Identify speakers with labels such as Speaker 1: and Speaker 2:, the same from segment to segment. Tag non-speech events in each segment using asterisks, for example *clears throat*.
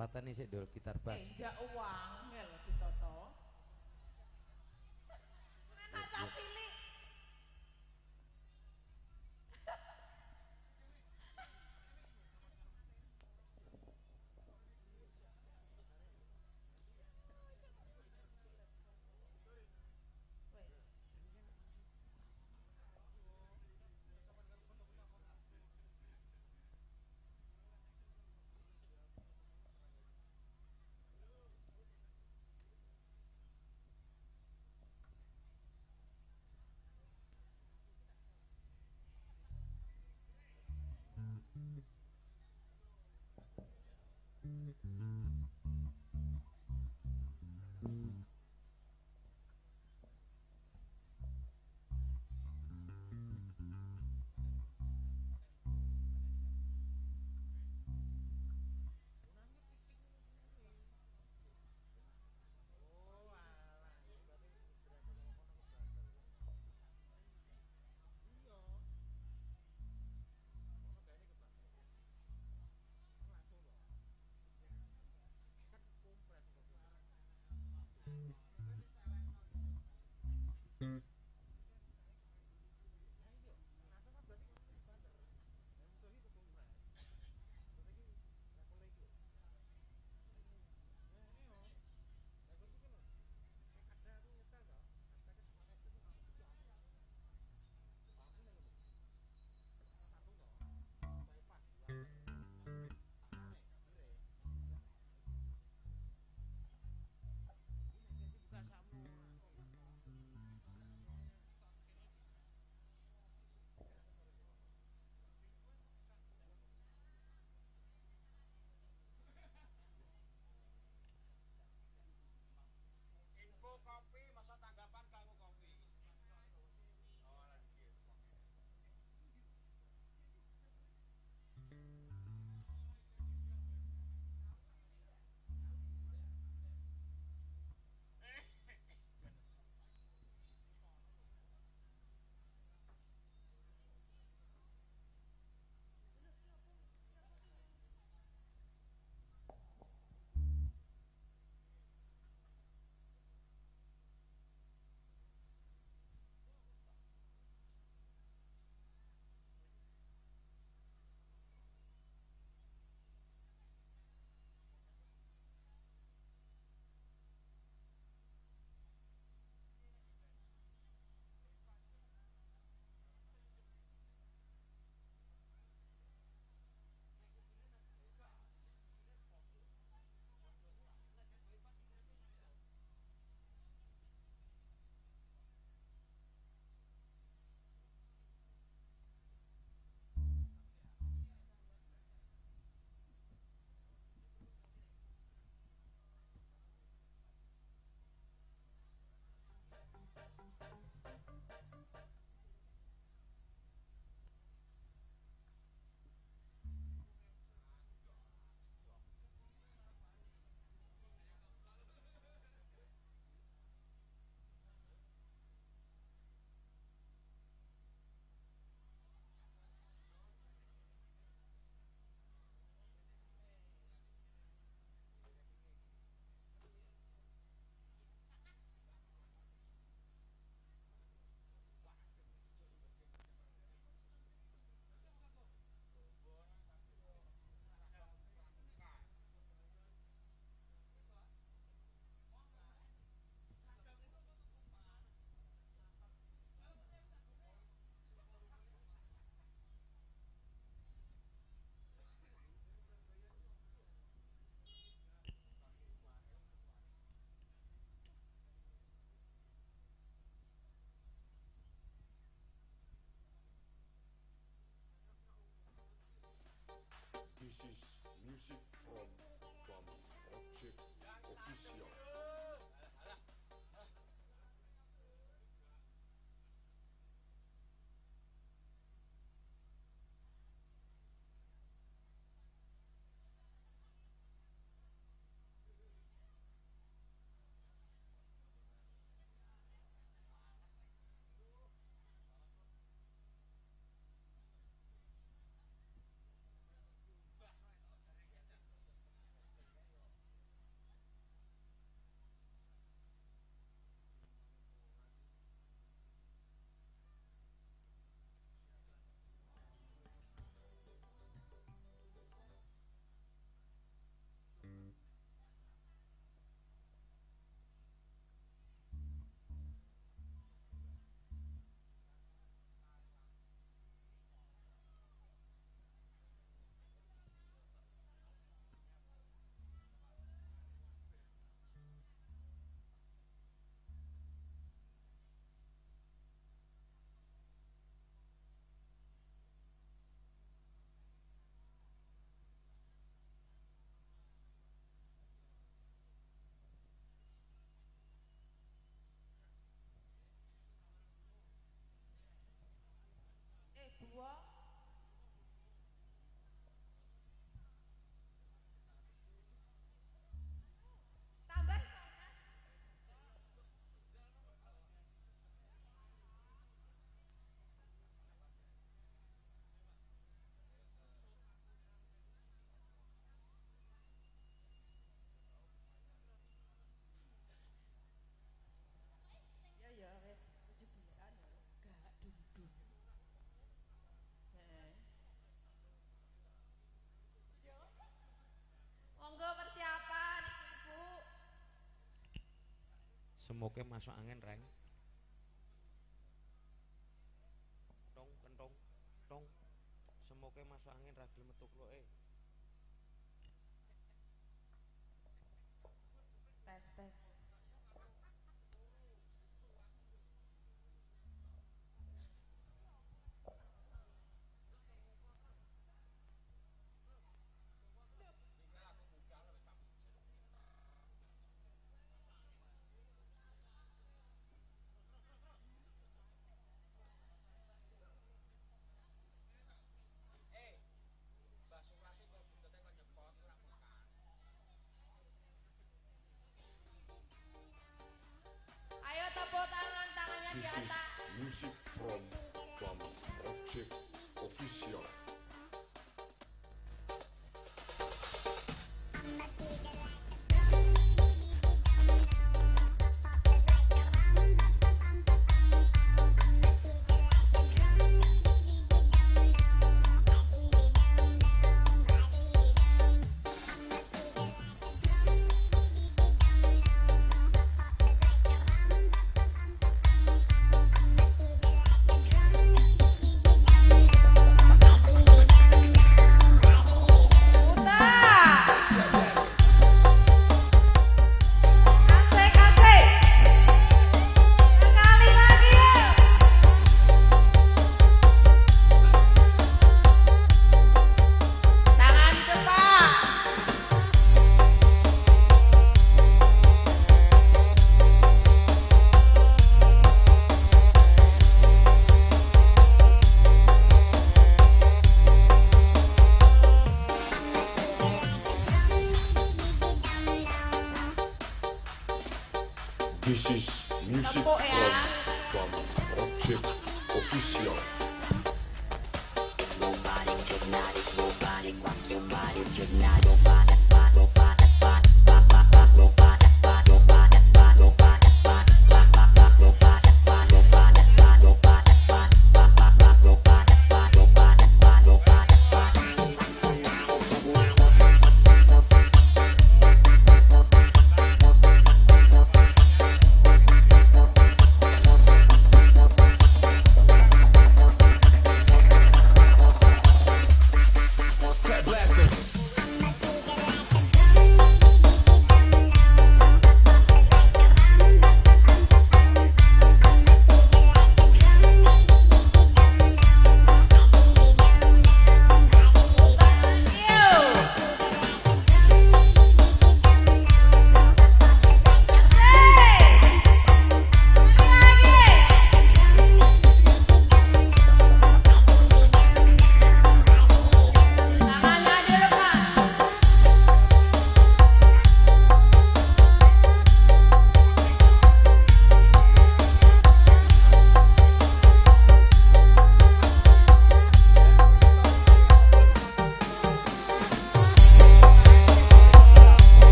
Speaker 1: Patane sik Dul, gitar bass.
Speaker 2: Enggak uang, ngel ditoto.
Speaker 3: うん。
Speaker 4: This is music from Bam Project
Speaker 1: Semoga masuk angin, Reng. Tong kentong, tong. Semoga masuk angin ragil gelem metu. Eh.
Speaker 4: Tes tes.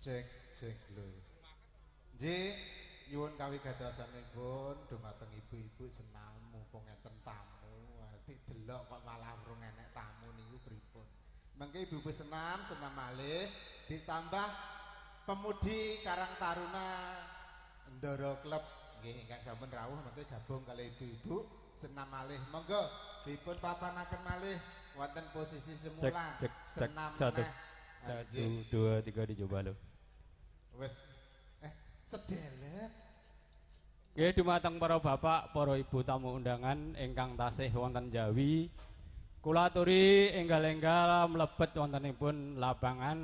Speaker 5: Cek cek lho. Nggih, nyuwun kawigatosipun dumateng ibu-ibu senam mumpung enten tamu. Ati delok kok malah urung enek tamu niku pripun. Mengke ibu-ibu senam senam malih ditambah pemudi Karang Taruna Ndoro Klub nggih ingkang sampun rawuh mengke gabung kali ibu-ibu senam malih. Monggo dipun papanaken malih wonten posisi semula
Speaker 6: cek cek
Speaker 5: senam
Speaker 6: satu satu dua tiga dicoba lo
Speaker 5: Wes eh sedelet
Speaker 6: Nggih dumateng para bapak, para ibu tamu undangan ingkang tasih wonten Jawi. Kula aturi enggal-enggal mlebet wontenipun lapangan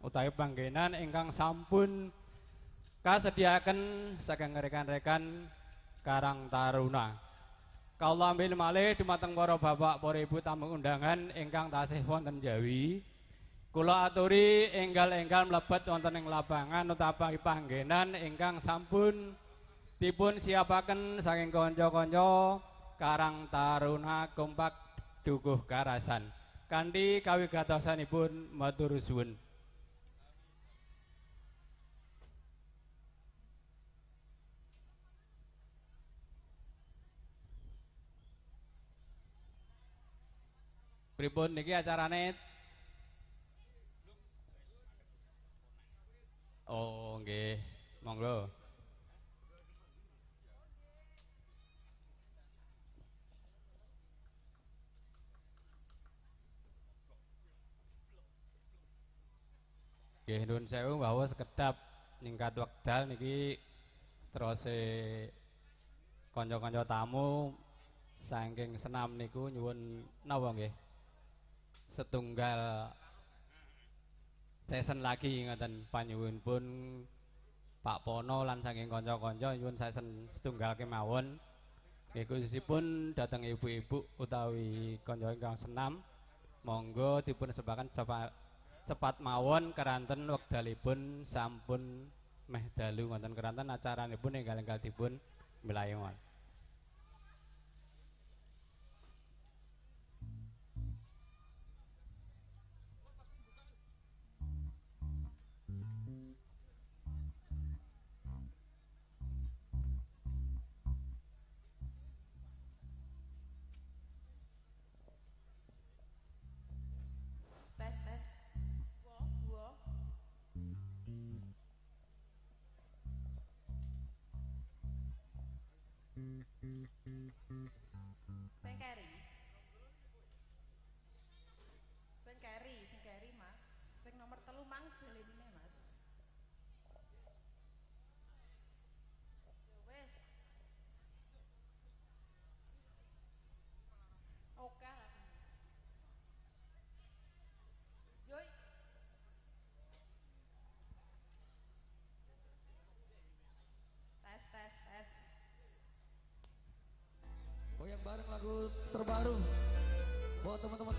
Speaker 6: utawi panggenan ingkang sampun kasediaken saking rekan-rekan Karang Taruna. Kawula ambil malih dumateng para bapak, para ibu tamu undangan ingkang tasih wonten Jawi. Kula aturi enggal-enggal mlebet wonten ing lapangan utawi panggenan ingkang sampun dipun siapaken saking kanca-kanca Karang Taruna Kompak Dukuh Karasan. Kanthi kawigatosanipun matur suwun. Pripun niki acarane? Oh, nggih. Monggo. Nggih, nuwun sewu bahwa sekedap ningkat wekdal niki terus kanca-kanca tamu sangking senam niku nyuwun napa nggih setunggal sesen lagi ngeten panyuwun pun Pak Pono lan saking kanca-kanca nyuwun sesen setunggal kemawon. Iku sisipun dateng ibu-ibu utawi kanca ingkang senam. Monggo dipun sebakan cepat cepat mawon keranten wekdalipun sampun meh dalu wonten keranten acaranipun enggal-enggal dipun
Speaker 7: mlayu wonten Mm-hmm.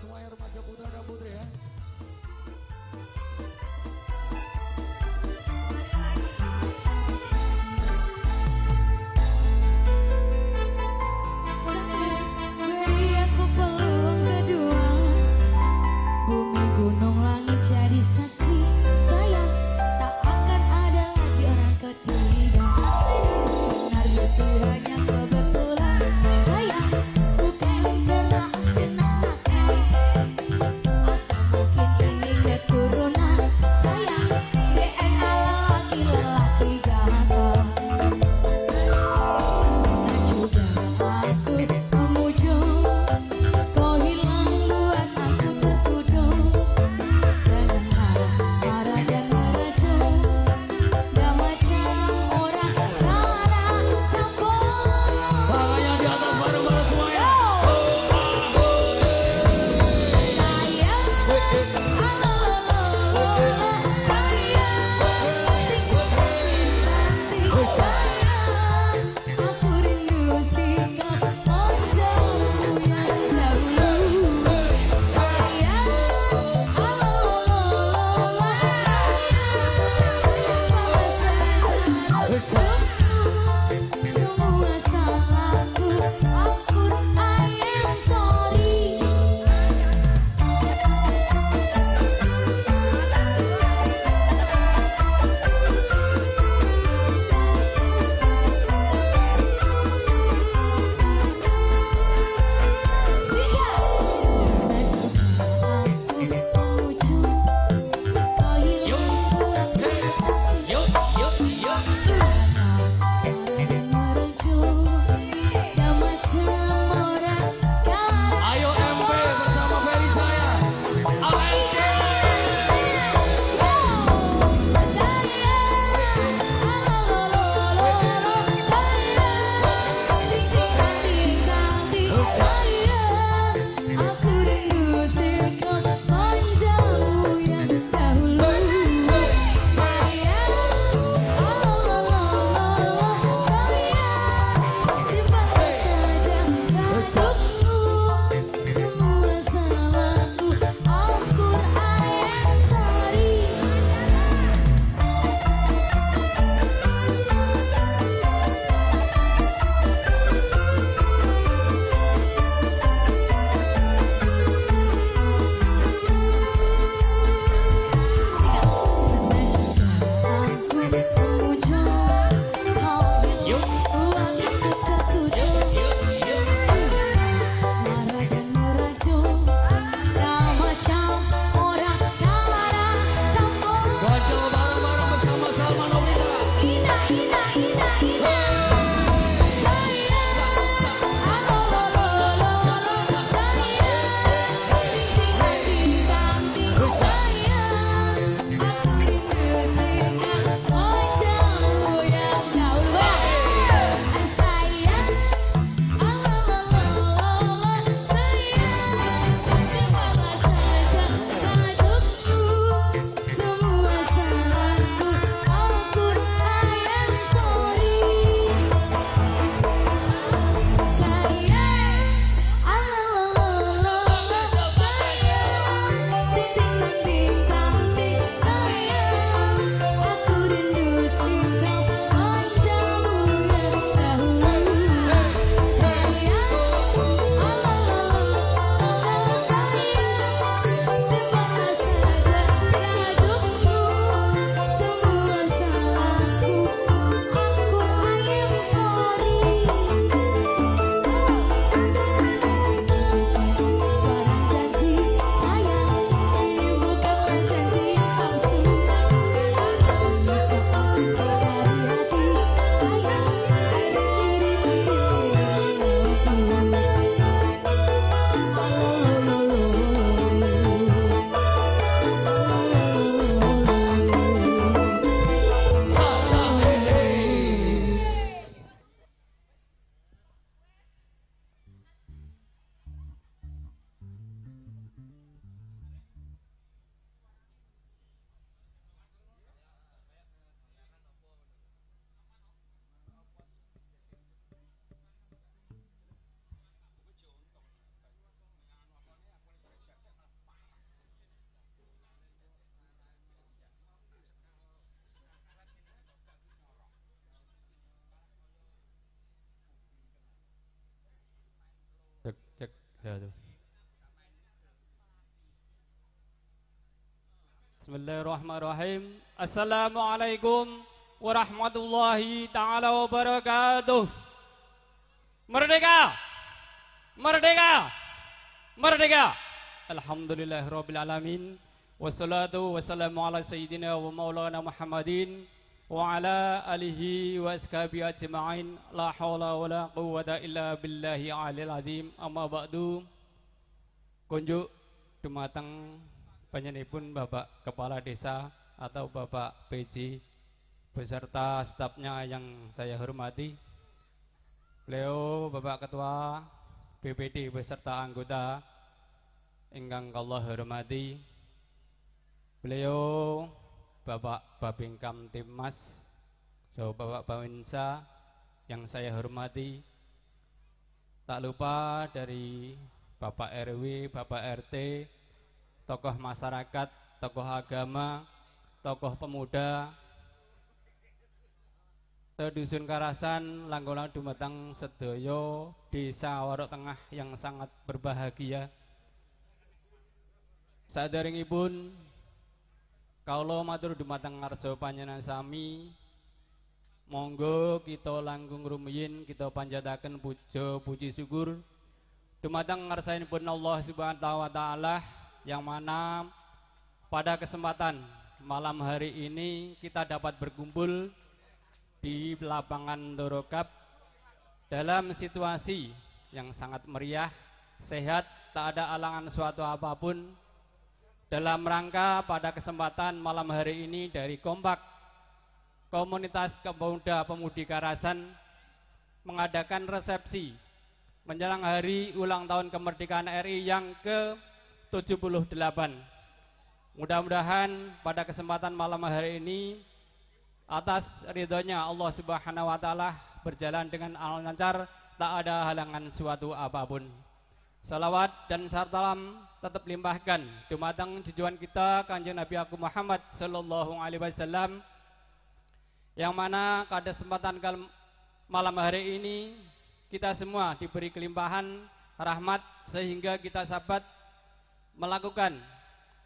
Speaker 7: semua remaja putra dan putri ya.
Speaker 6: Bismillahirrahmanirrahim. Assalamualaikum warahmatullahi taala wabarakatuh. Merdeka! Merdeka! Merdeka! Alhamdulillahirabbil alamin. Wassalatu wassalamu ala sayyidina wa maulana Muhammadin wa ala alihi wa ashabihi ajma'in. La haula wa la quwwata illa billahi alil azim. Amma ba'du. Kunjuk dumateng panjenenganipun Bapak Kepala Desa atau Bapak PJ beserta stafnya yang saya hormati. Beliau Bapak Ketua BPD beserta anggota ingkang Allah hormati. Beliau Bapak Babingkam Timmas, so Bapak Bawinsa yang saya hormati. Tak lupa dari Bapak RW, Bapak RT, tokoh masyarakat, tokoh agama, tokoh pemuda, Dusun Karasan, Langgolang Dumatang Sedoyo, Desa Warok Tengah yang sangat berbahagia. Sadaringipun kalau matur dumateng ngarsa panjenengan sami monggo kita langkung rumiyin kita panjataken puja puji syukur dumateng ngarsainipun Allah Subhanahu wa taala yang mana pada kesempatan malam hari ini kita dapat berkumpul di lapangan Dorokap dalam situasi yang sangat meriah, sehat, tak ada alangan suatu apa pun. Dalam rangka pada kesempatan malam hari ini dari Kompak Komunitas Pemuda Pemudi Karasan mengadakan resepsi menjelang hari ulang tahun kemerdekaan RI yang ke-78. Mudah-mudahan pada kesempatan malam hari ini atas ridhonya Allah Subhanahu wa taala berjalan dengan lancar tak ada halangan suatu apa pun. Salawat dan salam tetap limpahkan dumateng tujuan kita Kanjeng Nabi aku Muhammad sallallahu alaihi wasallam yang mana pada kesempatan malam hari ini kita semua diberi kelimpahan rahmat sehingga kita sahabat melakukan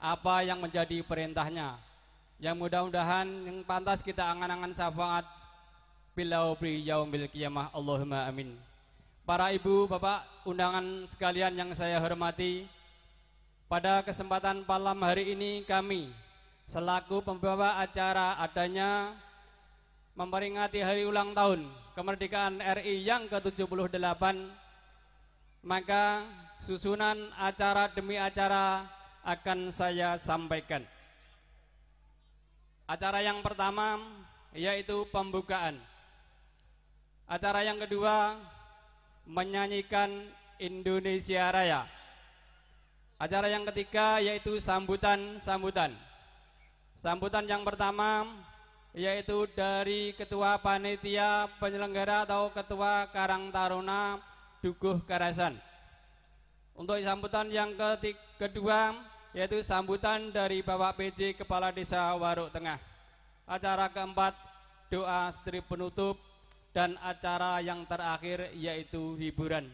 Speaker 6: apa yang menjadi perintahnya. Yang mudah-mudahan yang pantas kita angan-angan syafaat. Bilau bi yaumil qiyamah. Allahumma amin. Para ibu bapak undangan sekalian yang saya hormati pada kesempatan malam hari ini kami selaku pembawa acara adanya memperingati hari ulang tahun kemerdekaan RI yang ke-78 maka susunan acara demi acara akan saya sampaikan acara yang pertama yaitu pembukaan acara yang kedua menyanyikan Indonesia Raya. Acara yang ketiga yaitu sambutan-sambutan. Sambutan yang pertama yaitu dari Ketua Panitia Penyelenggara atau Ketua Karang Taruna Dukuh Karasan. Untuk sambutan yang kedua yaitu sambutan dari Bapak PJ Kepala Desa Waruk Tengah. Acara keempat doa strip penutup dan acara yang terakhir yaitu hiburan.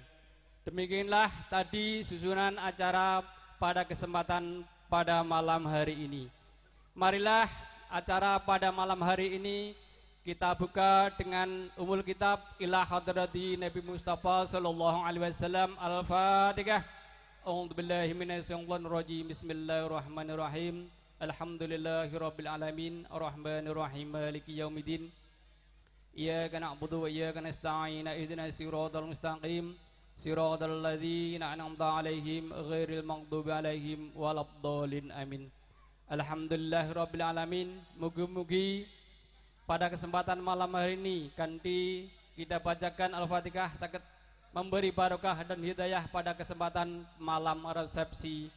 Speaker 6: Demikianlah tadi susunan acara pada kesempatan pada malam hari ini. Marilah acara pada malam hari ini kita buka dengan umul kitab ila hadrati Nabi Mustafa sallallahu alaihi wasallam. Al-Fatihah. A'udzu billahi minasyaitonir rajim. Bismillahirrahmanirrahim. Alhamdulillahirabbil alamin, arrahmanir rahim, maliki yaumiddin. Iyyaka na'budu wa iyyaka nasta'in, ihdinas siratal mustaqim. Siratal ladzina an'amta 'alaihim, ghairil maghdubi 'alaihim waladdallin. Amin. Alhamdulillahirabbil alamin. Mugi-mugi pada kesempatan malam hari ini Kanti kita bacakan Al-Fatihah sakit memberi barokah dan hidayah pada kesempatan malam resepsi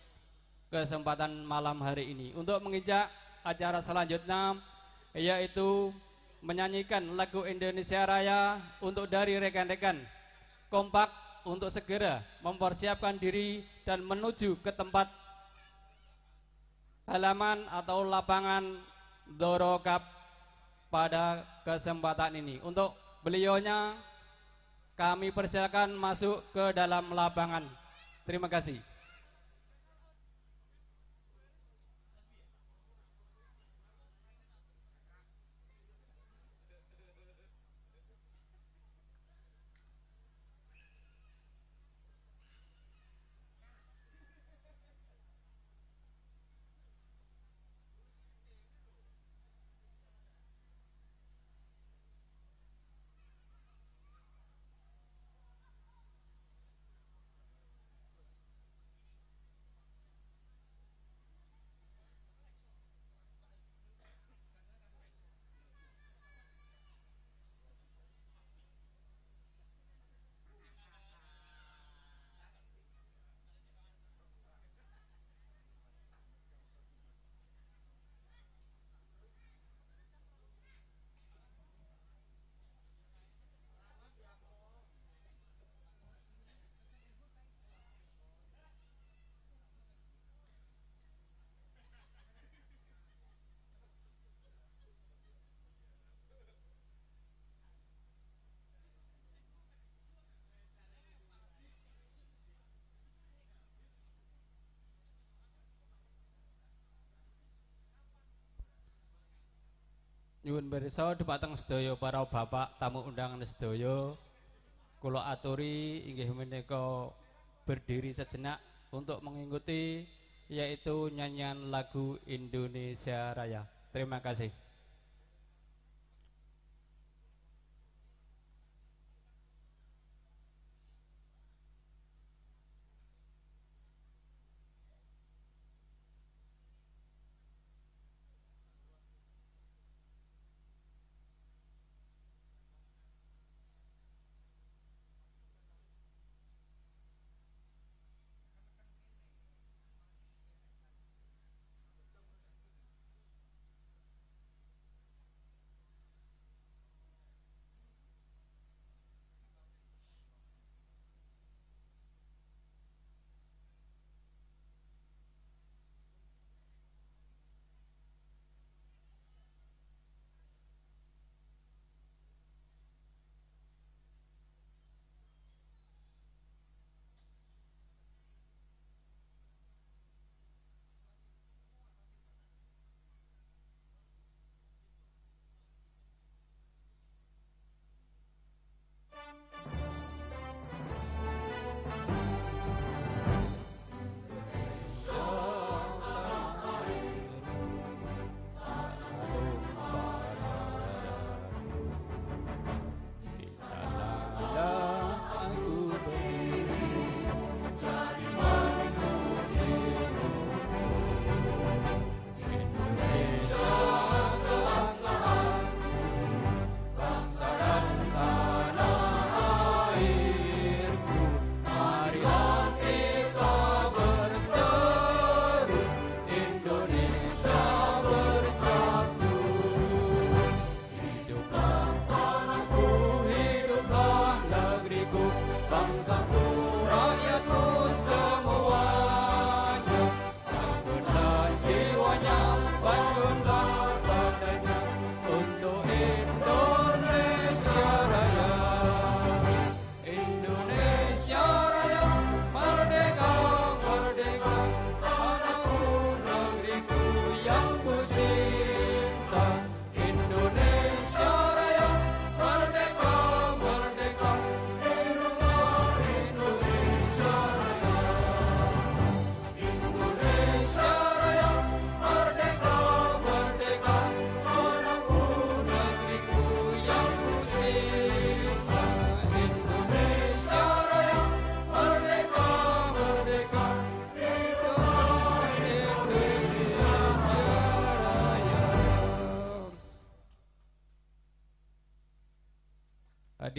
Speaker 6: kesempatan malam hari ini. Untuk menginjak acara selanjutnya yaitu menyanyikan lagu Indonesia Raya untuk dari rekan-rekan. Kompak untuk segera mempersiapkan diri dan menuju ke tempat halaman atau lapangan Dorokap pada kesempatan ini. Untuk beliaunya kami persilakan masuk ke dalam lapangan. Terima kasih. Nyuwun pirsa dhumateng sedaya para bapak tamu undangan sedaya kula aturi inggih menika berdiri sejenak untuk mengikuti yaitu nyanyian lagu Indonesia Raya. Terima kasih.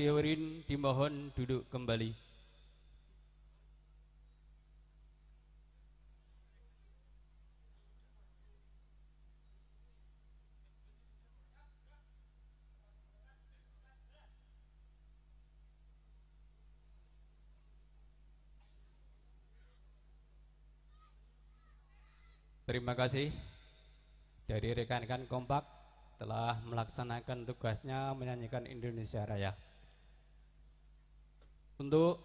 Speaker 6: Hadirin dimohon duduk kembali. Terima kasih dari rekan-rekan kompak telah melaksanakan tugasnya menyanyikan Indonesia Raya. Untuk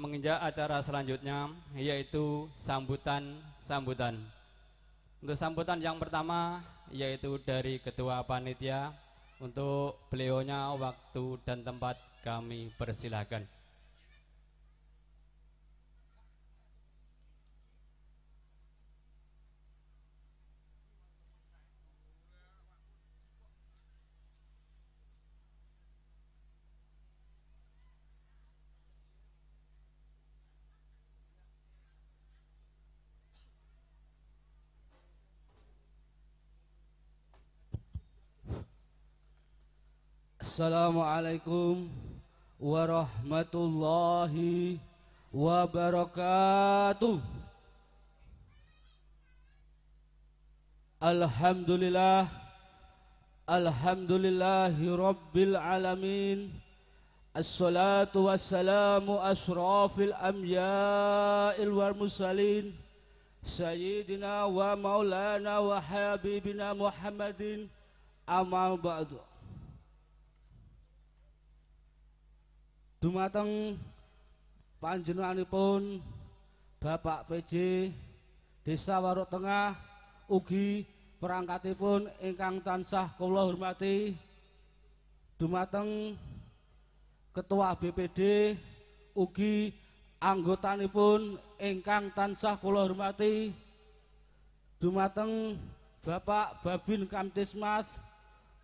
Speaker 6: menginjak acara selanjutnya yaitu sambutan sambutan. Untuk sambutan yang pertama yaitu dari ketua panitia untuk beliaunya waktu dan tempat kami persilahkan.
Speaker 8: Assalamualaikum warahmatullahi wabarakatuh. Alhamdulillah Alhamdulillahi Rabbil Alamin. Assalatu wassalamu asrafil anbiya'il wal mursalin. Sayyidina wa maulana wa habibina Muhammadin. Amal ba'du Dumateng panjenenganipun Bapak PJ Desa Waruk Tengah ugi perangkatipun ingkang tansah kula hormati. Dumateng Ketua BPD ugi anggotanipun ingkang tansah kula hormati. Dumateng Bapak Babin Kamtismas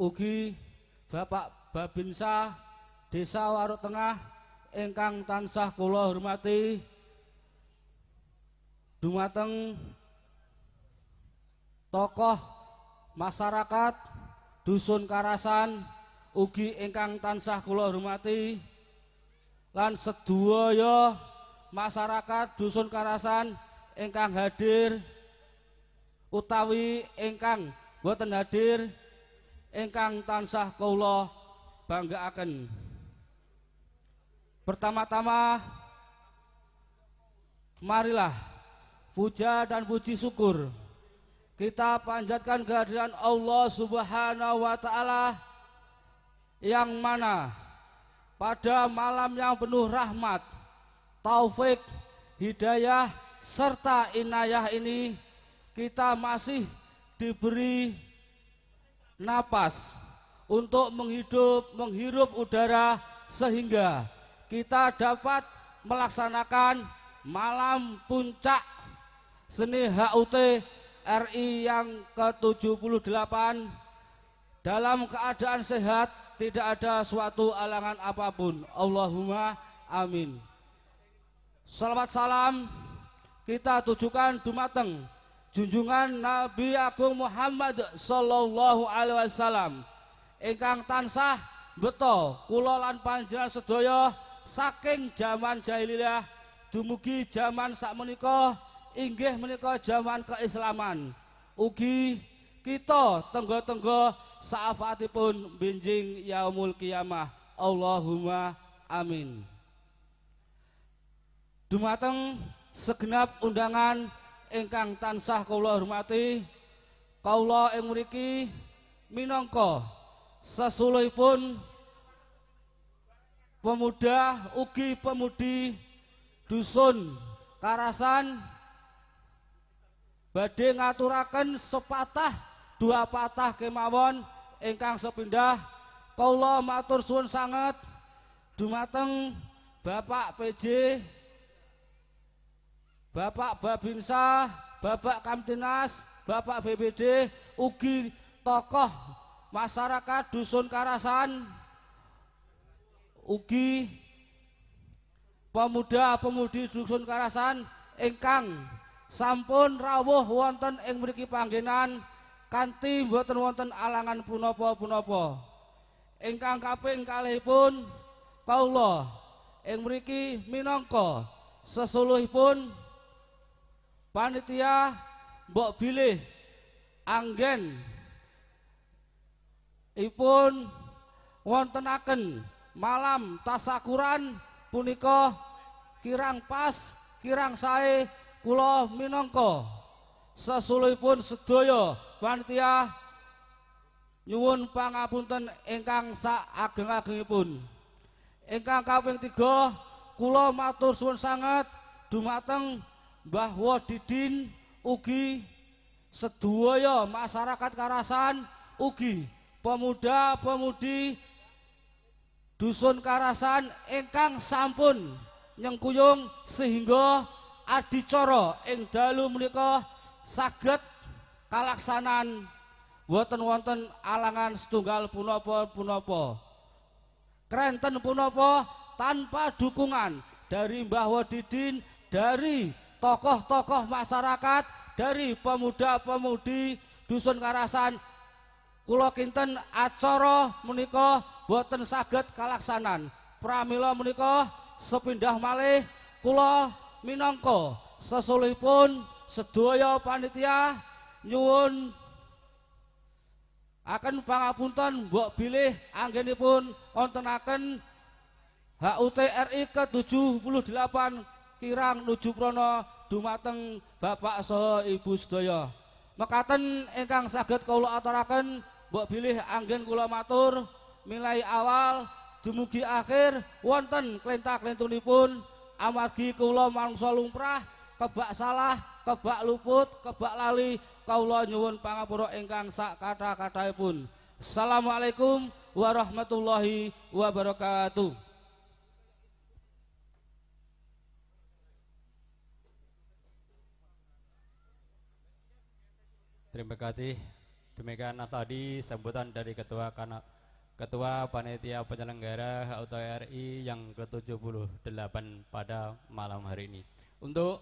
Speaker 8: ugi Bapak Babinsa Desa Waruk Tengah ingkang tansah kula hormati dumateng tokoh masyarakat dusun Karasan ugi ingkang tansah kula hormati lan sedaya masyarakat dusun Karasan ingkang hadir utawi ingkang boten hadir ingkang tansah kula banggaaken Pertama-tama marilah puja dan puji syukur. Kita panjatkan kehadiran Allah Subhanahu wa taala yang mana pada malam yang penuh rahmat, taufik, hidayah serta inayah ini kita masih diberi napas untuk menghidup menghirup udara sehingga kita dapat melaksanakan malam puncak seni HUT RI yang ke-78 dalam keadaan sehat tidak ada suatu alangan apa pun. Allahumma amin. Salawat salam kita tujukan dumateng junjungan Nabi Agung Muhammad sallallahu alaihi wasallam. Ingkang tansah beto kula lan panjenengan sedaya saking zaman jahiliyah dumugi zaman sakmenika inggih menika zaman keislaman. Ugi kita tenggo-tenggo saafatipun binjing yaumul kiamah. Allahumma amin. Dumateng segenap undangan ingkang tansah kula hormati kaula ing mriki minangka sesuluhipun pemuda ugi pemudi dusun Karasan badhe ngaturaken sepatah dua patah kemawon ingkang sepindah. Kaula matur suwun sanget dumateng Bapak PJ Bapak Babinsa Bapak Kamtinas Bapak BBD ugi tokoh masyarakat dusun Karasan ugi pemuda-pemudi dusun Karasan ingkang sampun rawuh wonten ing mriki panggenan kanthi mboten wonten alangan punapa-punapa. Ingkang kaping kalihipun kaula ing mriki minangka sesuluhipun panitia mbok bilih anggen ipun wontenaken malam tasakuran punika kirang pas kirang sae kula minangka. Sesuluhipun sedaya panitia nyuwun pangapunten ingkang sak ageng-agengipun ingkang kaping tiga kula matur suwun sangat dumateng Mbah Wodidin ugi sedaya masyarakat Karasan ugi pemuda-pemudi dusun Karasan ingkang sampun nyengkuyung sehingga adicara ing dalu menika saged kalaksanan boten wonten alangan setunggal punapa-punapa. Krenten punapa tanpa dukungan dari Mbah Wadidin, dari tokoh-tokoh masyarakat, dari pemuda-pemudi dusun Karasan kula kinten acara menika boten saged kalaksanan. Pramila menika sepindah malih kula minangka sesulihipun sedaya panitia nyuwun akan pangapunten mbok bilih anggenipun wontenaken HUT RI ke-78 kirang nuju prono dumateng Bapak saha Ibu sedaya. Mekaten ingkang saged kula aturaken mbok bilih anggen kula matur milai awal dumugi akhir wonten klentak-klentunipun amargi kula mangsa lumrah kebak salah, kebak luput, kebak lali kaula nyuwun pangapura ingkang sak kata-kataipun. Assalamualaikum warahmatullahi wabarakatuh.
Speaker 6: Terima kasih. Demikian tadi sambutan dari Ketua Kana, Ketua Panitia Penyelenggara HUT RI yang ke-78 pada malam hari ini. Untuk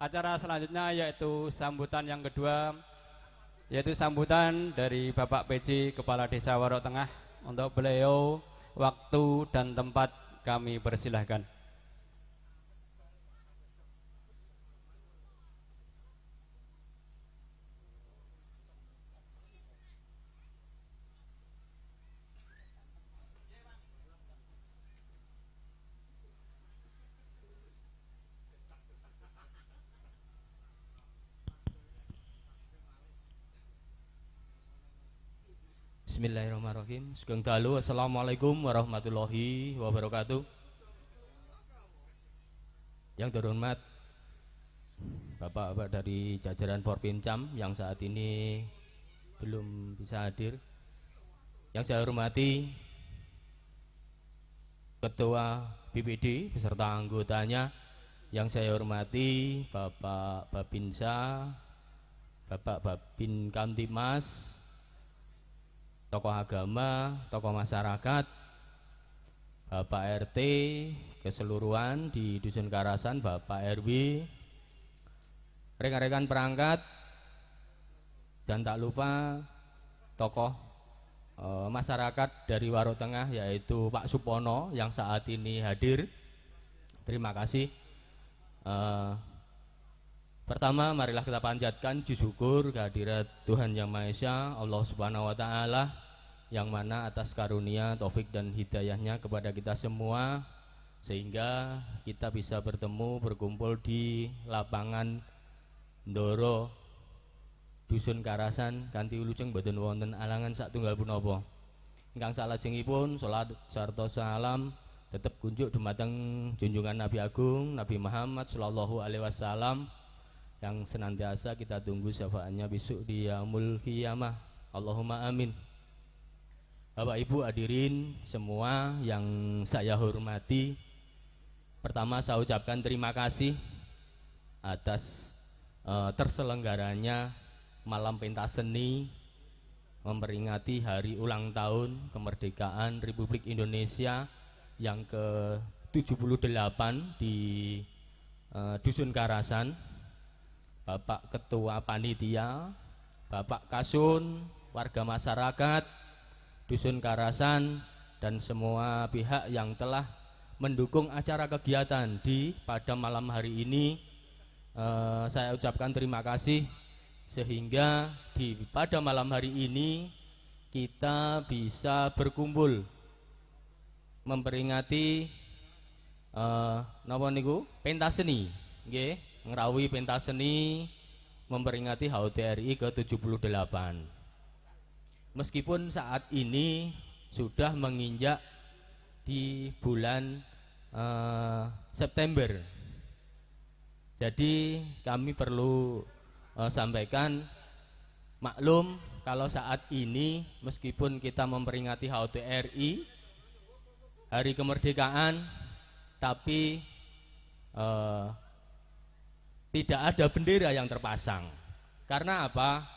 Speaker 6: acara selanjutnya yaitu sambutan yang kedua yaitu sambutan dari Bapak PJ Kepala Desa Warok Tengah untuk beliau waktu dan tempat kami persilahkan.
Speaker 9: Bismillahirrahmanirrahim. Sugeng dalu. Assalamualaikum warahmatullahi wabarakatuh. Yang terhormat Bapak-bapak dari jajaran Forpincam yang saat ini belum bisa hadir. Yang saya hormati Ketua BPD beserta anggotanya yang saya hormati Bapak Babinsa, Bapak Babin Kamtimas, tokoh agama, tokoh masyarakat, Bapak RT keseluruhan di Dusun Karasan, Bapak RW, rekan-rekan perangkat, dan tak lupa tokoh e, masyarakat dari Warok Tengah yaitu Pak Supono yang saat ini hadir. Terima kasih. E, Pertama, marilah kita panjatkan syukur kehadirat Tuhan Yang Maha Esa, Allah Subhanahu wa taala yang mana atas karunia, taufik dan hidayahnya kepada kita semua sehingga kita bisa bertemu berkumpul di lapangan Ndoro Dusun Karasan kanthi wilujeng boten wonten alangan satunggal punapa. Ingkang salajengipun salat sarta salam tetep kunjuk dumateng junjungan Nabi Agung Nabi Muhammad sallallahu alaihi wasallam yang senantiasa kita tunggu syafaatnya besok di yaumul qiyamah. Allahumma amin. Bapak Ibu hadirin semua yang saya hormati. Pertama saya ucapkan terima kasih atas uh, terselenggaranya malam pentas seni memperingati hari ulang tahun kemerdekaan Republik Indonesia yang ke-78 di uh, Dusun Karasan Bapak Ketua Panitia, Bapak Kasun, warga masyarakat, Dusun Karasan, dan semua pihak yang telah mendukung acara kegiatan di pada malam hari ini. Eh, saya ucapkan terima kasih sehingga di pada malam hari ini kita bisa berkumpul memperingati eh, napa niku pentas seni, nggih ngerawi pentas seni memperingati HUT RI ke-78. Meskipun saat ini sudah menginjak di bulan eh, September. Jadi kami perlu eh, sampaikan maklum kalau saat ini meskipun kita memperingati HUT RI Hari Kemerdekaan tapi eh, tidak ada bendera yang terpasang. Karena apa?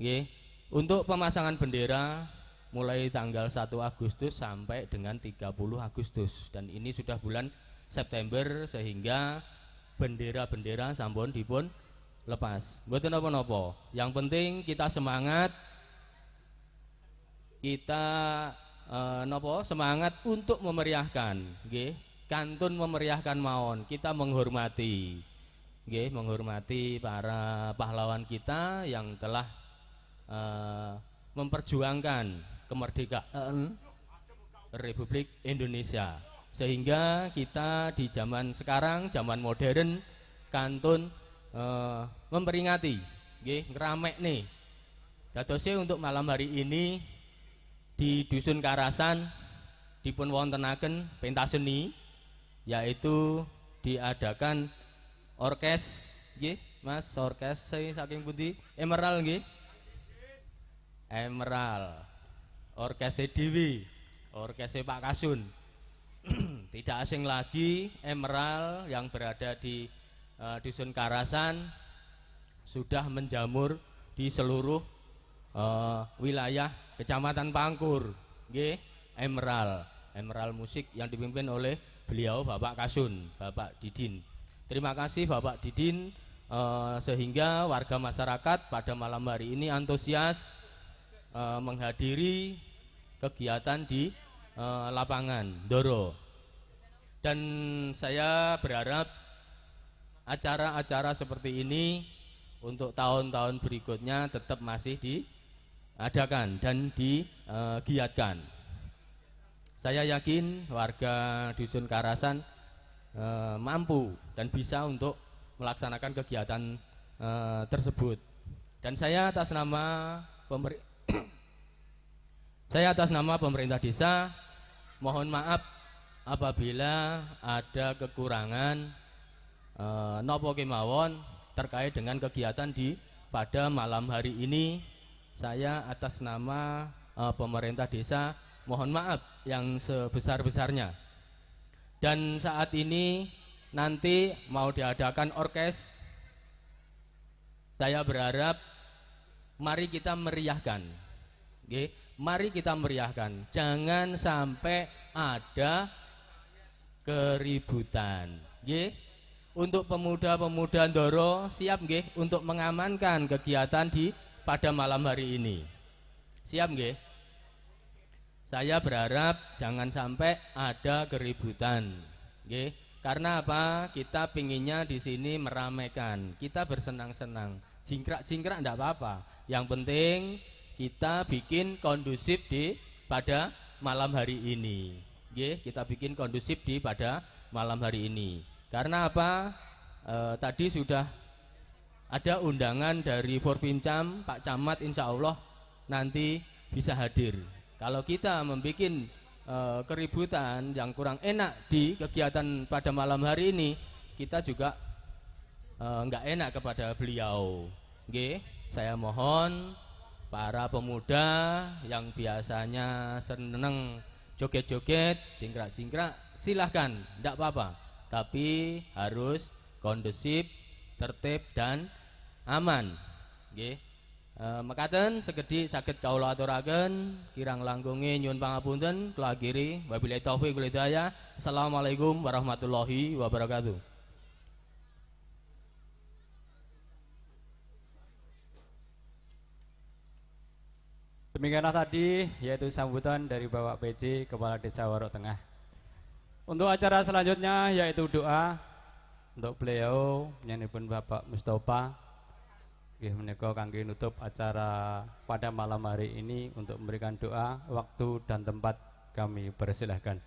Speaker 9: Nggih, untuk pemasangan bendera mulai tanggal 1 Agustus sampai dengan 30 Agustus dan ini sudah bulan September sehingga bendera-bendera sampun dipun lepas. Mboten napa-napa. Yang penting kita semangat kita eh, nopo semangat untuk memeriahkan, nggih. Kantun memeriahkan mawon. Kita menghormati, nggih, menghormati para pahlawan kita yang telah eh, memperjuangkan kemerdekaan Republik Indonesia. Sehingga kita di zaman sekarang, zaman modern, kantun eh, memperingati, nggih, ngeramek nih. Dadosnya untuk malam hari ini di dusun Karasan dipun wontenaken pentas seni yaitu diadakan orkes nggih Mas orkes saking pundi? Emerald nggih. Emerald. Orkes Dewi orkes Pak Kasun. *clears throat* Tidak asing lagi Emerald yang berada di eh, dusun Karasan sudah menjamur di seluruh eh, wilayah Kecamatan Pangkur, nggih, Emerald, Emerald Musik yang dipimpin oleh beliau Bapak Kasun, Bapak Didin. Terima kasih Bapak Didin eh, sehingga warga masyarakat pada malam hari ini antusias eh, menghadiri kegiatan di eh, lapangan Doro. Dan saya berharap acara-acara seperti ini untuk tahun-tahun berikutnya tetap masih diadakan dan digiatkan. Saya yakin warga dusun Karasan eh, mampu dan bisa untuk melaksanakan kegiatan eh, tersebut. Dan saya atas nama pemeri- *coughs* saya atas nama pemerintah desa mohon maaf apabila ada kekurangan eh, nopo kemawon terkait dengan kegiatan di pada malam hari ini saya atas nama eh, pemerintah desa mohon maaf yang sebesar-besarnya. Dan saat ini nanti mau diadakan orkes. Saya berharap mari kita meriahkan. Nggih, mari kita meriahkan. Jangan sampai ada keributan. Nggih untuk pemuda-pemuda Ndoro siap nggih untuk mengamankan kegiatan di pada malam hari ini. Siap nggih? Saya berharap jangan sampai ada keributan. Nggih. Karena apa? Kita pinginnya di sini meramaikan. Kita bersenang-senang. Jingkrak-jingkrak enggak apa-apa. Yang penting kita bikin kondusif di pada malam hari ini. Nggih, kita bikin kondusif di pada malam hari ini. Karena apa? E, tadi sudah ada undangan dari Forpincam, Pak Camat insya Allah nanti bisa hadir. Kalau kita membuat e, keributan yang kurang enak di kegiatan pada malam hari ini, kita juga e, nggak enak kepada beliau. Oke, saya mohon para pemuda yang biasanya seneng joget-joget, jingkrak-jingkrak, silahkan, tidak apa-apa tapi harus kondusif, tertib dan aman. Nggih. E, mekaten segedi saged kawula aturaken kirang langkunge nyuwun pangapunten kula akhiri wabillahi taufik wal hidayah. Assalamualaikum warahmatullahi wabarakatuh.
Speaker 6: Demikianlah tadi yaitu sambutan dari Bapak PJ Kepala Desa Warok Tengah. Untuk acara selanjutnya yaitu doa untuk beliau pun Bapak Mustafa Nggih menika kangge nutup acara pada malam hari ini untuk memberikan doa, waktu dan tempat kami persilahkan.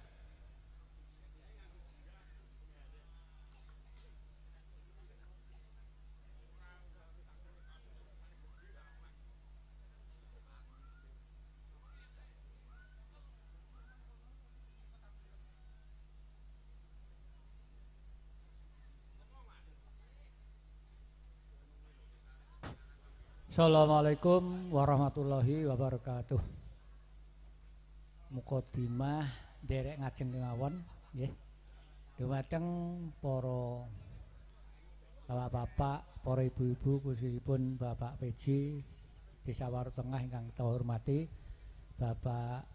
Speaker 10: Assalamualaikum warahmatullahi wabarakatuh. Mukodimah derek ngajeng kemawon nggih. Dumateng para bapak-bapak, para ibu-ibu khususipun Bapak PJ Desa Waru Tengah ingkang kita hormati, Bapak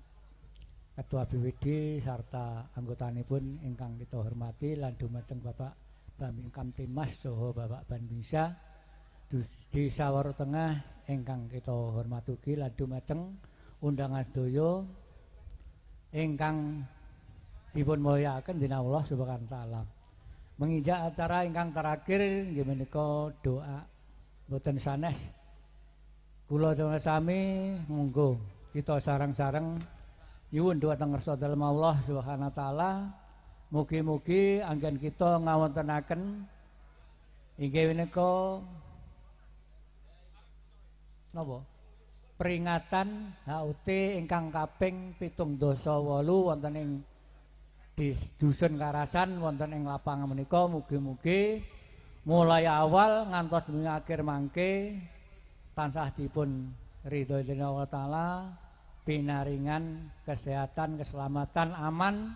Speaker 10: Ketua BWD serta anggotanipun ingkang kita hormati lan dumateng Bapak Bambing Kamtimas saha Bapak Banbisa di Sawaro Tengah ingkang kita hormati ugi lan dumateng undangan sedaya ingkang dipun mulyakaken dening Allah Subhanahu wa taala. Menginjak acara ingkang terakhir nggih menika doa boten sanes. Kula dene sami monggo kita sareng-sareng nyuwun dhumateng ngarsa dalem Allah Subhanahu wa taala mugi-mugi anggen kita ngawontenaken inggih menika napa? Peringatan HUT ingkang kaping pitung dosa wolu wonten ing dusun Karasan wonten ing lapangan menika. Mugi-mugi mulai awal ngantos dunia akhir mangke tansah dipun ridho dening Allah taala pinaringan kesehatan keselamatan aman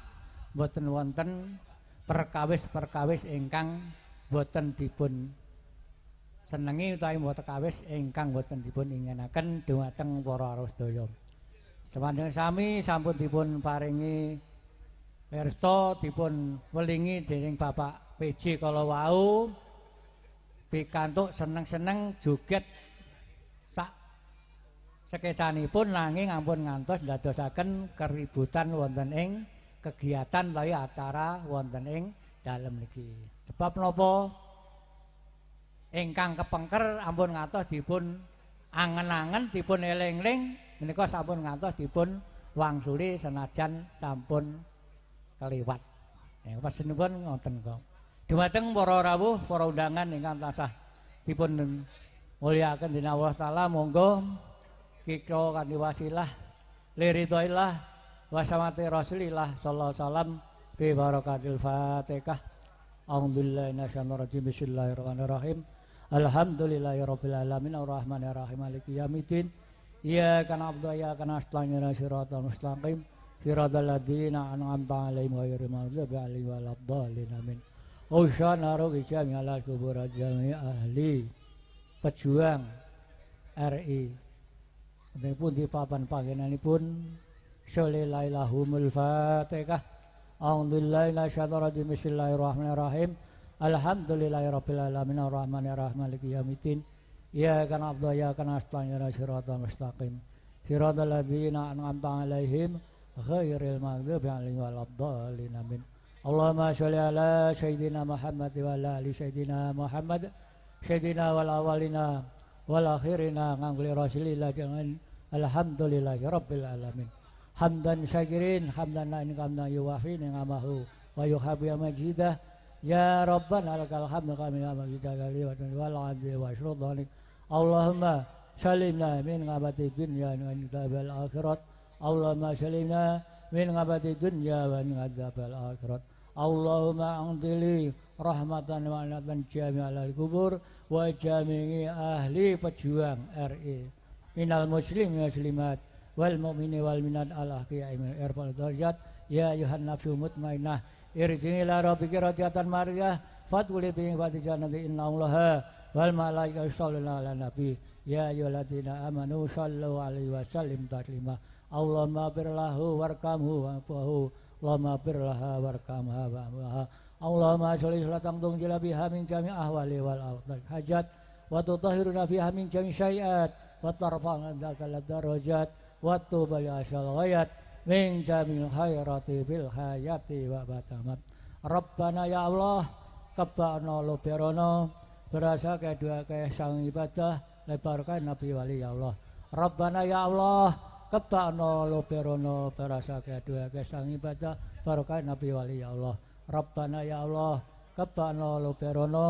Speaker 10: boten wonten perkawis-perkawis ingkang boten dipun senengi utawi mboten kawis ingkang boten dipun inginaken dhumateng para sedaya. Semanten sami sampun dipun paringi pirsa dipun welingi dening Bapak PJ kala wau pikantuk seneng-seneng joget sak sekecanipun nanging ampun ngantos ndadosaken keributan wonten ing kegiatan utawi acara wonten ing dalem niki. Sebab napa? Ingkang kepengker ampun ngatos dipun angen-angen dipun eling-eling menika sampun ngatos dipun wangsuli senajan sampun keliwat. Ya pesenipun ngoten kok. Dumateng para rawuh, para undangan ingkang tansah dipun mulyakaken dening Allah taala monggo kita kanthi wasilah liridhoillah wasamati rasulillah sallallahu alaihi wasallam bi barakatil fatihah. A'udzubillahi minasyaitonir rajim. Bismillahirrahmanirrahim. Alhamdulillahirabbil alamin arrahmanirrahim maliki yaumiddin. Iyyaka na'budu wa iyyaka nasta'in ihdinas siratal mustaqim. Siratal ladzina an'amta 'alaihim ghairil maghdubi 'alaihim waladdallin. Amin. Ushana rugi jami ala kubur jami ahli pejuang RI. Ini pun di papan panggenanipun Sholilahumul Fatihah. A'udzubillahi minasyaitonir rajim. Bismillahirrahmanirrahim. Alhamdulillahirabbil alamin arrahmanir rahim maliki yaumiddin. Iyyaka na'budu wa iyyaka nasta'in ihdinas siratal mustaqim. Siratal ladzina an'amta 'alaihim ghairil maghdubi 'alaihim waladdallin. Amin. Allahumma sholli ala sayyidina Muhammad wa ala ali sayyidina Muhammad. Sayyidina wal awalina wal akhirina ngangli rasulillah jangan alhamdulillahi rabbil alamin. Hamdan syakirin hamdan na'imin kamna yuwafi ni'amahu wa yuhabi majidah Ya Rabbana lakal hamdu kami nama kita kali wa wal adli wa Allahumma salimna min ngabati dunya wa min al akhirat. Allahumma salimna min ngabati dunya wa min al akhirat. Allahumma angdili rahmatan wa anatan jami'al kubur wa jami'i ahli pejuang RI minal muslim muslimat wal mu'mini wal minat al ahqiya'i min irfal darjat. Ya irji'i ila rabbika radiyatan mariyah fadkhuli bi fatijannati innallaha wal malaikatu yusholluna ala nabi. Ya ayyuhalladzina amanu shallu alaihi wa sallim taslima. Allahumma birlahu warkamhu wa afahu Allahumma birlaha warkamha wa afaha Allahumma sholli salatan tunjila biha min jami' ahwali wal awdal hajat. Wa tutahhiruna fiha min jami' syai'at. Wa tarfa'na darajat. Wa tuba li asyal min jamil khairati fil hayati wa batamat. Rabbana ya Allah kebana lo berono berasa kedua ke sang ibadah lebarkan Nabi wali ya Allah. Rabbana ya Allah kebana lo berono berasa kedua ke sang ibadah barokah Nabi wali ya Allah. Rabbana ya Allah kebana lo berono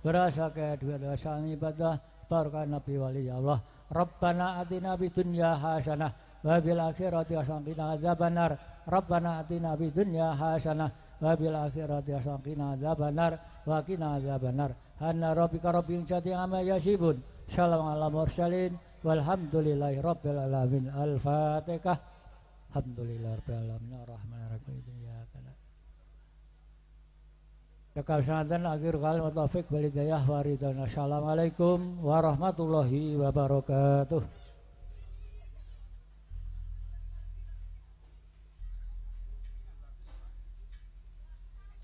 Speaker 10: berasa kedua ke sang ibadah barokah Nabi wali ya Allah. Rabbana atina bid dunya hasanah wa bil akhirati hasanah qina adzabannar rabbana atina fid dunya hasanah wa bil akhirati hasanah qina adzabannar wa qina adzabannar hanna rabbika rabbil izzati amma yasifun Shalom ala mursalin. Walhamdulillahi rabbil alamin. Al-Fatihah. Alhamdulillahi rabbil alamin. Ar-Rahmanir-Rahim. Iyyaka na'budu Yakal sanatan akhir kali wa taufik wal hidayah wa ridwan. Assalamualaikum warahmatullahi wabarakatuh.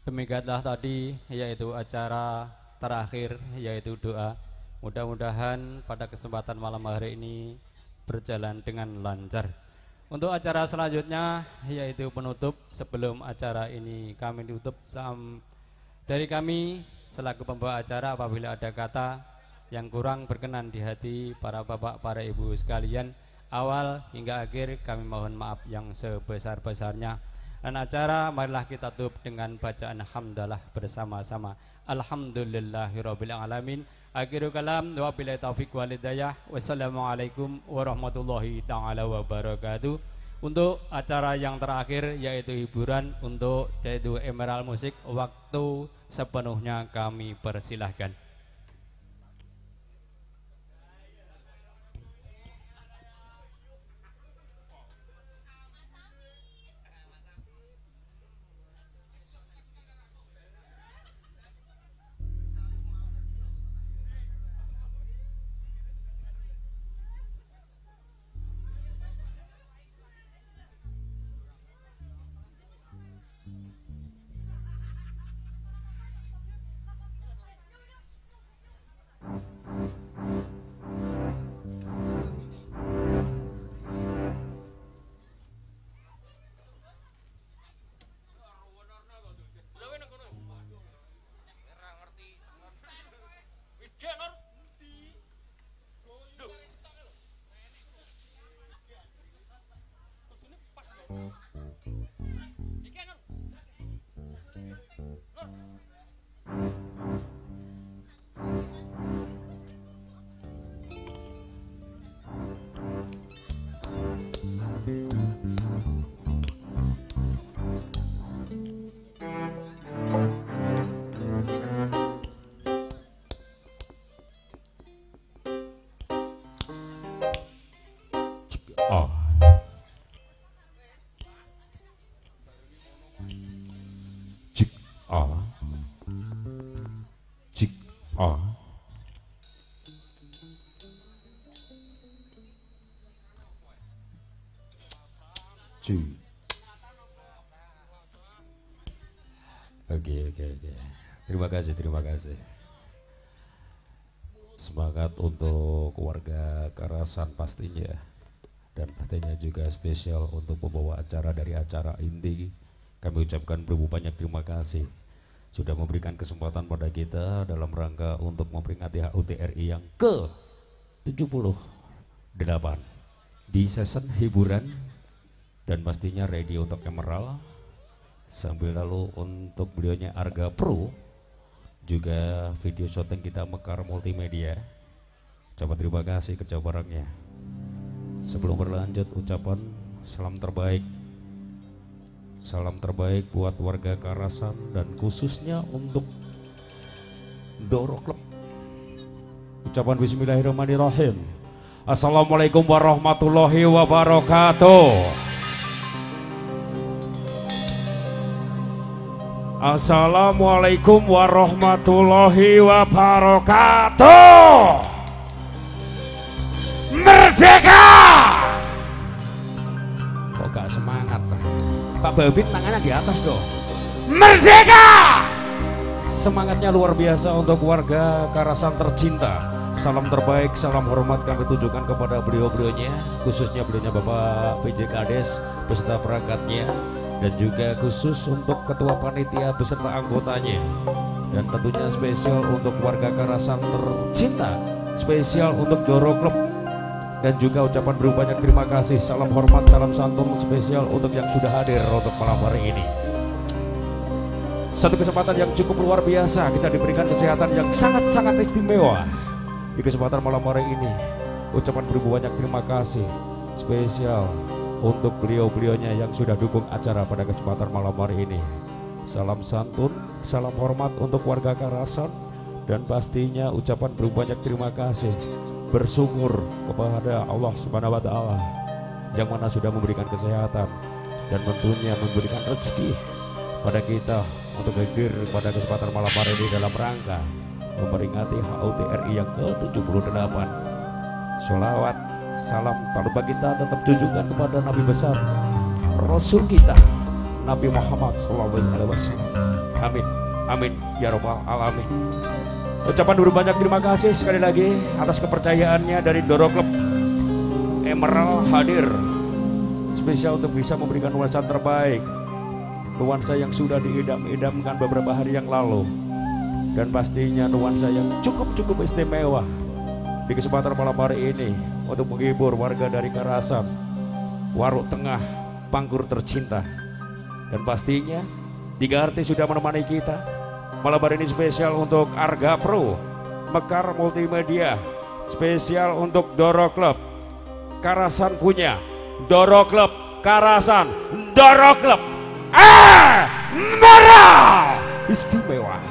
Speaker 6: Demikianlah tadi yaitu acara terakhir yaitu doa. Mudah-mudahan pada kesempatan malam hari ini berjalan dengan lancar. Untuk acara selanjutnya yaitu penutup sebelum acara ini kami tutup dari kami selaku pembawa acara apabila ada kata yang kurang berkenan di hati para bapak para ibu sekalian awal hingga akhir kami mohon maaf yang sebesar-besarnya dan acara marilah kita tutup dengan bacaan hamdalah bersama-sama. Alhamdulillahirabbil alamin. Akhiru kalam. Wa billahi taufik wal hidayah. Wassalamualaikum warahmatullahi taala wabarakatuh. Untuk acara yang terakhir yaitu hiburan untuk yaitu Emerald Musik waktu sepenuhnya kami persilahkan
Speaker 11: A. Cik A. Cuy. Oke, oke, oke. Terima kasih, terima kasih. Semangat untuk warga Karasan pastinya dan pastinya juga spesial untuk pembawa acara dari acara inti. Kami ucapkan berbu banyak terima kasih sudah memberikan kesempatan pada kita dalam rangka untuk memperingati HUT RI yang ke 78 di season hiburan dan pastinya ready untuk Emerald sambil lalu untuk beliaunya Arga Pro juga video syuting kita Mekar Multimedia. Coba terima kasih kerja barangnya sebelum berlanjut ucapan salam terbaik salam terbaik buat warga Karasan dan khususnya untuk Doro Club. Ucapan Bismillahirrahmanirrahim. Assalamualaikum warahmatullahi wabarakatuh. Assalamualaikum warahmatullahi wabarakatuh. Merdeka! Kok gak semangat Pak Babin tangannya di atas dong Merdeka! Semangatnya luar biasa untuk warga Karasan tercinta. Salam terbaik, salam hormat kami tujukan kepada beliau-beliaunya Khususnya beliaunya Bapak PJ Kades beserta perangkatnya Dan juga khusus untuk ketua panitia beserta anggotanya. Dan tentunya spesial untuk warga Karasan tercinta Spesial untuk Doro Club dan juga ucapan berbanyak terima kasih salam hormat salam santun spesial untuk yang sudah hadir untuk malam hari ini. Satu kesempatan yang cukup luar biasa kita diberikan kesehatan yang sangat-sangat istimewa. Di kesempatan malam hari ini ucapan berbanyak terima kasih spesial untuk beliau-beliaunya yang sudah dukung acara pada kesempatan malam hari ini. Salam santun salam hormat untuk warga Karasan dan pastinya ucapan berbanyak terima kasih bersyukur kepada Allah Subhanahu wa taala yang mana sudah memberikan kesehatan dan tentunya memberikan rezeki pada kita untuk hadir pada kesempatan malam hari ini dalam rangka memperingati HUT RI yang ke-78. Sholawat, salam tak lupa kita tetap tunjukkan kepada Nabi besar Rasul kita Nabi Muhammad SAW. Amin, amin, ya robbal alamin. Ucapan dulu banyak terima kasih sekali lagi atas kepercayaannya dari Doro Club. Emerald hadir. Spesial untuk bisa memberikan nuansa terbaik. Nuansa yang sudah diidam-idamkan beberapa hari yang lalu. Dan pastinya nuansa yang cukup-cukup istimewa di kesempatan malam hari ini untuk menghibur warga dari Karasan Waruk Tengah Pangkur tercinta. Dan pastinya tiga artis sudah menemani kita malam hari ini spesial untuk Arga Pro Mekar Multimedia. Spesial untuk Doro Club Karasan punya. Doro Club Karasan Doro Club. Eh merah! Istimewa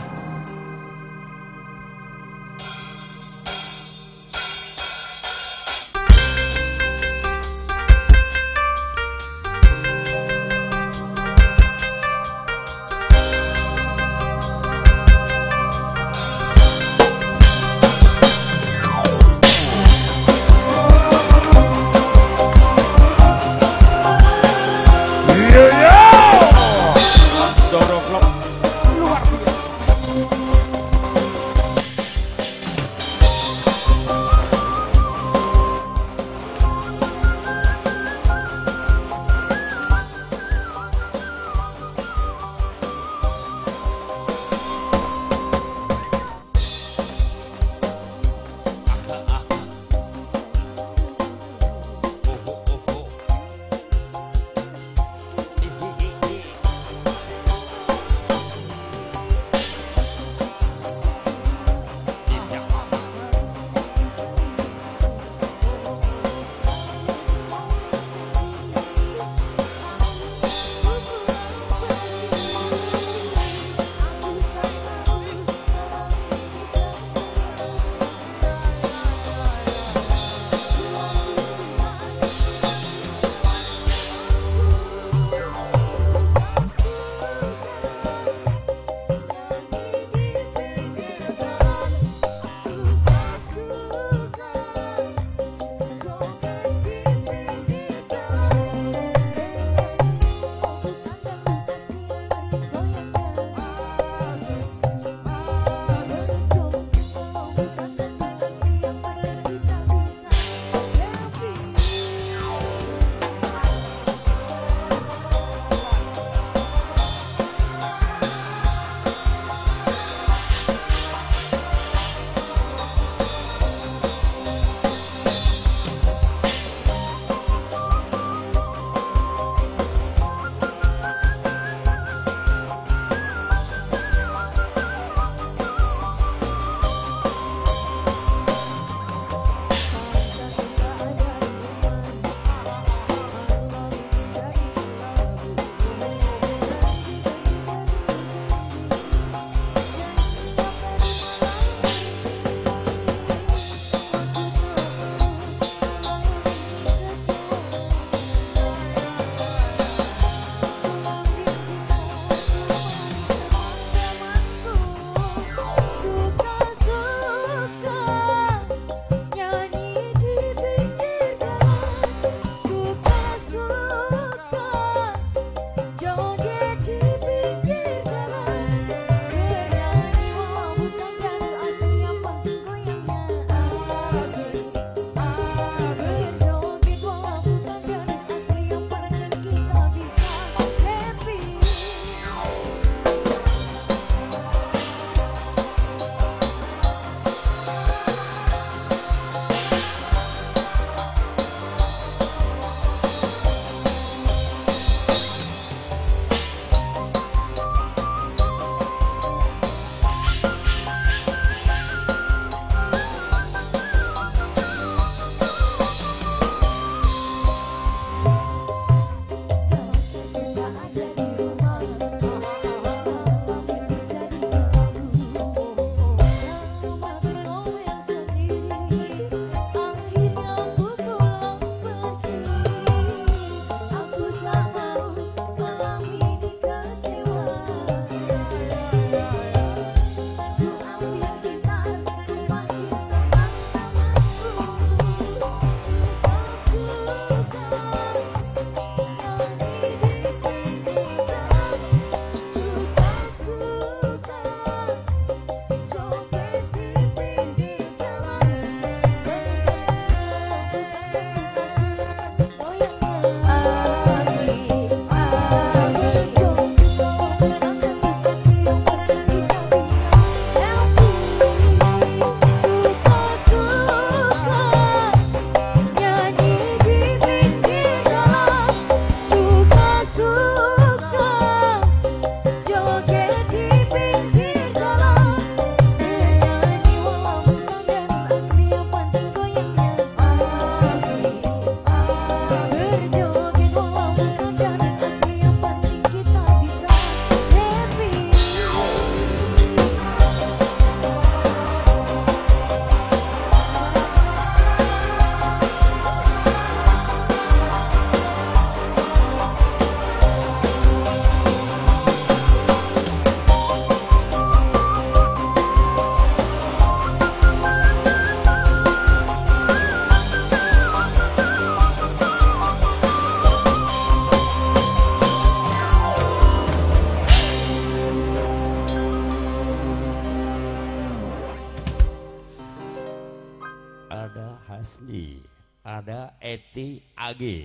Speaker 11: Eti Agi,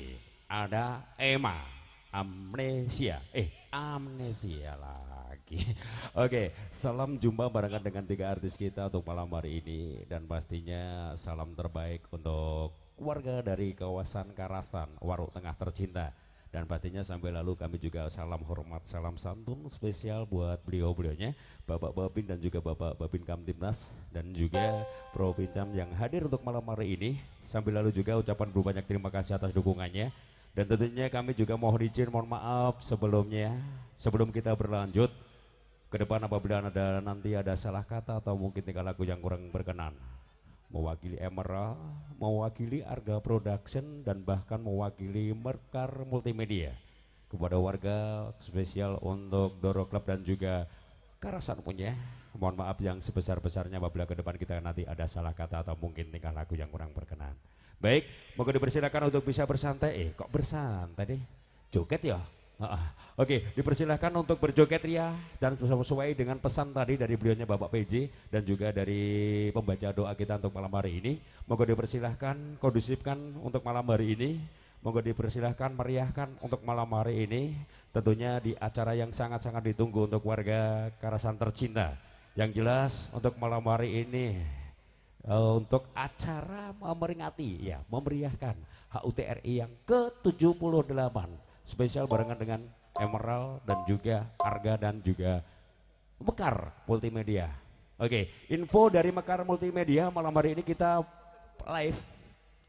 Speaker 11: ada Emma, Amnesia, eh Amnesia lagi. *laughs* Oke, salam jumpa barengan dengan tiga artis kita untuk malam hari ini dan pastinya salam terbaik untuk warga dari kawasan Karasan, Warung Tengah tercinta. Dan pastinya sampai lalu kami juga salam hormat, salam santun spesial buat beliau-beliaunya, Bapak Babin dan juga Bapak Babin Kamtimnas dan juga Pro Pincam yang hadir untuk malam hari ini. Sambil lalu juga ucapan berbanyak terima kasih atas dukungannya. Dan tentunya kami juga mohon izin, mohon maaf sebelumnya, sebelum kita berlanjut ke depan apabila ada nanti ada salah kata atau mungkin tingkah laku yang kurang berkenan mewakili Emerald, mewakili Arga Production dan bahkan mewakili Merkar Multimedia kepada warga spesial untuk Doro Club dan juga Karasan punya mohon maaf yang sebesar-besarnya apabila ke depan kita nanti ada salah kata atau mungkin tingkah laku yang kurang berkenan baik moga dipersilakan untuk bisa bersantai eh kok bersantai deh joget ya. Oke, dipersilahkan untuk berjoget ria dan sesuai dengan pesan tadi dari beliaunya Bapak PJ dan juga dari pembaca doa kita untuk malam hari ini. Moga dipersilahkan kondusifkan untuk malam hari ini. Moga dipersilahkan meriahkan untuk malam hari ini. Tentunya di acara yang sangat-sangat ditunggu untuk warga Karasan tercinta. Yang jelas untuk malam hari ini uh, untuk acara memperingati ya memeriahkan HUTRI yang ke-78 spesial barengan dengan Emerald dan juga Arga dan juga Mekar Multimedia. Oke, info dari Mekar Multimedia malam hari ini kita live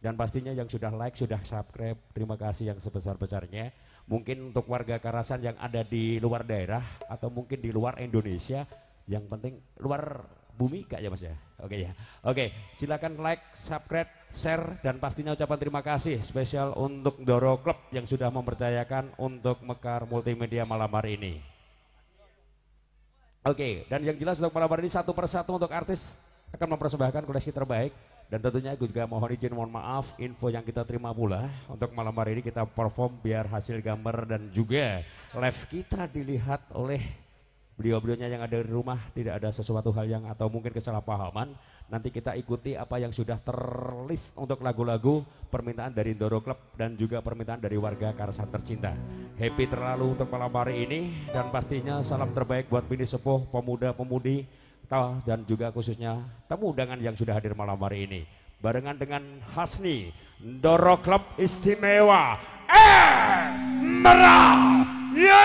Speaker 11: dan pastinya yang sudah like, sudah subscribe, terima kasih yang sebesar-besarnya. Mungkin untuk warga Karasan yang ada di luar daerah atau mungkin di luar Indonesia, yang penting luar bumi gak ya mas ya? Oke ya. Oke, silakan like, subscribe, share dan pastinya ucapan terima kasih spesial untuk Doro Club yang sudah mempercayakan untuk Mekar Multimedia malam hari ini. Oke, dan yang jelas untuk malam hari ini satu persatu untuk artis akan mempersembahkan koleksi terbaik dan tentunya aku juga mohon izin mohon maaf info yang kita terima pula untuk malam hari ini kita perform biar hasil gambar dan juga live kita dilihat oleh beliau-beliaunya yang ada di rumah. Tidak ada sesuatu hal yang atau mungkin kesalahpahaman. Nanti kita ikuti apa yang sudah terlist untuk lagu-lagu permintaan dari Doro Club dan juga permintaan dari warga Karasan tercinta. Happy terlalu untuk malam hari ini dan pastinya salam terbaik buat bini sepuh pemuda-pemudi dan juga khususnya tamu undangan yang sudah hadir malam hari ini. Barengan dengan Hasni Doro Club istimewa. Eh merah. Yo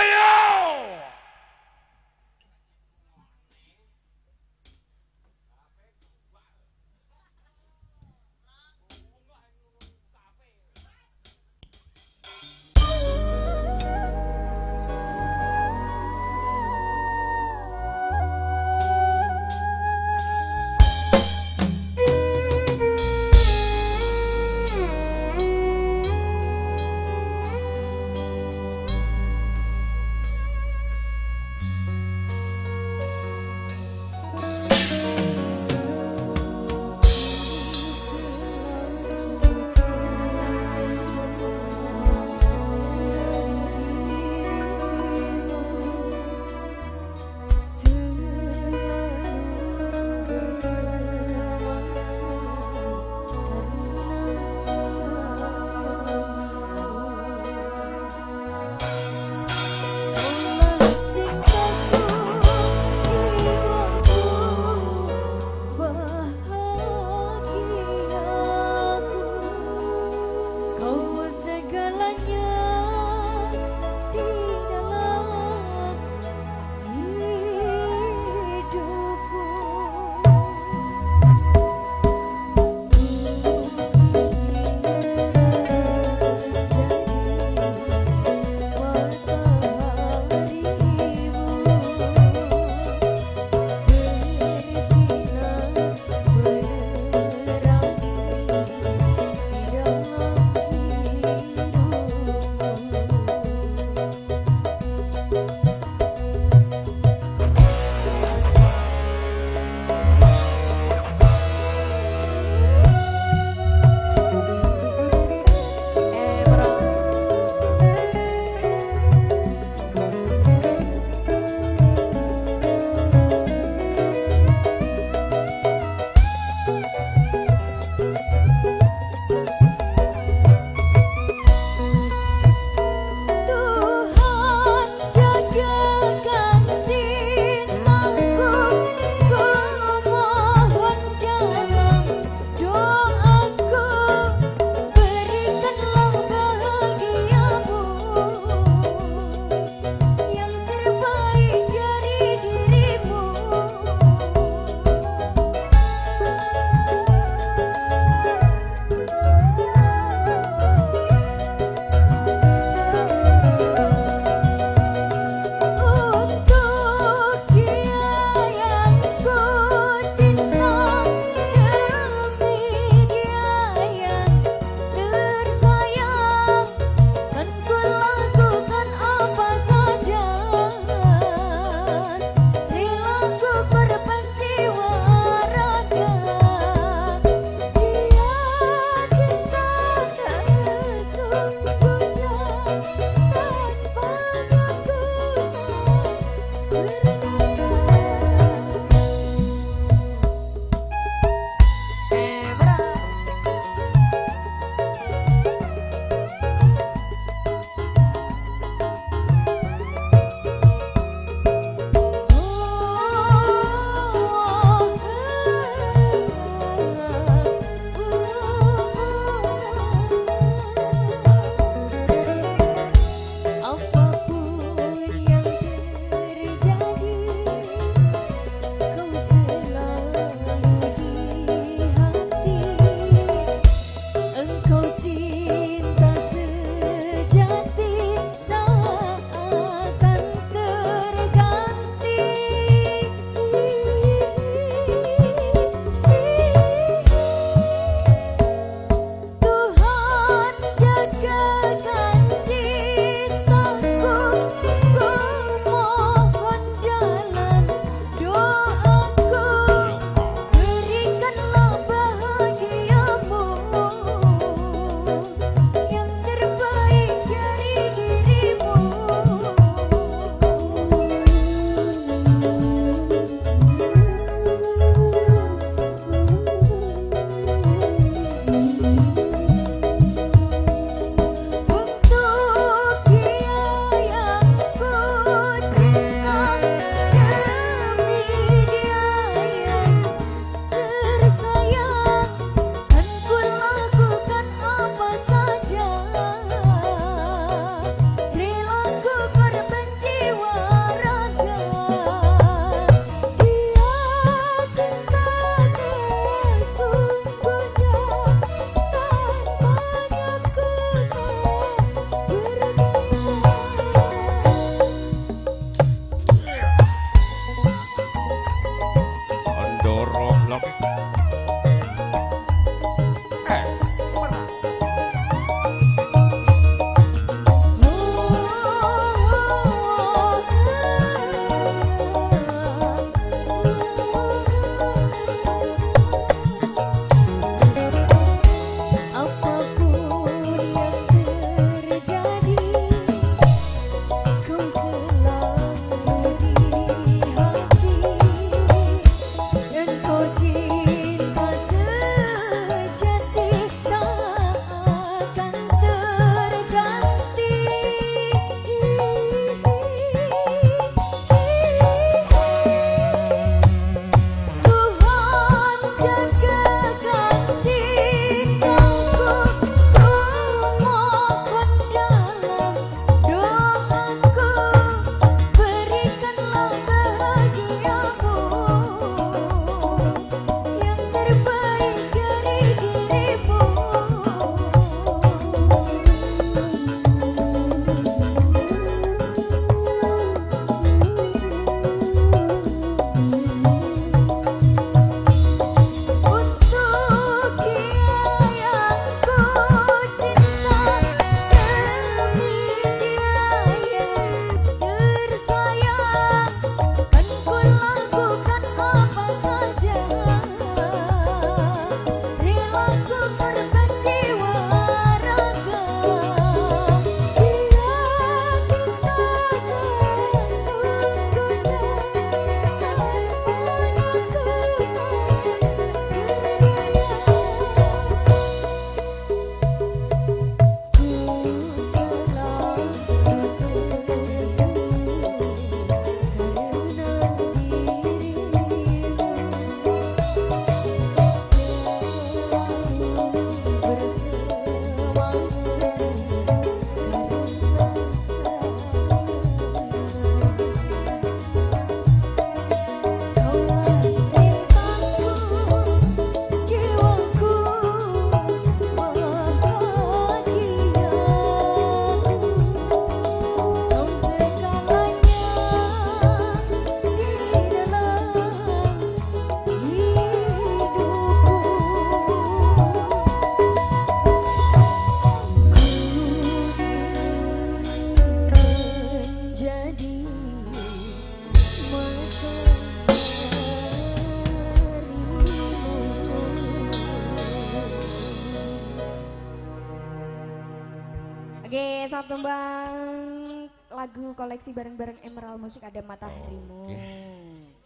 Speaker 12: koleksi bareng-bareng Emerald Musik ada Mataharimu.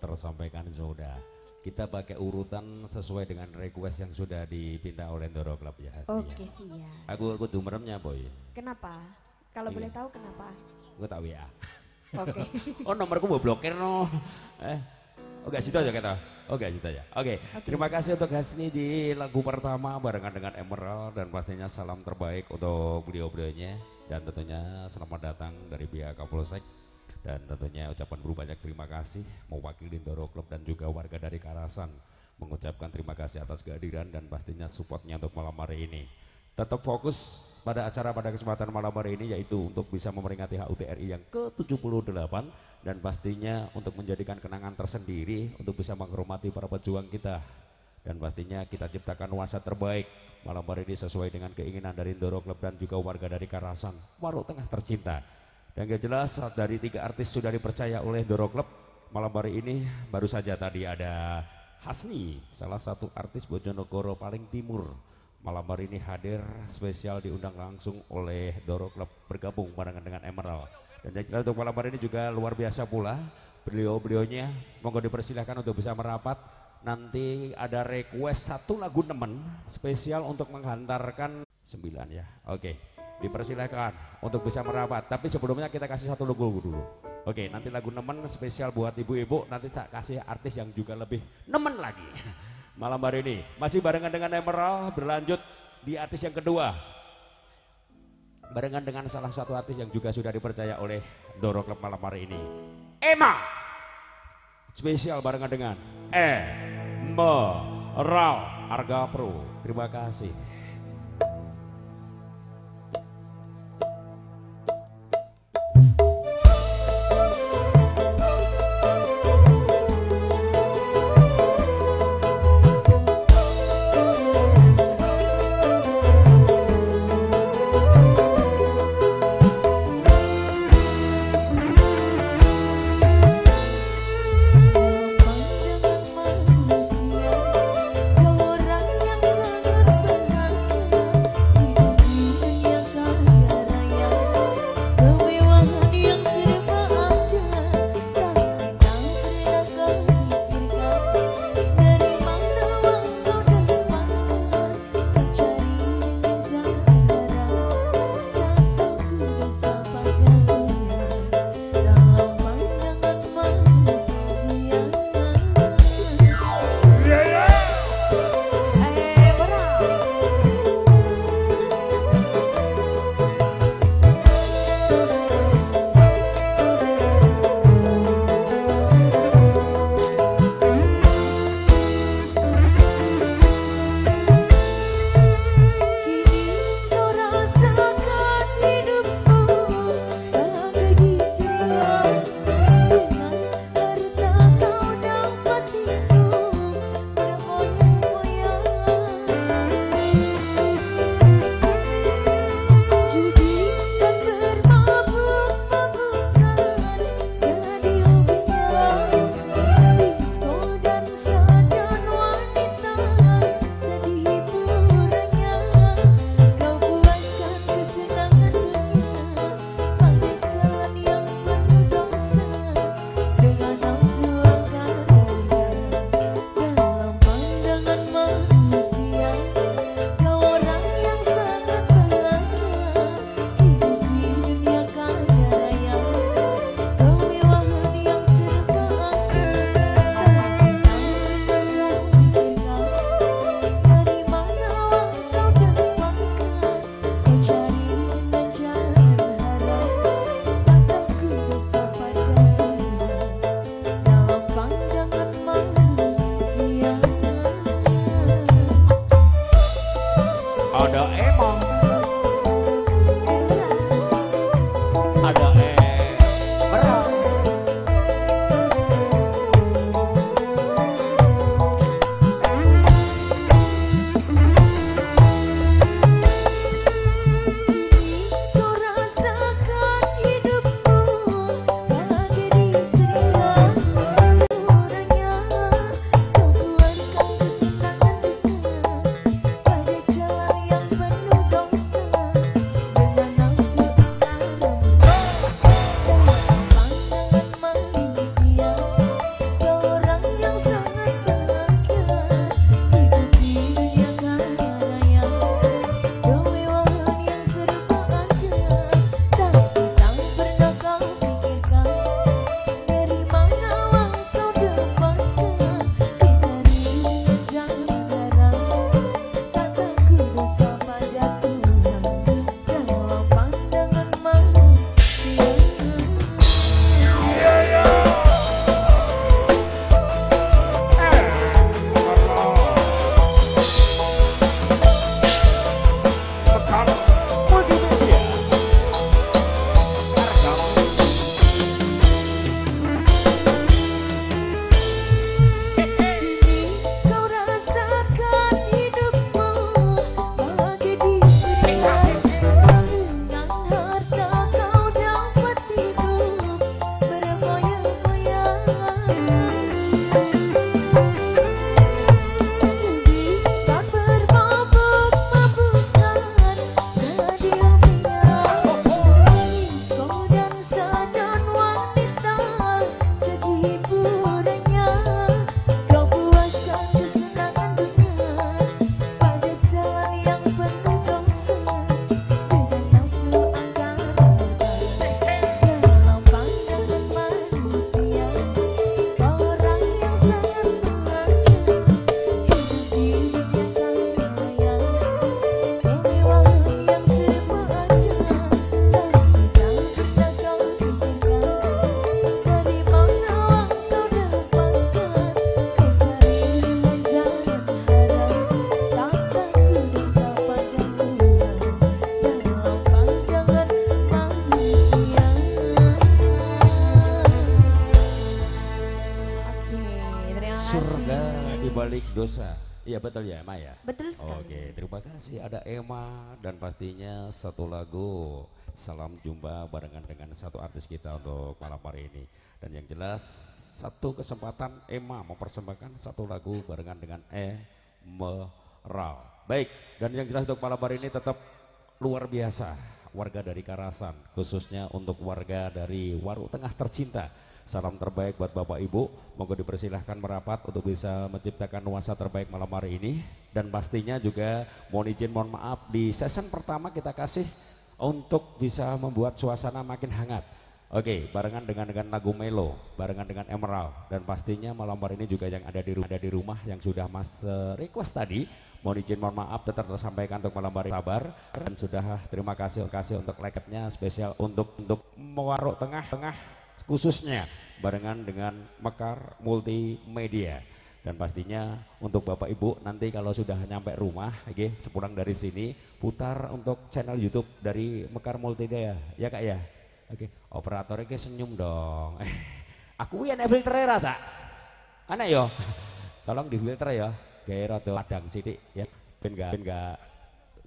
Speaker 11: Tersampaikan sudah. Kita pakai urutan sesuai dengan request yang sudah dipinta oleh Doro Club ya.
Speaker 12: Oke, siap.
Speaker 11: Aku aku meremnya boy.
Speaker 12: Kenapa? Kalau
Speaker 11: Iya.
Speaker 12: boleh tahu kenapa?
Speaker 11: Gue tak WA.
Speaker 12: Oke. *laughs*
Speaker 11: oh nomorku mau blokir no. Eh, oh gak situ aja kata. Oh gak situ aja. Oke, terima kasih untuk Hasni di lagu pertama barengan dengan Emerald dan pastinya salam terbaik untuk beliau-beliaunya dan tentunya selamat datang dari pihak Kapolsek dan tentunya ucapan berbanyak terima kasih mewakili Doro Club dan juga warga dari Karasan mengucapkan terima kasih atas kehadiran dan pastinya supportnya untuk malam hari ini. Tetap fokus pada acara pada kesempatan malam hari ini yaitu untuk bisa memperingati HUT RI yang ke-78 dan pastinya untuk menjadikan kenangan tersendiri untuk bisa menghormati para pejuang kita dan pastinya kita ciptakan nuansa terbaik malam hari ini sesuai dengan keinginan dari Doro Club dan juga warga dari Karasan Waru Tengah tercinta. Dan gak jelas dari tiga artis sudah dipercaya oleh Doro Club malam hari ini baru saja tadi ada Hasni salah satu artis Bojonegoro paling timur. Malam hari ini hadir spesial diundang langsung oleh Doro Club bergabung barengan dengan Emerald. Dan yang jelas untuk malam hari ini juga luar biasa pula beliau-beliaunya. Monggo dipersilahkan untuk bisa merapat nanti ada request satu lagu nemen spesial untuk menghantarkan sembilan ya. Oke dipersilahkan untuk bisa merapat. Tapi sebelumnya kita kasih satu lagu dulu. Oke nanti lagu nemen spesial buat ibu-ibu. Nanti tak kasih artis yang juga lebih nemen lagi. *laughs* Malam hari ini masih barengan dengan Emerald berlanjut di artis yang kedua. Barengan dengan salah satu artis yang juga sudah dipercaya oleh Doro Club malam hari ini. Emma spesial barengan dengan Emerald Arga Pro. Terima kasih Iya betul ya Emma ya?
Speaker 12: Betul sekali.
Speaker 11: Oke terima kasih ada Emma dan pastinya satu lagu Salam Jumpa barengan dengan satu artis kita untuk malam hari ini. Dan yang jelas satu kesempatan Emma mempersembahkan satu lagu barengan dengan Emerald. Baik dan yang jelas untuk malam hari ini tetap luar biasa warga dari Karasan khususnya untuk warga dari Warung Tengah tercinta Salam terbaik buat Bapak Ibu. Monggo dipersilahkan merapat untuk bisa menciptakan nuansa terbaik malam hari ini. Dan pastinya juga mohon izin mohon maaf di season pertama kita kasih untuk bisa membuat suasana makin hangat. Oke, barengan dengan dengan lagu Melo, barengan dengan Emerald dan pastinya malam hari ini juga yang ada di rumah, ada di rumah yang sudah mas eh, request tadi. Mohon izin mohon maaf tetap tersampaikan untuk malam hari sabar dan sudah terima kasih kasih untuk leketnya spesial untuk untuk mewaruk tengah-tengah khususnya barengan dengan Mekar Multimedia. Dan pastinya untuk Bapak Ibu nanti kalau sudah nyampe rumah oke sepulang dari sini putar untuk channel YouTube dari Mekar Multimedia. Ya Kak ya? Oke operatornya senyum dong. *laughs* Aku yang filter ya tak aneh yo. *laughs* Tolong di filter ya gaya rada padang sidik ya. Ben gak ben gak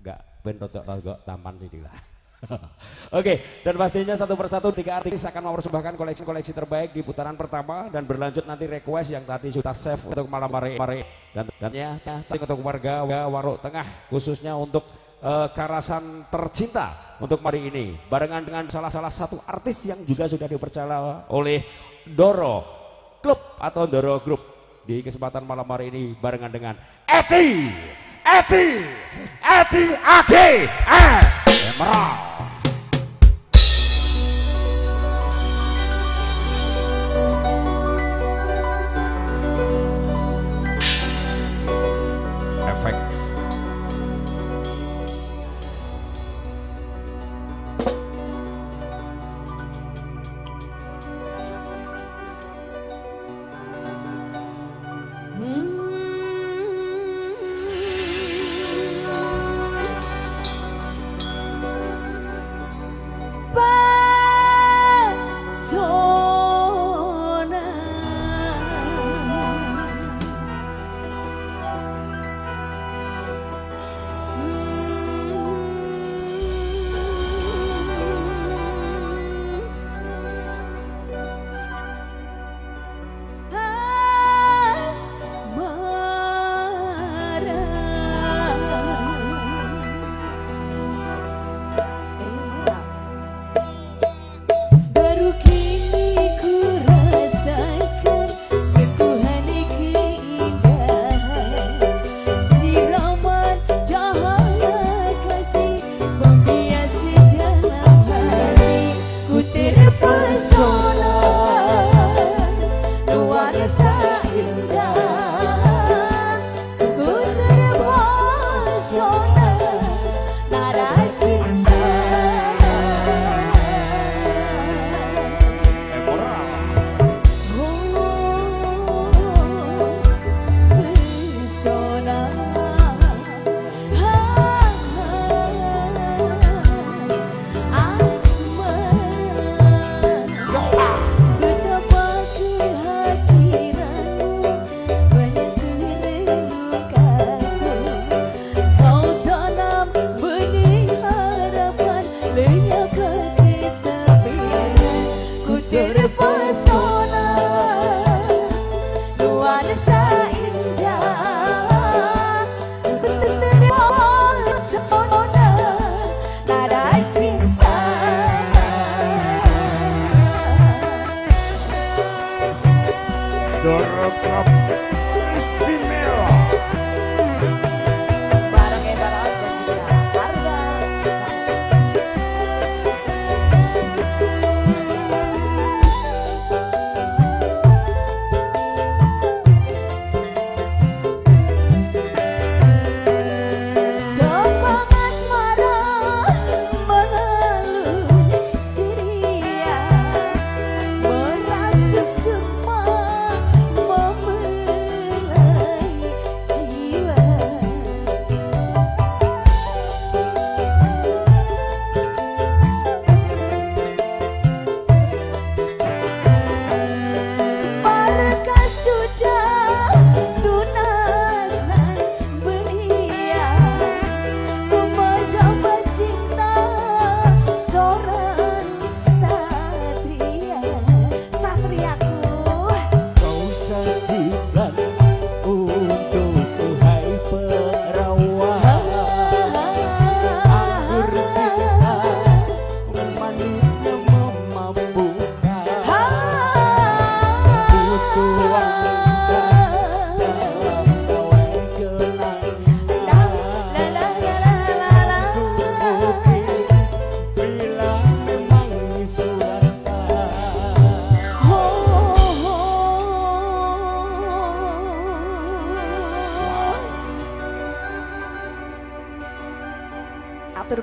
Speaker 11: gak ben rada rada tampan sidik lah *laughs* *laughs* Oke, dan pastinya satu persatu tiga artis akan mempersembahkan koleksi-koleksi terbaik di putaran pertama dan berlanjut nanti request yang tadi sudah save untuk malam hari hari dan dan ya untuk warga Waruk Tengah khususnya untuk uh, Karasan tercinta untuk hari ini. Barengan dengan salah salah satu artis yang juga sudah dipercaya oleh Doro Club atau Doro Group di kesempatan malam hari ini barengan dengan Eti Eti Eti Ati Emerald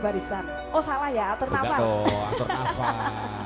Speaker 13: barisan. Oh salah ya, atur nafas.
Speaker 12: Enggak atur nafas.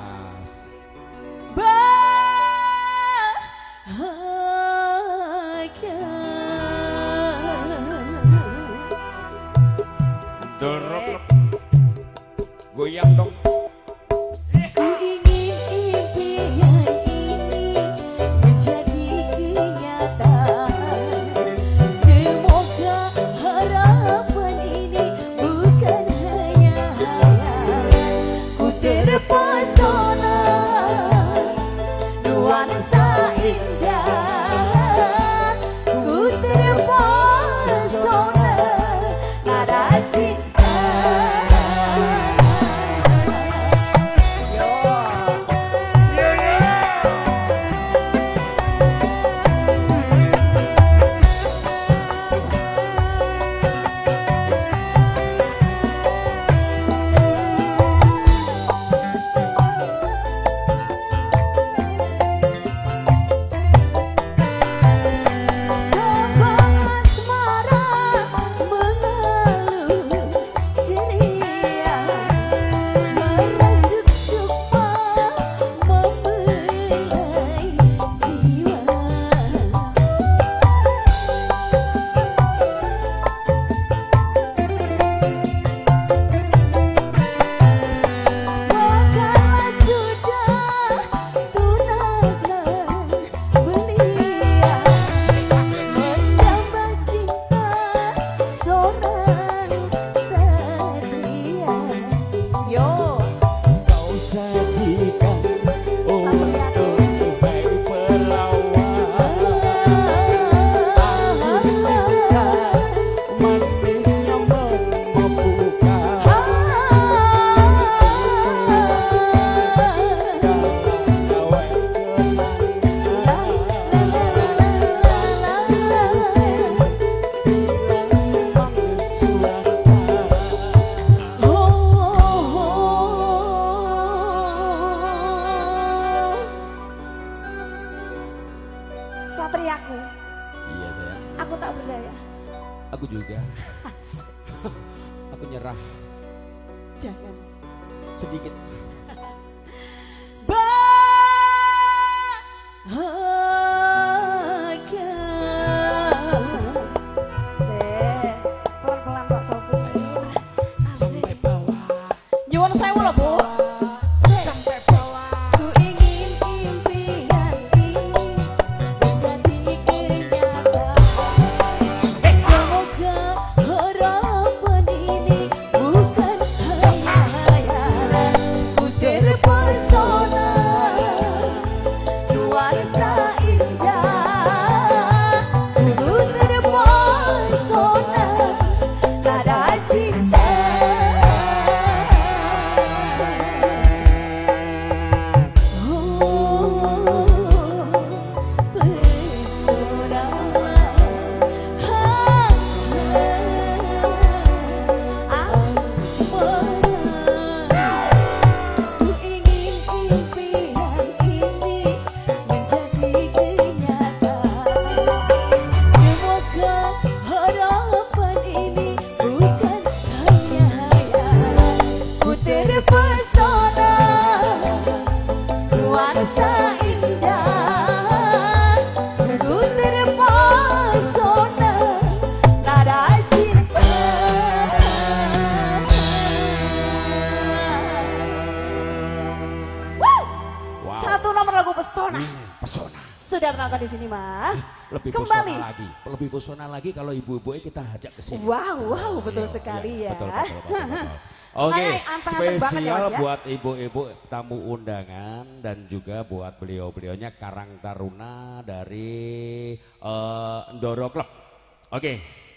Speaker 11: Lebih personal lagi kalau ibu-ibu kita ajak ke sini.
Speaker 13: Wow, wow, betul
Speaker 11: Iya,
Speaker 13: sekali
Speaker 11: iya,
Speaker 13: ya.
Speaker 11: betul, betul, betul, betul. *laughs* Oke,
Speaker 13: Makanya anteng-anteng banget ya,
Speaker 11: spesial
Speaker 13: ya.
Speaker 11: buat ibu-ibu tamu undangan dan juga buat beliau-beliaunya Karang Taruna dari eh, Ndoro Club. Oke, kita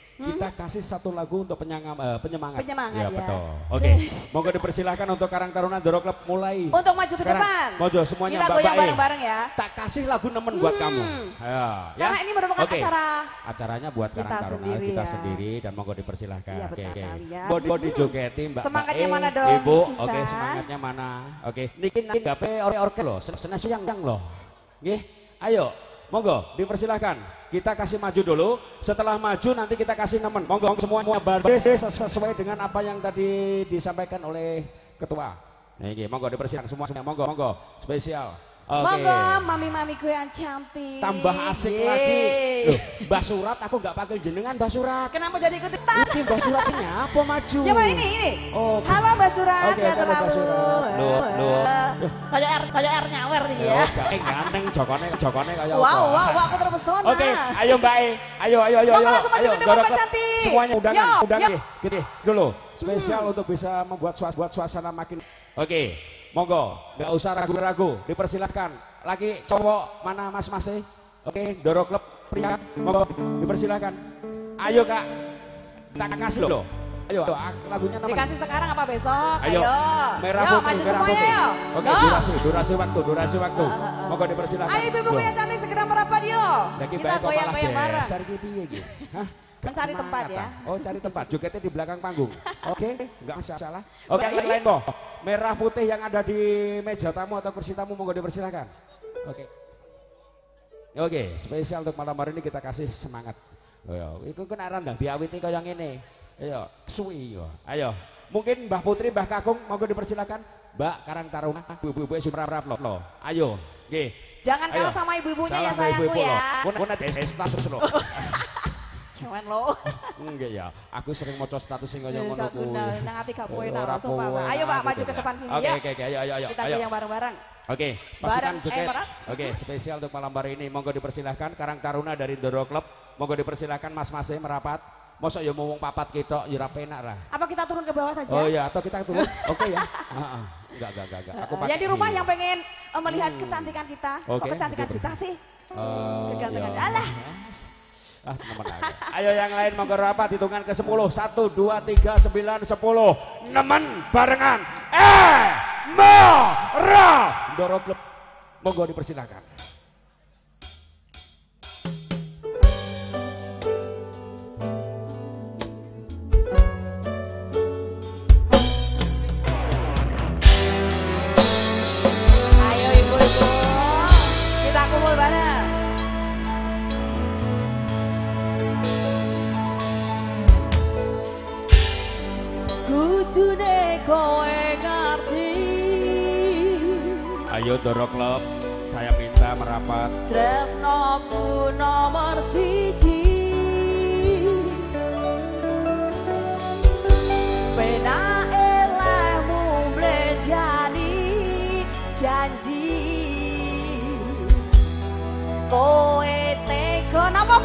Speaker 11: kasih satu lagu untuk penyangam, eh, penyemangat.
Speaker 13: Hmm? Penyemangat, ya.
Speaker 11: betul. Oke, monggo dipersilahkan untuk Karang Taruna Ndoro Club mulai.
Speaker 13: Untuk maju ke
Speaker 11: Sekarang,
Speaker 13: depan.
Speaker 11: Mojo semuanya
Speaker 13: Kita goyang
Speaker 11: Bae.
Speaker 13: bareng-bareng ya.
Speaker 11: Tak kasih lagu nemen buat kamu. Ayo, ya.
Speaker 13: Karena ini merupakan
Speaker 11: Oke.
Speaker 13: acara
Speaker 11: Acaranya buat
Speaker 13: kita
Speaker 11: Karang Taruna
Speaker 13: sendiri
Speaker 11: kita
Speaker 13: ya.
Speaker 11: sendiri dan monggo dipersilahkan.
Speaker 13: Iya,
Speaker 11: oke, oke.
Speaker 13: ya.
Speaker 11: Mau di dijogeti Mbak
Speaker 13: Semangatnya
Speaker 11: Bae,
Speaker 13: mana dong,
Speaker 11: Ibu, oke semangatnya mana? Oke, niki nanti gape ore orke loh, sen- senes yang yang loh. Nggih, ayo. Monggo dipersilahkan. Kita kasih maju dulu. Setelah maju nanti kita kasih nemen. Monggo semuanya baris sesuai dengan apa yang tadi disampaikan oleh ketua. Nih, nggih, monggo dipersilahkan semua semua. Monggo, monggo. Spesial. Oke.
Speaker 13: Monggo mami-mamiku yang cantik.
Speaker 11: Tambah asik
Speaker 13: Yeay.
Speaker 11: lagi. Loh, Mbak Surat aku nggak panggil jenengan Mbak Surat.
Speaker 13: Kenapa jadi ikut ikutan?
Speaker 11: Ini Mbak Surat ini apa maju?
Speaker 13: Ya Mbak ini ini.
Speaker 11: Oh,
Speaker 13: Halo Mbak Surat,
Speaker 11: Oke,
Speaker 13: sehat selalu.
Speaker 11: Surat. Loh, loh.
Speaker 13: Kayak R kayak R nyawer nih
Speaker 11: Ya,
Speaker 13: ya.
Speaker 11: oke, ganteng jokone jokone kayak
Speaker 13: Wow,
Speaker 11: apa?
Speaker 13: wow, wow, aku terpesona.
Speaker 11: Oke, ayo Mbak E. Ayo, ayo, ayo,
Speaker 13: Monggo langsung maju ke depan, Mbak cantik.
Speaker 11: Semuanya undangan,
Speaker 13: Yo,
Speaker 11: undangan
Speaker 13: yo.
Speaker 11: nih. Gini, dulu. Spesial untuk bisa membuat suas buat suasana makin Oke, monggo, nggak usah ragu-ragu, dipersilahkan. Laki cowok mana mas mas e? Oke, Doro Klub pria, monggo, dipersilahkan. Ayo kak, tak kasih loh. Ayo, ayo, lagunya nama.
Speaker 13: Dikasih sekarang apa besok?
Speaker 11: Ayo, merah
Speaker 13: Yo,
Speaker 11: putih, merah
Speaker 13: semuanya
Speaker 11: putih. Oke, durasi, durasi waktu, durasi waktu. Monggo dipersilakan.
Speaker 13: Ayo ibu-ibu yang cantik segera merapat yo.
Speaker 11: Lagi
Speaker 13: Kita goyang-goyang bareng.
Speaker 11: geser gitu ya gitu. Hah? *laughs*
Speaker 13: Mencari tempat ya.
Speaker 11: ah? Oh cari tempat, jogetnya di belakang panggung. *laughs* Oke, nggak masalah. Oke,
Speaker 13: Baik.
Speaker 11: yang lain kok. Merah putih yang ada di meja tamu atau kursi tamu monggo dipersilakan. Oke. Oke, spesial untuk malam hari ini kita kasih semangat. Ayo, itu kan arah ndang diawiti kaya ngene. Ayo, suwi yo. Ayo. Mungkin Mbah Putri, Mbah Kakung monggo dipersilakan. Mbak Karang Taruna, ibu-ibu sudah rap lo. Ayo, nggih.
Speaker 13: Jangan kalah sama ibu-ibunya ya sayangku
Speaker 11: ibu-ibu
Speaker 13: ya.
Speaker 11: lo. Kun kun ada status lo. *laughs*
Speaker 13: Jangan lo. *laughs*
Speaker 11: Enggak ya, aku sering maca status sing kaya
Speaker 13: Eh,
Speaker 11: ngono kuwi.
Speaker 13: nang ati gak nak
Speaker 11: Ora
Speaker 13: langsung Pak. Ayo Pak
Speaker 11: nah,
Speaker 13: maju
Speaker 11: gitu
Speaker 13: ke
Speaker 11: ya.
Speaker 13: depan sini
Speaker 11: Oke,
Speaker 13: ya.
Speaker 11: oke, oke, ayo, ayo, ayo.
Speaker 13: Kita
Speaker 11: ayo.
Speaker 13: goyang bareng-bareng.
Speaker 11: Oke, pasukan
Speaker 13: Bareng, eh,
Speaker 11: joget.
Speaker 13: bareng.
Speaker 11: Oke, spesial untuk malam hari ini. Monggo dipersilahkan Karang Taruna dari Doro Club. Monggo dipersilahkan Mas Mas merapat. Masa ya ngomong papat kita ya penak lah.
Speaker 13: Apa kita turun ke bawah saja?
Speaker 11: Oh iya, atau kita turun? *laughs* Oke ya. Heeh. Enggak, enggak, enggak, enggak. Aku
Speaker 13: Eh,
Speaker 11: pakai
Speaker 13: yang di rumah yang pengen eh, melihat
Speaker 11: Hmm.
Speaker 13: kecantikan kita.
Speaker 11: Oke,
Speaker 13: Kok kecantikan
Speaker 11: oke,
Speaker 13: kita sih?
Speaker 11: Oh,
Speaker 13: Kegantengan.
Speaker 11: iya.
Speaker 13: Alah.
Speaker 11: Ah, teman aja. Ayo yang lain monggo rapat hitungan ke 10. 1 2 3 9 10. Nemen barengan. Eh, Mora. Doro Club. Monggo dipersilakan.
Speaker 13: Kudune kowe ngerti
Speaker 11: Ayo Doro Club. Saya minta merapat.
Speaker 13: Tresnoku nomor siji Pena elehmu mlejani janji Kowe tega napa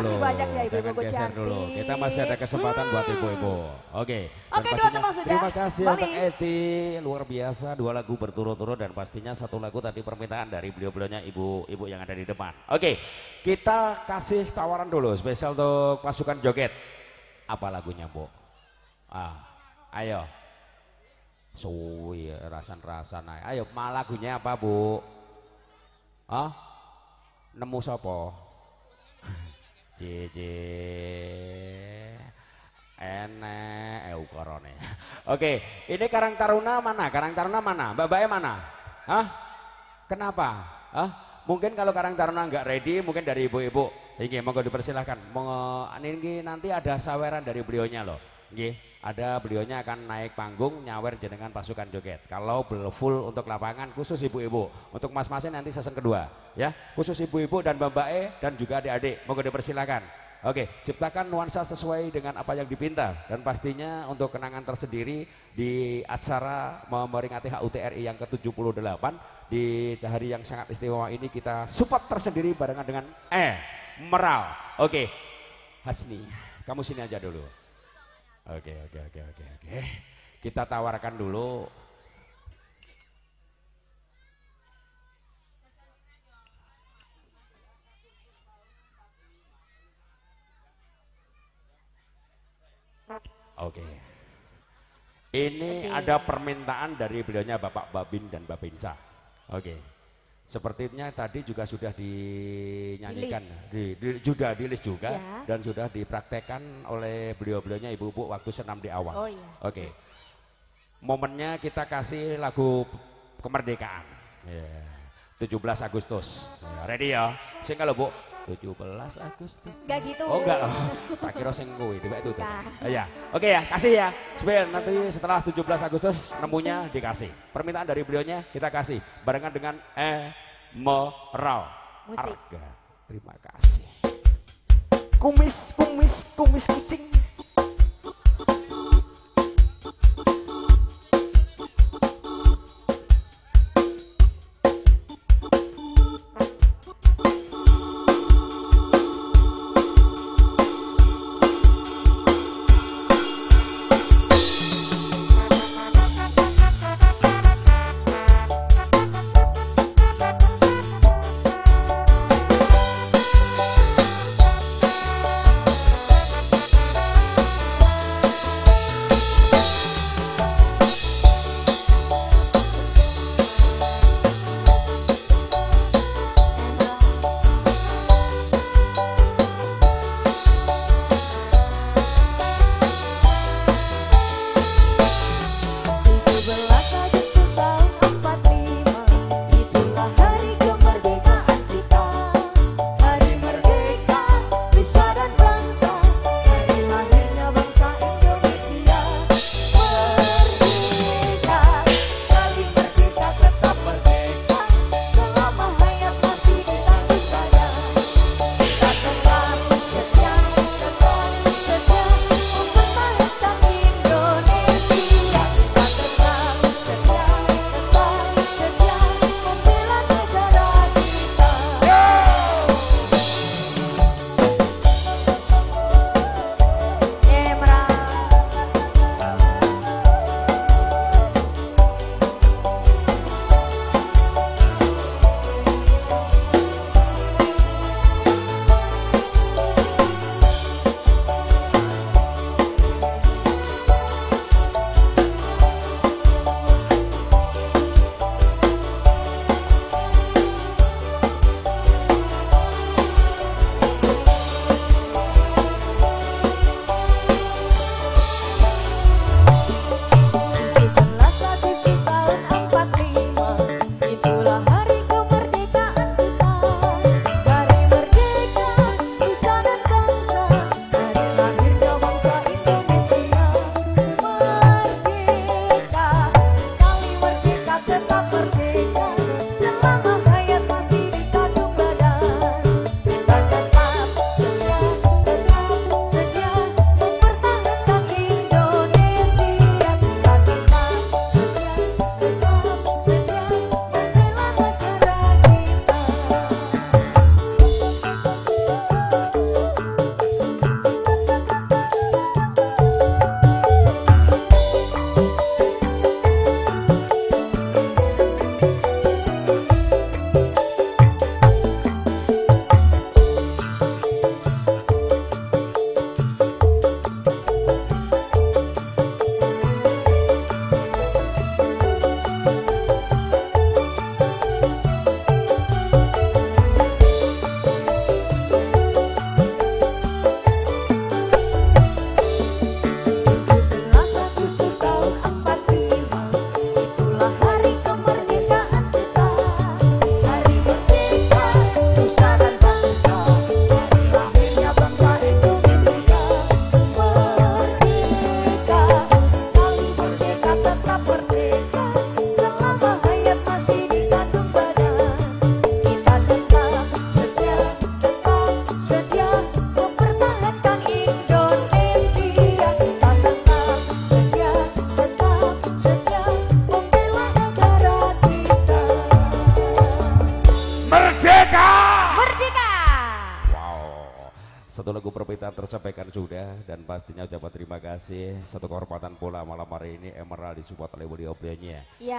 Speaker 11: dulu.
Speaker 13: banyak ya, Ibu-ibu
Speaker 11: Jangan geser
Speaker 13: cantik.
Speaker 11: dulu. Kita masih ada kesempatan buat ibu-ibu. Oke.
Speaker 13: Oke, dua tebak sudah.
Speaker 11: Terima kasih
Speaker 13: Balik.
Speaker 11: untuk Eti. Luar biasa dua lagu berturut-turut dan pastinya satu lagu tadi permintaan dari beliau-beliaunya ibu-ibu yang ada di depan. Oke. Kita kasih tawaran dulu spesial untuk pasukan joget. Apa lagunya, Bu? Ah, ayo. Suwi rasan-rasan. Ayo, ma lagunya apa, Bu? Ah? Nemu sapa? Cici. Enek eu korone. Oke, ini Karang Taruna mana? Karang Taruna mana? Mbak Bae mana? Hah? Kenapa? Hah? Mungkin kalau Karang Taruna nggak ready, mungkin dari ibu-ibu. Ini monggo dipersilahkan. Mau nanti ada saweran dari beliaunya loh. Nggih, ada beliaunya akan naik panggung nyawer jenengan pasukan joget. Kalau belum full untuk lapangan khusus ibu-ibu. Untuk mas-masnya nanti season kedua, ya. Khusus ibu-ibu dan Mbak E dan juga adik-adik. Monggo dipersilakan. Oke, ciptakan nuansa sesuai dengan apa yang dipinta dan pastinya untuk kenangan tersendiri di acara memperingati HUT RI yang ke-78 di hari yang sangat istimewa ini kita support tersendiri barengan dengan eh Meral. Oke. Hasni, kamu sini aja dulu. Oke, oke, oke, oke, oke. Kita tawarkan dulu. Oke. Ini ada permintaan dari beliaunya Bapak Babin dan Babinsa. Oke. Sepertinya tadi juga sudah dinyanyikan, di, di, sudah di list juga
Speaker 12: Ya.
Speaker 11: dan sudah dipraktekkan oleh beliau-beliaunya ibu-ibu waktu senam di awal.
Speaker 12: Oh, iya.
Speaker 11: Oke. Momennya kita kasih lagu kemerdekaan. Ya. 17 Agustus. Ya, ready ya? Sing kalau Bu. 17 Agustus.
Speaker 12: Enggak gitu.
Speaker 11: Oh enggak. Tak kira sing kuwi tiba itu. tuh. Oh, ya. Oke ya, kasih ya. Sebel nanti setelah 17 Agustus nemunya dikasih. Permintaan dari beliaunya kita kasih barengan dengan Emerald.
Speaker 12: Musik.
Speaker 11: Arga. Terima kasih. Kumis, kumis, kumis kucing. Kasih satu kehormatan pula malam hari ini Emerald disupport oleh beliau beliaunya.
Speaker 12: Iya.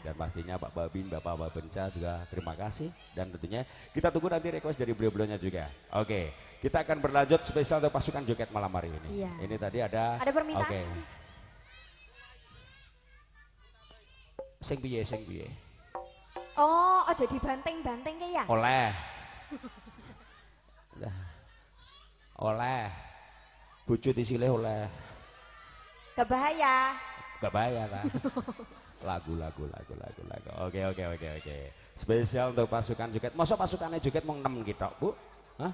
Speaker 11: Dan pastinya Pak Babin, Bapak Babenca juga terima kasih dan tentunya kita tunggu nanti request dari beliau-beliaunya juga. Oke, kita akan berlanjut spesial untuk pasukan joget malam hari ini.
Speaker 12: Iya.
Speaker 11: Ini tadi ada
Speaker 12: Ada permintaan.
Speaker 11: Oke. Sing piye sing piye?
Speaker 12: Oh, oh jadi banteng-banteng ya?
Speaker 11: Oleh. Oleh. Bojo disilih oleh.
Speaker 12: Gak bahaya.
Speaker 11: Gak bahaya lah. *laughs* lagu lagu lagu lagu lagu. Oke oke oke oke. Spesial untuk pasukan joget. Masa pasukannya joget mau 6 gitu, Bu? Hah?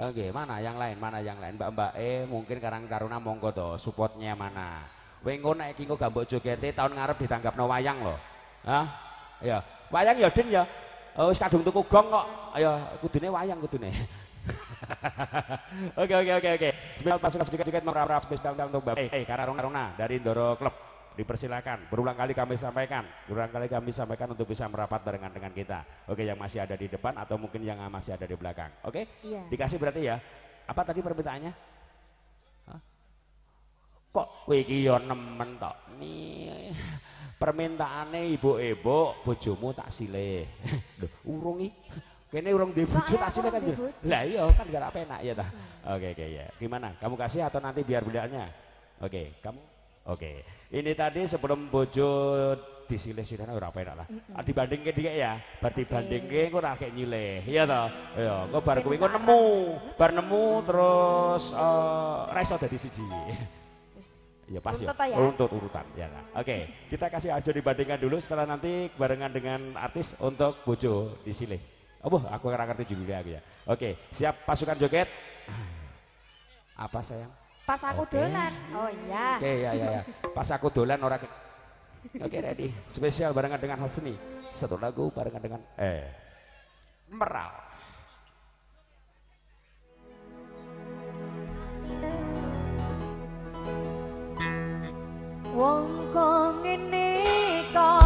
Speaker 11: Oke, mana yang lain? Mana yang lain? Mbak-mbak eh mungkin Karang Taruna monggo to, supportnya mana? Wengo nek iki engko jogete tahun ngarep ditanggapno wayang loh. Hah? Ya, wayang ya Den ya. Oh, wis kadung tuku gong kok. Ayo kudune wayang kudune. *laughs* Oke oke oke oke. Spesial pasukan sedikit-sedikit merap spesial untuk Mbak. Eh, eh Karang Taruna dari Ndoro Club dipersilakan. Berulang kali kami sampaikan, berulang kali kami sampaikan untuk bisa merapat barengan dengan kita. Oke, yang masih ada di depan atau mungkin yang masih ada di belakang. Oke?
Speaker 12: Iya.
Speaker 11: Dikasih berarti ya. Apa tadi permintaannya? Hah? Kok kowe iki ya nemen tok. Nih permintaane ibu-ibu bojomu tak silih. *laughs* Loh, urung iki. Kene urung di bojo tak silih kan. Lah iya kan gak enak ya ta. Oke oke ya. Gimana? Kamu kasih atau nanti biar beliaunya? Oke, kamu Oke, ini tadi sebelum bojo disilih silihna ora penak lah. Ah, Dibandingke dikek ya, bar dibandingke engko ora kayak nyilih. Iya toh? Iya, engko bar kuwi engko nemu, bar nemu terus eh ra iso dadi siji. Iya pas ya.
Speaker 12: Toh ya?
Speaker 11: Urutan ya. kan? Oke, kita kasih aja dibandingkan dulu setelah nanti barengan dengan artis untuk bojo disilih. Oh, aku ora ngerti juga aku ya. Oke, siap pasukan joget. Apa sayang?
Speaker 12: Pas aku
Speaker 11: Oke.
Speaker 12: dolan. Oh iya.
Speaker 11: Oke ya ya ya. Pas aku dolan ora ke- Oke ready. Spesial barengan dengan Hasni. Satu lagu barengan dengan eh Meral.
Speaker 13: Wong kok ngene kok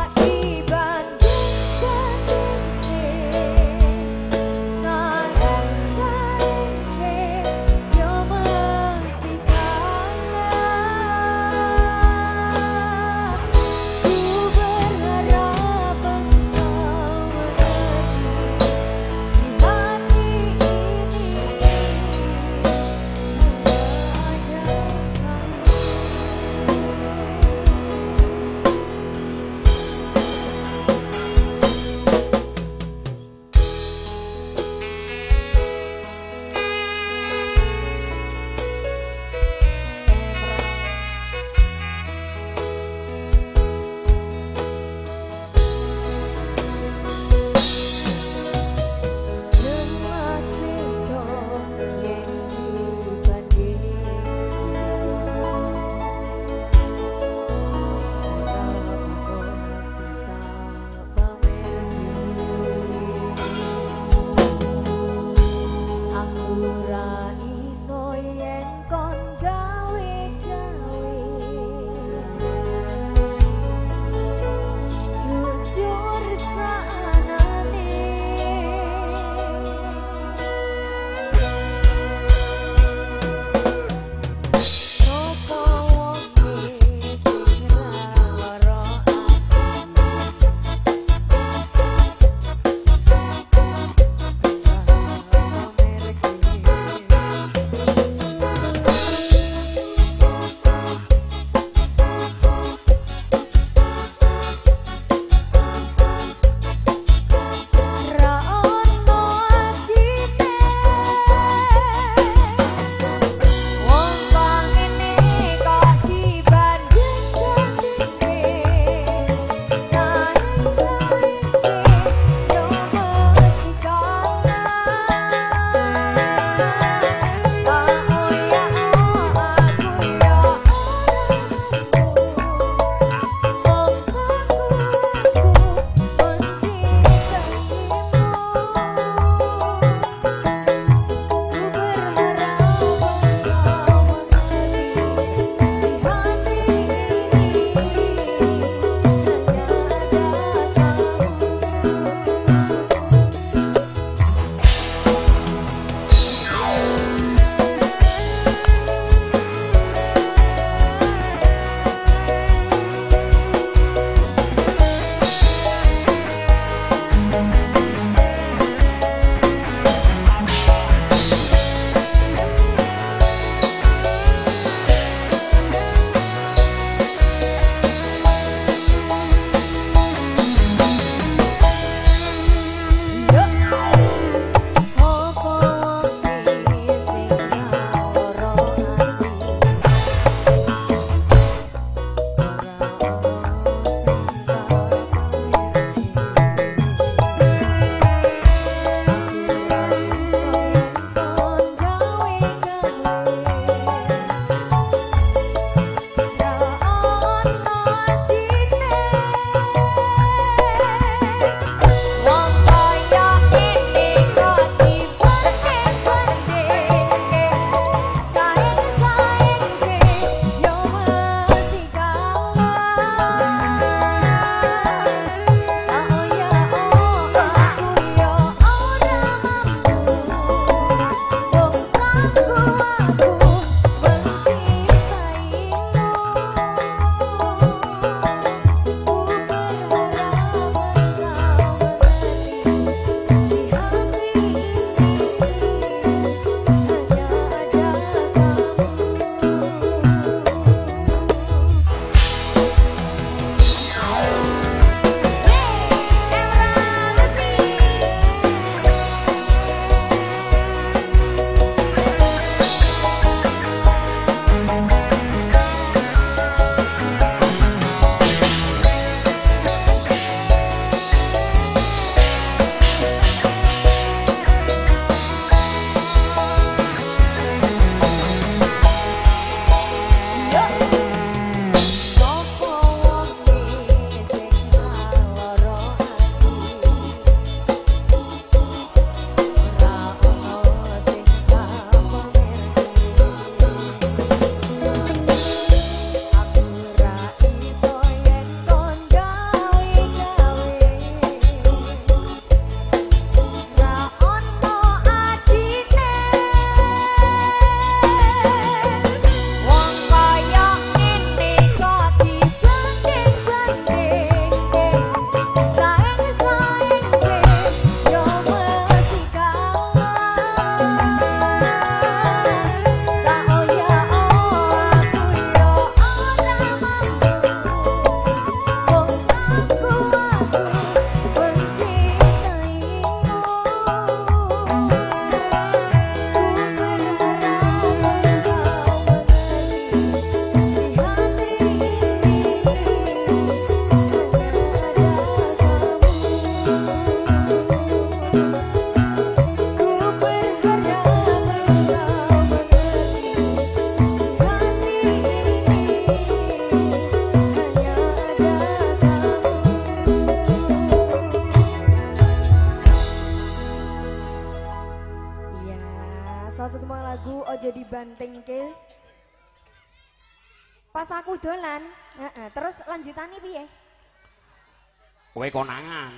Speaker 11: Kowe konangan.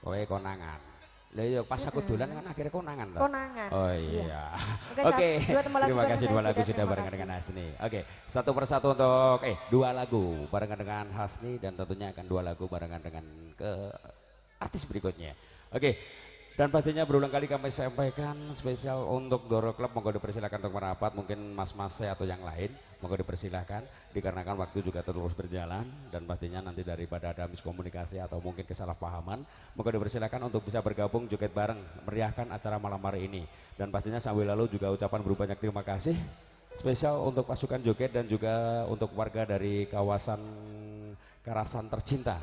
Speaker 11: Kowe konangan. Lah iya pas aku dolan kan akhirnya konangan toh.
Speaker 12: Konangan,
Speaker 11: Oh
Speaker 12: iya.
Speaker 11: iya.
Speaker 12: Oke, lagu
Speaker 11: Terima kasih dua lagu
Speaker 12: sudah,
Speaker 11: barengan dengan Hasni. Oke, satu persatu untuk eh dua lagu barengan dengan Hasni dan tentunya akan dua lagu barengan dengan ke artis berikutnya. Oke. Dan pastinya berulang kali kami sampaikan spesial untuk Doro Club monggo dipersilakan untuk merapat mungkin mas-mas saya atau yang lain monggo dipersilakan dikarenakan waktu juga terus berjalan dan pastinya nanti daripada ada miskomunikasi atau mungkin kesalahpahaman monggo dipersilakan untuk bisa bergabung joget bareng meriahkan acara malam hari ini. Dan pastinya sambil lalu juga ucapan berbanyak terima kasih spesial untuk pasukan joget dan juga untuk warga dari kawasan Karasan tercinta.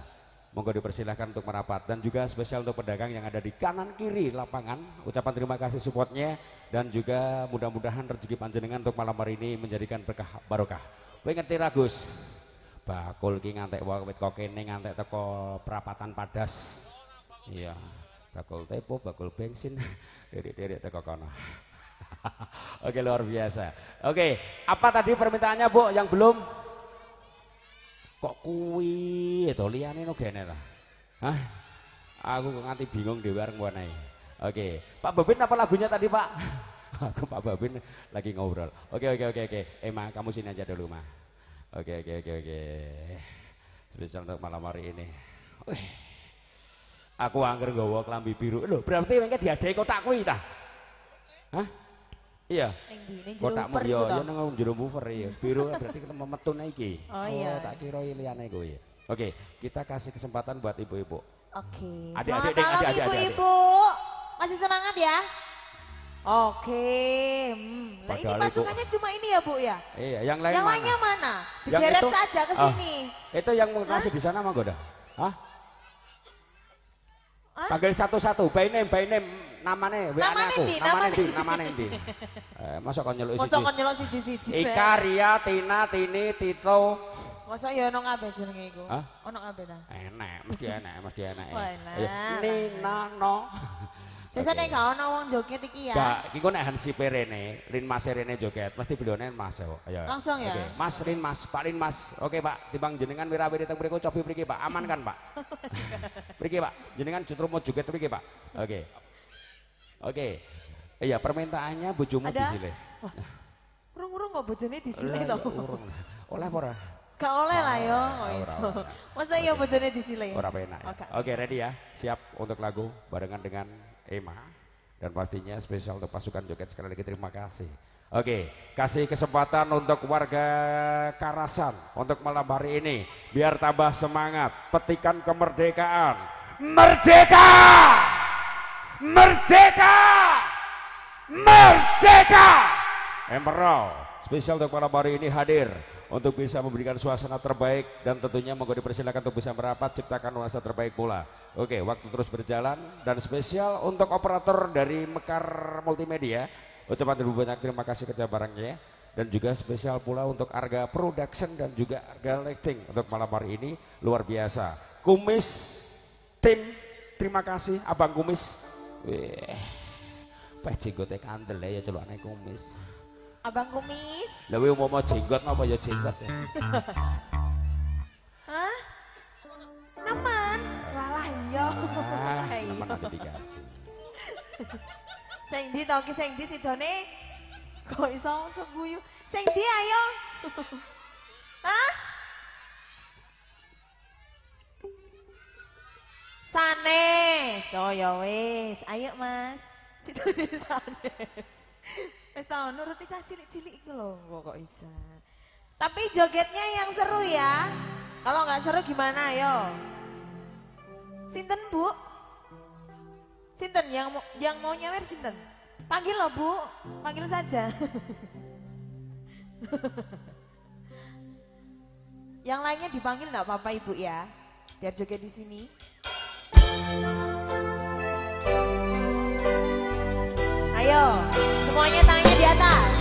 Speaker 11: Monggo dipersilahkan untuk merapat. Dan juga spesial untuk pedagang yang ada di kanan kiri lapangan. Ucapan terima kasih supportnya dan juga mudah-mudahan rezeki panjenengan untuk malam hari ini menjadikan berkah barokah. Kowe ngerti ra Gus? Bakul ki ngantek wae wit kene ngantek teko perapatan Padas. Iya. Bakul tepo, bakul bensin. *laughs* Diri-diri teko kono. *laughs* Oke luar biasa. Oke, apa tadi permintaannya Bu yang belum? kok kuwi to liyane no gene ta hah aku kok nganti bingung dhewe areng wae oke Pak Babin apa lagunya tadi Pak *laughs* aku Pak Babin lagi ngobrol oke oke oke oke eh Ma kamu sini aja dulu Ma oke oke oke oke spesial untuk malam hari ini Wih. aku angger nggawa klambi biru lho berarti mengke diadahi kotak kuwi ta hah Iya. Kotakmu
Speaker 14: woofer
Speaker 11: yo yo nang jero woofer iya. Biru *laughs* berarti ketemu metune iki.
Speaker 14: Oh, iya.
Speaker 11: tak kira liyane kuwi. Oke, kita kasih kesempatan buat ibu-ibu.
Speaker 14: Oke. Selamat malam ibu-ibu. Masih semangat ya? Oke. Hmm. Nah, ini pasukannya cuma ini ya, Bu ya?
Speaker 11: Iya, yang lain
Speaker 14: yang
Speaker 11: mana?
Speaker 14: lainnya mana?
Speaker 11: Yang
Speaker 14: Digeret
Speaker 11: itu-
Speaker 14: saja ke
Speaker 11: Ah,
Speaker 14: sini.
Speaker 11: Itu yang masih di sana monggo dah. Hah? Panggil satu-satu, by name, by name, namane, WA
Speaker 14: Namane
Speaker 11: aku,
Speaker 14: ndi?
Speaker 11: namane ndi, namane ndi. Eh, masa kok nyeluk
Speaker 14: Masa kon nyelok siji-siji.
Speaker 11: Ika, Ria, Tina, Tini, Tito.
Speaker 14: Masa ya ono kabeh jenenge iku?
Speaker 11: Hah?
Speaker 14: Ono kabeh ta?
Speaker 11: Enak, mesti enak, mesti enak. Ayo,
Speaker 14: enak.
Speaker 11: Nina, no.
Speaker 14: Sesa nek gak ono wong joget iki ya.
Speaker 11: Gak, iki kok nek Hansi Perene, Rin Mas Rene joget, mesti beliaunya Mas ya. Ayo.
Speaker 14: Langsung ya?
Speaker 11: Oke, Mas Rin Mas, Pak Rin Mas. Oke Pak, timbang jenengan wirawiri teng mriku cobi mriki Pak, aman kan Pak? *laughs* mriki Pak, jenengan justru mau joget mriki Pak. Oke. Oke. Iya, permintaannya bojomu
Speaker 14: Ada?
Speaker 11: disile.
Speaker 14: Urung-urung kok bojone to.
Speaker 11: ya urung. Oleh ora?
Speaker 14: Gak oleh lah yo, kok
Speaker 11: Ora,
Speaker 14: iso. Masa iya bojone disile?
Speaker 11: Ora penak. ya.
Speaker 14: Oke,
Speaker 11: ready ya? Siap untuk lagu barengan dengan Emma dan pastinya spesial untuk pasukan joget sekali lagi terima kasih. Oke, kasih kesempatan untuk warga Karasan untuk malam hari ini biar tambah semangat petikan kemerdekaan. Merdeka! Merdeka! Merdeka! Emerald, spesial untuk malam hari ini hadir untuk bisa memberikan suasana terbaik dan tentunya monggo dipersilakan untuk bisa merapat ciptakan nuansa terbaik pula. Oke, waktu terus berjalan dan spesial untuk operator dari Mekar Multimedia. Ucapan terima banyak terima kasih kerja barangnya dan juga spesial pula untuk Arga Production dan juga Arga Lighting untuk malam hari ini luar biasa. Kumis tim terima kasih Abang Kumis. Wih. Jenggotnya kandel ya celokane kumis.
Speaker 14: Abang kumis.
Speaker 11: Lah kowe mau jenggot apa ya jenggot ya? *laughs*
Speaker 14: Hah? Nemen. Walah iya.
Speaker 11: Ah, *laughs*
Speaker 14: Iya.
Speaker 11: teman nanti dikasih. *laughs*
Speaker 14: Sing ndi to ki sing ndi sidone? Kok iso keguyu? Sing ndi ayo? Hah? Sanes. Oh ya wis, ayo Mas. Sidone sanes. Wis tau nuruti cah cilik-cilik iku lho kok iso. Tapi jogetnya yang seru ya. Kalau nggak seru gimana ayo? Sinten Bu? Sinten yang yang mau nyawer sinten? Panggil loh Bu, panggil saja. *laughs* yang lainnya dipanggil nggak apa-apa Ibu ya, biar joget di sini. Ayo, semuanya tangannya di atas.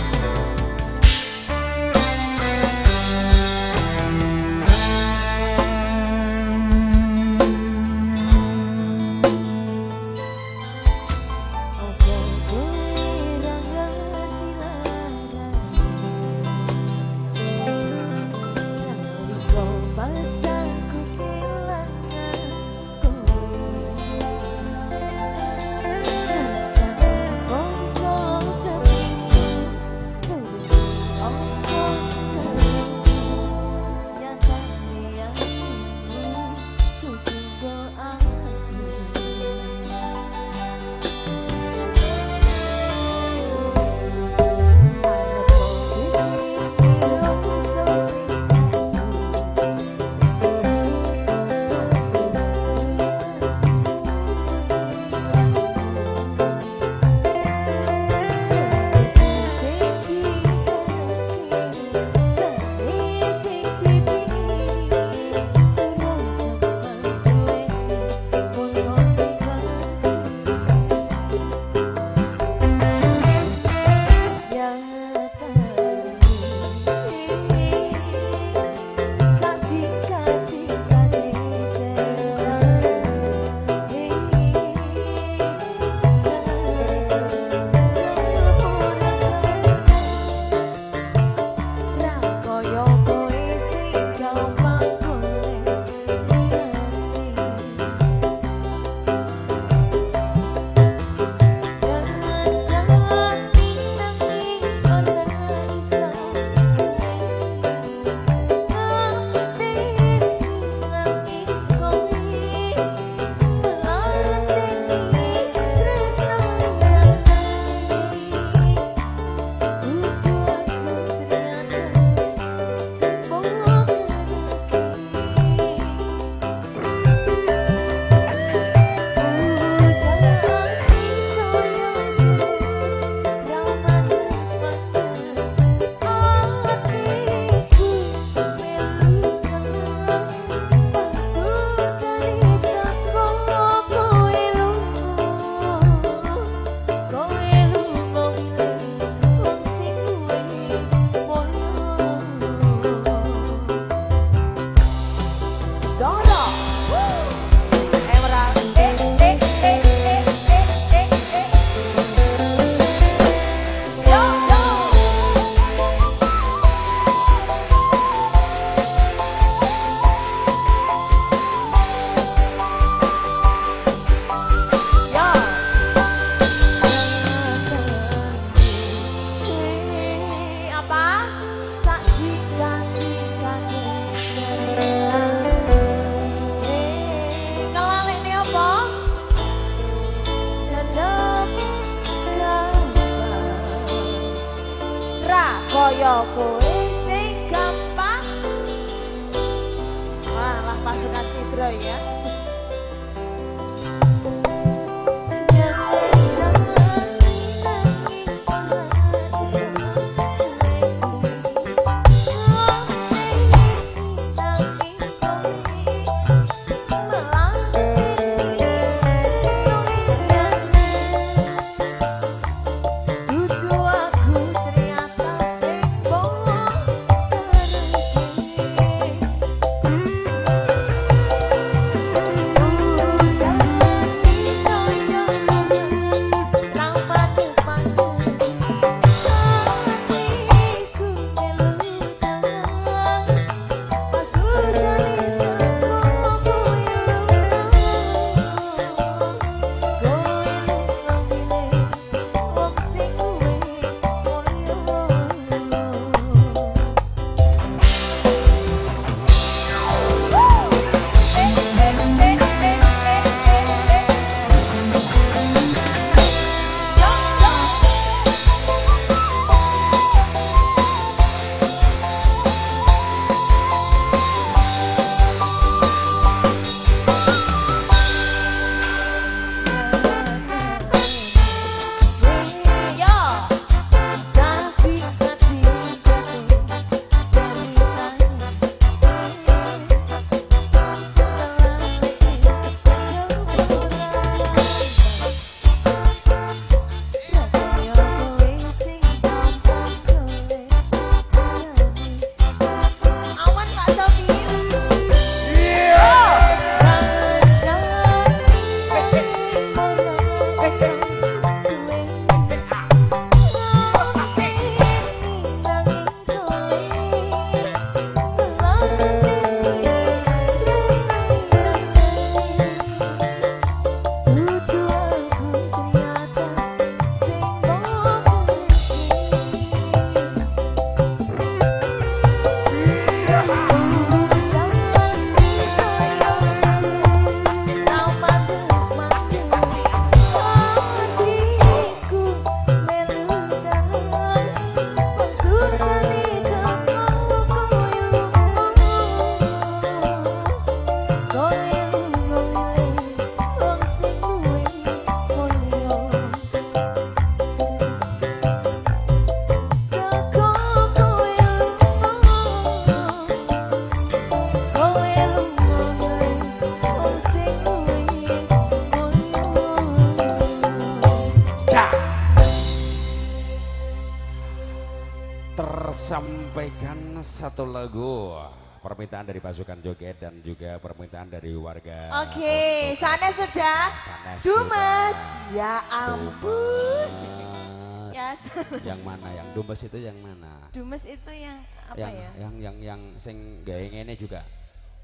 Speaker 11: Satu lagu permintaan dari pasukan joget dan juga permintaan dari warga.
Speaker 14: Oke, sana sudah.
Speaker 11: Sanes
Speaker 14: Dumes. Ya ampun.
Speaker 11: Dumes.
Speaker 14: Ya, *laughs*
Speaker 11: yang mana? Yang Dumes itu yang mana?
Speaker 14: Dumes itu yang apa
Speaker 11: yang,
Speaker 14: ya?
Speaker 11: Yang yang yang sing ngene juga.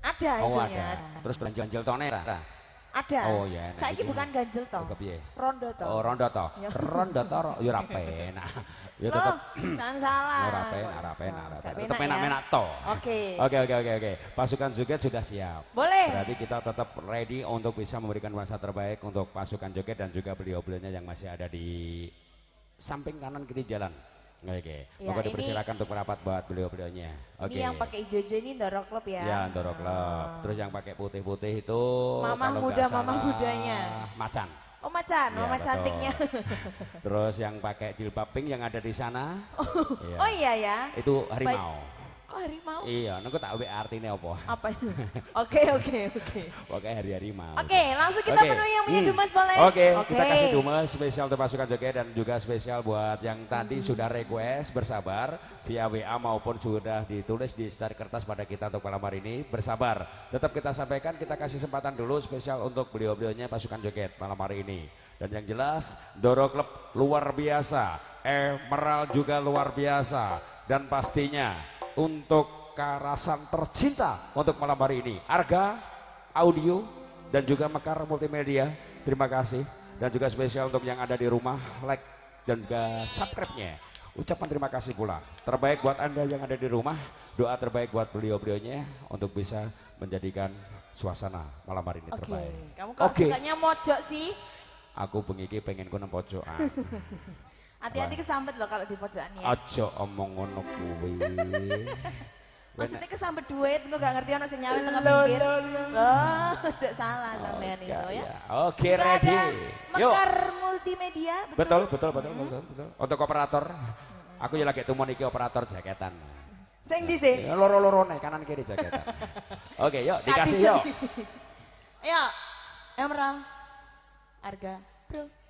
Speaker 14: Ada
Speaker 11: Oh
Speaker 14: itunya.
Speaker 11: ada. Terus ganjil tone ra?
Speaker 14: Ada.
Speaker 11: Oh ya.
Speaker 14: Saiki bukan ganjil toh.
Speaker 11: Kepiye?
Speaker 14: Rondo toh.
Speaker 11: Oh rondo toh.
Speaker 14: Ya.
Speaker 11: Rondo toh ro- ya ora penak. *laughs* Ya tetep
Speaker 14: jangan salah.
Speaker 11: ora penak, ora penak, ora penak. Tetep penak-penak toh.
Speaker 14: Oke.
Speaker 11: Oke oke oke oke. Pasukan joget sudah siap.
Speaker 14: Boleh.
Speaker 11: Berarti kita tetap ready untuk bisa memberikan masa terbaik untuk pasukan joget dan juga beliau-beliaunya yang masih ada di samping kanan kiri jalan. Oke.
Speaker 14: Ya,
Speaker 11: Moga
Speaker 14: ini-
Speaker 11: dipersilakan untuk merapat buat beliau-beliaunya. Oke.
Speaker 14: Ini yang pakai ijo-ijo ini Ndoro Club ya.
Speaker 11: Ya, Ndoro Club. Terus yang pakai putih-putih itu
Speaker 14: Mamah
Speaker 11: kalau
Speaker 14: muda, mamah
Speaker 11: salah,
Speaker 14: mudanya.
Speaker 11: Macan.
Speaker 14: Oh macan,
Speaker 11: Ya,
Speaker 14: mama
Speaker 11: betul.
Speaker 14: cantiknya.
Speaker 11: Terus yang pakai jilbab pink yang ada di sana.
Speaker 14: Oh iya ya.
Speaker 11: Itu harimau.
Speaker 14: Kok harimau?
Speaker 11: Iya, nengko tak WA artine apa.
Speaker 14: Apa itu? *laughs* Oke, oke, oke.
Speaker 11: Pokoknya hari-hari mau.
Speaker 14: Oke, langsung kita
Speaker 11: Oke.
Speaker 14: penuhi yang punya
Speaker 11: Hmm.
Speaker 14: Dumas boleh?
Speaker 11: Oke,
Speaker 14: Oke.
Speaker 11: kita kasih Dumas spesial untuk pasukan joget dan juga spesial buat yang tadi sudah request bersabar via WA maupun sudah ditulis di secari kertas pada kita untuk malam hari ini bersabar. Tetap kita sampaikan kita kasih kesempatan dulu spesial untuk beliau-beliaunya pasukan joget malam hari ini. Dan yang jelas Doro Club luar biasa, Emerald juga luar biasa dan pastinya untuk karasan tercinta untuk malam hari ini. Arga Audio dan juga Mekar Multimedia. Terima kasih dan juga spesial untuk yang ada di rumah like dan juga subscribe-nya. Ucapan terima kasih pula. Terbaik buat Anda yang ada di rumah, doa terbaik buat beliau-beliaunya untuk bisa menjadikan suasana malam hari ini
Speaker 14: Oke,
Speaker 11: terbaik.
Speaker 14: kamu kok
Speaker 11: Oke.
Speaker 14: sukanya mojok sih?
Speaker 11: Aku bengi pengen ku nang pojokan. *laughs*
Speaker 14: Hati-hati kesambet loh kalau di pojokan ya.
Speaker 11: Aja omong ngono kuwi. *laughs*
Speaker 14: Maksudnya kesambet duit, engko gak ngerti ono sing nyawe tengah pinggir.
Speaker 11: loh,
Speaker 14: ojo *laughs* salah sampean
Speaker 11: ya,
Speaker 14: itu ya.
Speaker 11: ya. Oke,
Speaker 14: Juga
Speaker 11: ready.
Speaker 14: Mekar Multimedia,
Speaker 11: Betul, betul, betul, betul, betul. Untuk operator, *laughs* aku ya lagi tumon iki operator jaketan.
Speaker 14: Sing di sih.
Speaker 11: Ya, loro-loro nih kanan kiri jaketan. Oke, yuk dikasih yuk.
Speaker 14: Ayo, Emerald. Harga. Bro.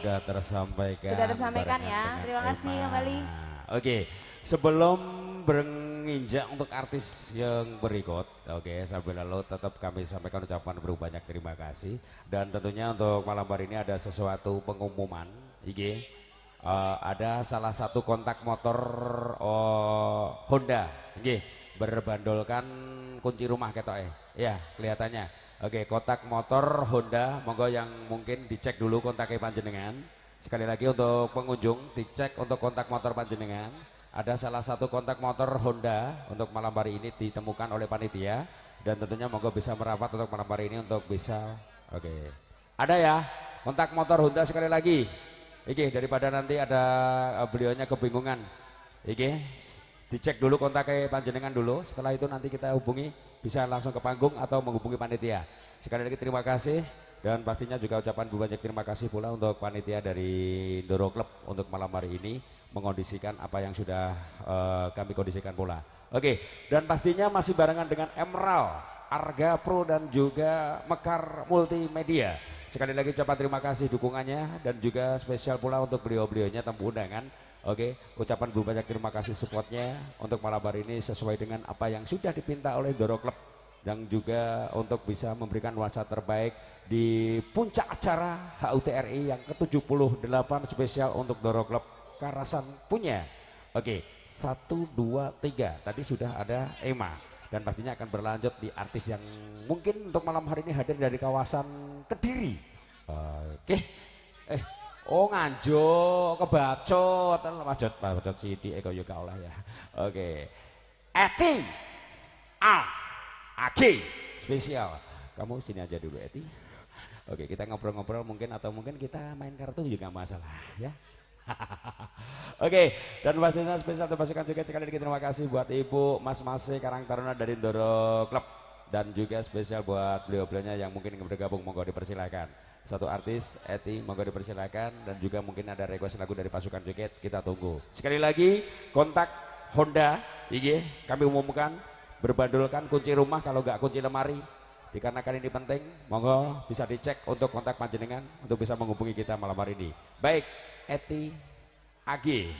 Speaker 14: Sudah
Speaker 11: tersampaikan.
Speaker 14: Sudah tersampaikan ya. Terima kasih
Speaker 11: Emma.
Speaker 14: kembali.
Speaker 11: Oke, sebelum berinjak untuk artis yang berikut, oke sambil lalu tetap kami sampaikan ucapan berbanyak terima kasih dan tentunya untuk malam hari ini ada sesuatu pengumuman, IG. Eh, ada salah satu kontak motor oh, Honda, IG, berbandolkan kunci rumah ketok eh. Ya, kelihatannya. Oke, kontak motor Honda, monggo yang mungkin dicek dulu kontaknya panjenengan. Sekali lagi untuk pengunjung dicek untuk kontak motor panjenengan. Ada salah satu kontak motor Honda untuk malam hari ini ditemukan oleh panitia dan tentunya monggo bisa merapat untuk malam hari ini untuk bisa oke. Ada ya kontak motor Honda sekali lagi. Iki daripada nanti ada eh, beliaunya kebingungan. Iki dicek dulu kontaknya panjenengan dulu. Setelah itu nanti kita hubungi bisa langsung ke panggung atau menghubungi panitia. Sekali lagi terima kasih dan pastinya juga ucapan banyak terima kasih pula untuk panitia dari Doro Club untuk malam hari ini mengondisikan apa yang sudah eh, kami kondisikan pula. Oke, dan pastinya masih barengan dengan Emerald, Arga Pro dan juga Mekar Multimedia. Sekali lagi ucapan terima kasih dukungannya dan juga spesial pula untuk beliau-beliaunya tamu undangan. Oke, ucapan banyak terima kasih supportnya untuk malam hari ini sesuai dengan apa yang sudah dipinta oleh Doro Club dan juga untuk bisa memberikan nuansa terbaik di puncak acara HUTRI yang ke-78 spesial untuk Doro Club Karasan punya. Oke, satu, dua, tiga. Tadi sudah ada Emma dan pastinya akan berlanjut di artis yang mungkin untuk malam hari ini hadir dari kawasan Kediri. Oke, eh, oh nganjo, kebacot, macet, macet Siti, Eko Yoga olah ya. Oke, Eti, A, Aki, spesial. Kamu sini aja dulu Eti. Oke, kita ngobrol-ngobrol mungkin atau mungkin kita main kartu juga masalah ya. *laughs* Oke, dan pastinya spesial terpasukan juga sekali lagi terima kasih buat Ibu Mas Mase Karang Taruna dari Doro Club dan juga spesial buat beliau-beliaunya yang mungkin bergabung monggo dipersilakan. Satu artis Eti monggo dipersilakan. Dan juga mungkin ada request lagu dari pasukan joget. Kita tunggu. Sekali lagi kontak Honda. IG kami umumkan berbandulkan kunci rumah kalau nggak kunci lemari. Dikarenakan ini penting monggo bisa dicek untuk kontak panjenengan untuk bisa menghubungi kita malam hari ini. Baik Eti Agi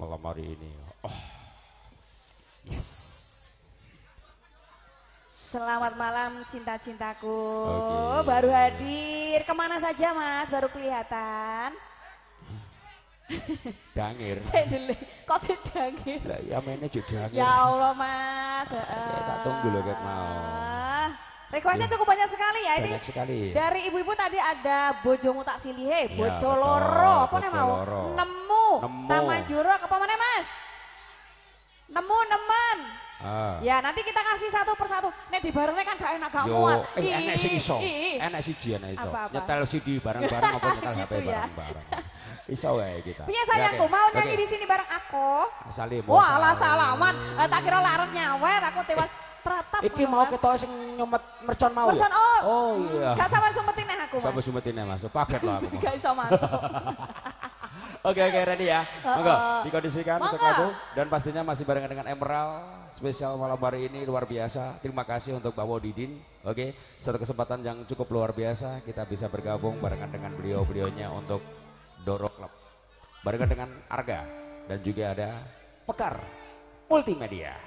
Speaker 11: malam hari ini. Oh yes
Speaker 14: Selamat malam cinta-cintaku.
Speaker 11: Oke.
Speaker 14: Baru hadir. Ke mana saja mas? Baru kelihatan. *laughs*
Speaker 11: dangir
Speaker 14: Saya dulu. Kok sih dangir?
Speaker 11: lah ya mainnya juga dangir
Speaker 14: Ya Allah mas.
Speaker 11: Ya, tak tunggu loh Kat mau
Speaker 14: Ah, Requestnya cukup banyak sekali ya ini.
Speaker 11: banyak sekali
Speaker 14: Dari ibu-ibu tadi ada bojomu tak silihe,
Speaker 11: Ya,
Speaker 14: bojo
Speaker 11: betul.
Speaker 14: loro, apa nih mau? Nemu,
Speaker 11: Nemu.
Speaker 14: taman jurok, apa mana mas? Nemu nemen.
Speaker 11: ah.
Speaker 14: Ya nanti kita kasih satu persatu. Nek di barengnya kan gak enak, gak
Speaker 11: Yo,
Speaker 14: muat.
Speaker 11: eh enak sing iso. Enak siji enak iso. Nyetel CD bareng-bareng apa nyetel HP
Speaker 14: Gitu ya.
Speaker 11: bareng-bareng. Iso wae kita.
Speaker 14: Piye sayangku,
Speaker 11: Oke,
Speaker 14: mau nyanyi
Speaker 11: oke.
Speaker 14: di sini bareng aku?
Speaker 11: Salim.
Speaker 14: Wah, lah salaman. Eh, tak kira larang nyawer, aku tewas teratap.
Speaker 11: Iki mau
Speaker 14: Mas.
Speaker 11: kita sing nyomet mercon mau
Speaker 14: Mercon,
Speaker 11: ya?
Speaker 14: oh.
Speaker 11: Oh iya.
Speaker 14: Gak sabar sumpetin nih aku, Mas.
Speaker 11: Bapak sumetine masuk paket loh aku. *laughs* mau.
Speaker 14: Gak iso mantuk. *laughs*
Speaker 11: Oke oke ready ya. Monggo dikondisikan untuk aku dan pastinya masih barengan dengan Emerald spesial malam hari ini luar biasa. Terima kasih untuk Bapak Didin. Oke, satu kesempatan yang cukup luar biasa kita bisa bergabung barengan dengan beliau-beliaunya untuk Doro Club. Barengan dengan Arga dan juga ada Pekar Multimedia.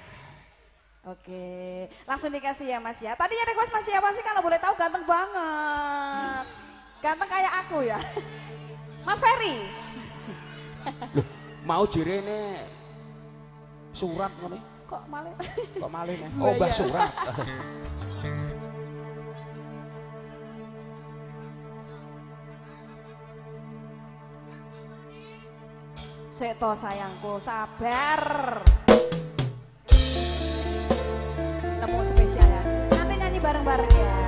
Speaker 14: Oke, langsung dikasih ya Mas ya. Tadinya request Mas siapa sih kalau boleh tahu ganteng banget. Ganteng kayak aku ya. *laughs* Mas Ferry.
Speaker 11: Mau jire ini surat ngono.
Speaker 14: Kok malah
Speaker 11: Kok malih nih? Oh, Mbah
Speaker 14: iya.
Speaker 11: surat.
Speaker 14: Seto sayangku, sabar. Temu spesial ya. Nanti nyanyi bareng-bareng ya.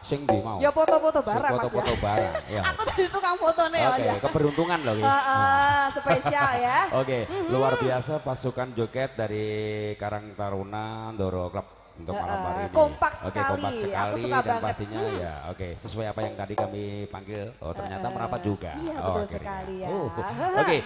Speaker 14: Sing di mau. Ya foto-foto
Speaker 11: Sing
Speaker 14: bareng Mas.
Speaker 11: Foto-foto bareng. Ya.
Speaker 14: Aku tadi tukang foto nih
Speaker 11: Oke,
Speaker 14: ya.
Speaker 11: keberuntungan loh. Ki.
Speaker 14: Heeh, spesial ya. *laughs*
Speaker 11: Oke, luar biasa pasukan joget dari Karang Taruna Ndoro Club untuk malam
Speaker 14: Heeh,
Speaker 11: hari ini.
Speaker 14: kompak
Speaker 11: Oke,
Speaker 14: sekali.
Speaker 11: kompak
Speaker 14: Aku
Speaker 11: sekali
Speaker 14: suka
Speaker 11: dan
Speaker 14: banget.
Speaker 11: pastinya
Speaker 14: Hmm.
Speaker 11: ya, oke, sesuai apa yang tadi kami panggil. Oh, ternyata merapat juga.
Speaker 14: Iya,
Speaker 11: oh,
Speaker 14: betul
Speaker 11: akhirnya.
Speaker 14: sekali ya.
Speaker 11: Oh, Oke,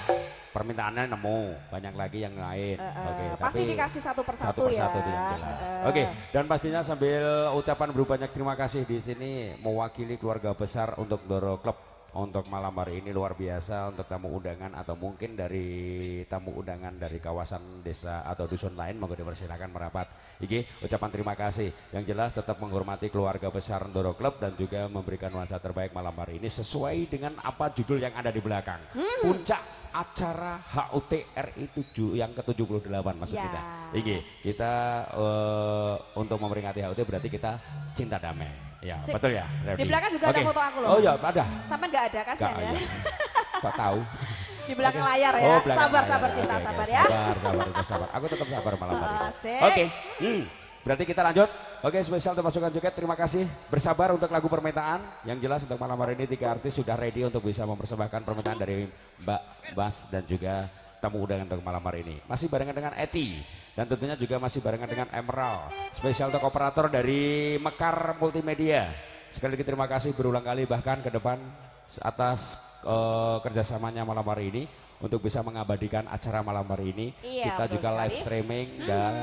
Speaker 11: permintaannya nemu, banyak lagi yang lain.
Speaker 14: Heeh,
Speaker 11: Oke,
Speaker 14: pasti
Speaker 11: tapi
Speaker 14: dikasih satu persatu
Speaker 11: satu persatu
Speaker 14: ya.
Speaker 11: yang jelas.
Speaker 14: Heeh.
Speaker 11: Oke, dan pastinya sambil ucapan berbanyak terima kasih di sini mewakili keluarga besar untuk Doro Club untuk malam hari ini luar biasa untuk tamu undangan atau mungkin dari tamu undangan dari kawasan desa atau dusun lain monggo dipersilakan merapat. Iki ucapan terima kasih. Yang jelas tetap menghormati keluarga besar Doro Club dan juga memberikan nuansa terbaik malam hari ini sesuai dengan apa judul yang ada di belakang.
Speaker 14: Hmm.
Speaker 11: Puncak acara HUT RI 7 yang ke-78 maksud
Speaker 14: Ya.
Speaker 11: kita. Iki kita eh, untuk memperingati HUT berarti kita cinta damai. Ya,
Speaker 14: Sip.
Speaker 11: betul ya.
Speaker 14: Di
Speaker 11: Revdi?
Speaker 14: belakang juga ada
Speaker 11: Oke.
Speaker 14: foto aku loh.
Speaker 11: Oh ya, ada.
Speaker 14: Sampai nggak ada kasihan ya.
Speaker 11: iya. *laughs* Kok tahu?
Speaker 14: Di belakang
Speaker 11: Oke.
Speaker 14: layar ya.
Speaker 11: Oh, belakang
Speaker 14: sabar,
Speaker 11: layar.
Speaker 14: sabar cinta,
Speaker 11: oke,
Speaker 14: sabar ya.
Speaker 11: Sabar, sabar, tetap sabar. Aku tetap sabar malam hari. Oke. Hmm. Berarti kita lanjut. Oke, spesial untuk pasukan joget. Terima kasih. Bersabar untuk lagu permintaan. Yang jelas untuk malam hari ini tiga artis sudah ready untuk bisa mempersembahkan permintaan dari Mbak Bas dan juga tamu undangan untuk malam hari ini. Masih barengan dengan Eti dan tentunya juga masih barengan dengan Emerald. Spesial untuk operator dari Mekar Multimedia. Sekali lagi terima kasih berulang kali bahkan ke depan atas eh, kerjasamanya malam hari ini untuk bisa mengabadikan acara malam hari ini.
Speaker 14: Iya,
Speaker 11: Kita juga live
Speaker 14: sekali.
Speaker 11: streaming dan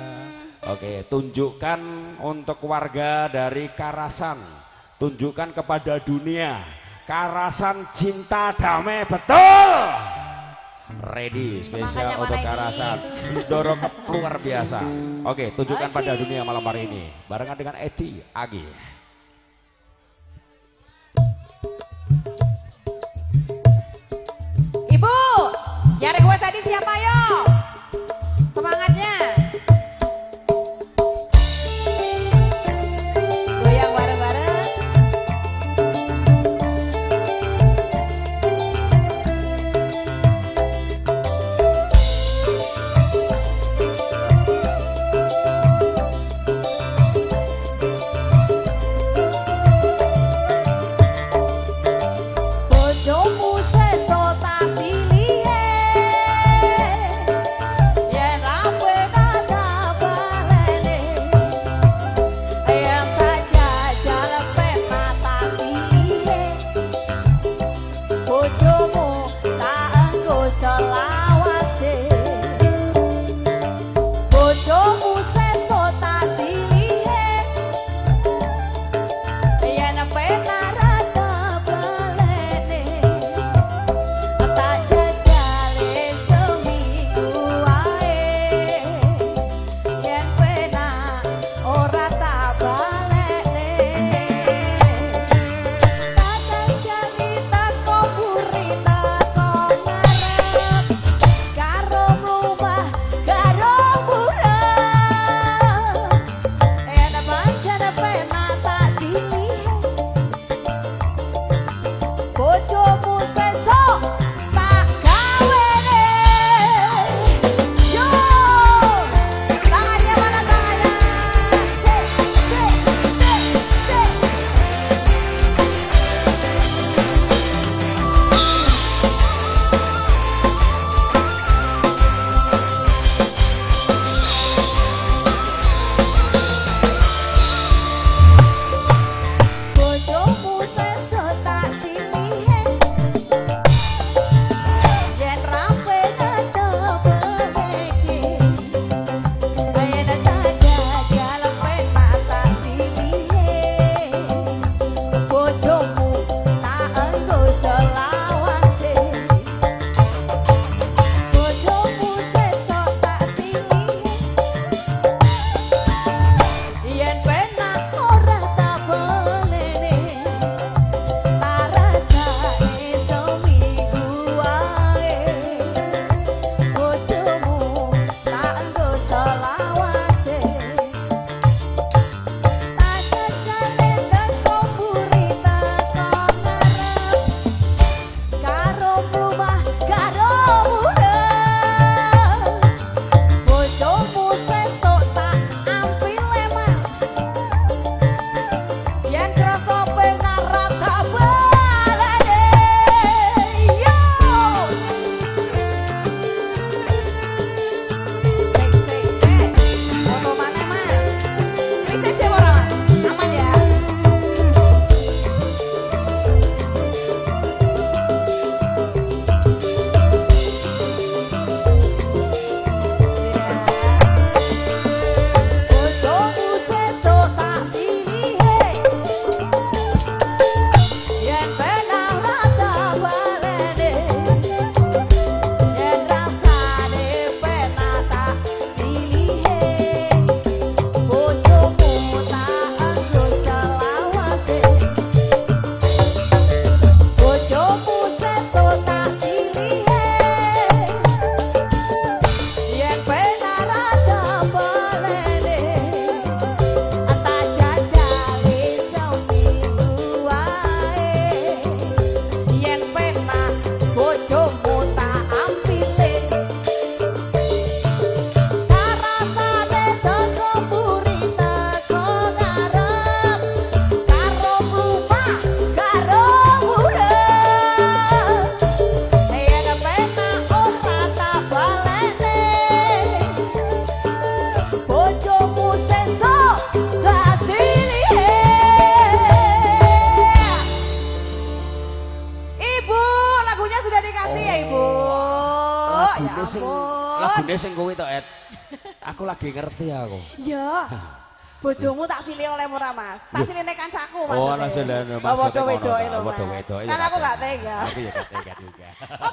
Speaker 11: oke tunjukkan untuk warga dari Karasan, tunjukkan kepada dunia Karasan cinta damai betul. Ready spesial
Speaker 14: Semangatnya
Speaker 11: untuk? Karasan. Dorong luar biasa. Oke, tunjukkan pada dunia malam hari ini. Barengan dengan Eti Agi.
Speaker 14: Ibu, yang request tadi siapa yo?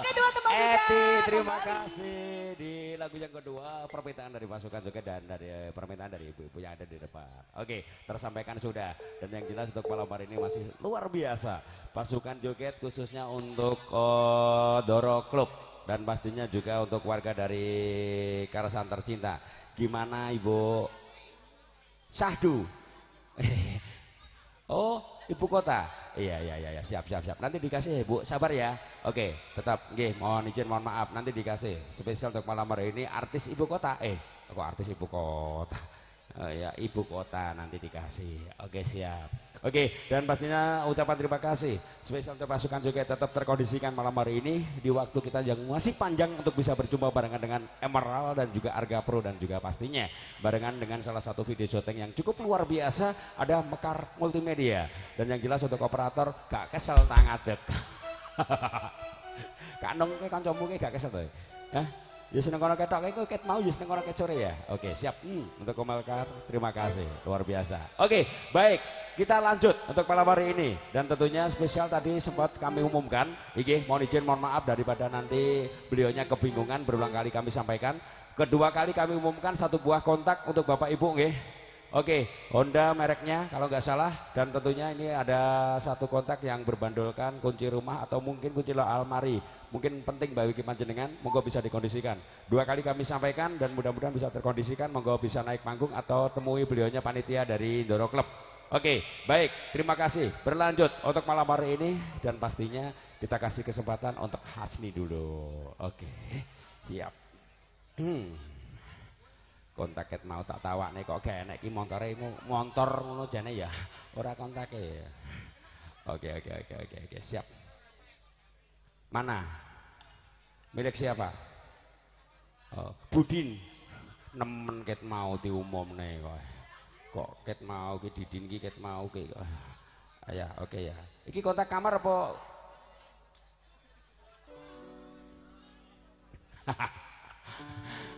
Speaker 14: Oke, dua tembak
Speaker 11: Edi,
Speaker 14: sudah.
Speaker 11: terima
Speaker 14: Kembali.
Speaker 11: kasih di lagu yang kedua permintaan dari pasukan juga dan dari eh, permintaan dari ibu-ibu yang ada di depan. Oke, tersampaikan sudah dan yang jelas untuk malam hari ini masih luar biasa. Pasukan joget khususnya untuk oh, Doro Club dan pastinya juga untuk warga dari Karasan Tercinta. Gimana Ibu Sahdu? *laughs* oh, ibu kota. Iya, iya, iya, iya, siap, siap, siap. Nanti dikasih ya, Bu. Sabar ya. Oke, tetap nggih, mohon izin, mohon maaf. Nanti dikasih spesial untuk malam hari ini artis ibu kota. Eh, kok artis ibu kota? *laughs* Oh ya, ibu kota nanti dikasih. Oke, siap. Oke, dan pastinya ucapan terima kasih spesial untuk pasukan juga tetap terkondisikan malam hari ini di waktu kita yang masih panjang untuk bisa berjumpa barengan dengan Emerald dan juga Arga Pro dan juga pastinya barengan dengan salah satu video syuting yang cukup luar biasa ada Mekar Multimedia dan yang jelas untuk operator gak kesel tangadek. Kak *laughs* Nong ke gak kesel tuh. Ya seneng kono ketok kowe ket mau ya seneng kono kecore ya. Oke, siap. Hmm, untuk Komelkar terima kasih. Luar biasa. Oke, baik. Kita lanjut untuk malam hari ini dan tentunya spesial tadi sempat kami umumkan. Iki mohon izin mohon maaf daripada nanti beliaunya kebingungan berulang kali kami sampaikan. Kedua kali kami umumkan satu buah kontak untuk Bapak Ibu nggih. Oke, Honda mereknya kalau nggak salah dan tentunya ini ada satu kontak yang berbandolkan kunci rumah atau mungkin kunci almari. Mungkin penting bagi panjenengan, monggo bisa dikondisikan. Dua kali kami sampaikan dan mudah-mudahan bisa terkondisikan, monggo bisa naik panggung atau temui beliaunya panitia dari Doro Club. Oke, baik, terima kasih. Berlanjut untuk malam hari ini dan pastinya kita kasih kesempatan untuk Hasni dulu. Oke, siap. Hmm. Kontaket mau tak tawa nih kok enek ki montore mu montor ngono jane ya? Ora kontake oke oke oke oke oke siap. Mana? Milik siapa? Oh, Budin. Nemen ket mau diumum nih kok kok ket mau ki didin ki ket mau ki Ah, ya oke ya iki kontak kamar apa *laughs*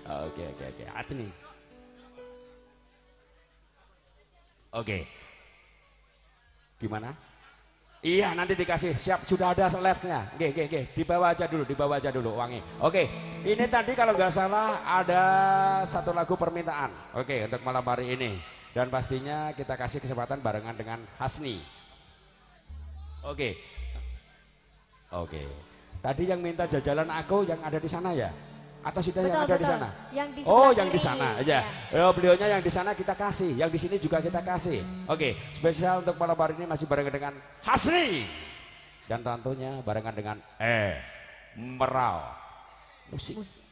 Speaker 11: Oke oke oke. Ati nih. Oke. Gimana? Iya nanti dikasih siap sudah ada live-nya. Oke oke oke. Dibawa aja dulu, dibawa aja dulu wangi. Oke. Ini tadi kalau nggak salah ada satu lagu permintaan. Oke untuk malam hari ini dan pastinya kita kasih kesempatan barengan dengan Hasni. Oke. Oke. Tadi yang minta jajalan aku yang ada di sana ya? Atau sudah yang
Speaker 12: Betul,
Speaker 11: ada di sana?
Speaker 12: Yang di
Speaker 11: oh, yang di sana aja. Oh, beliaunya yang di sana kita kasih, yang di sini juga kita kasih. Oke, spesial untuk malam hari ini masih barengan dengan Hasri dan tentunya barengan dengan Eh Meral musik.
Speaker 12: Oke,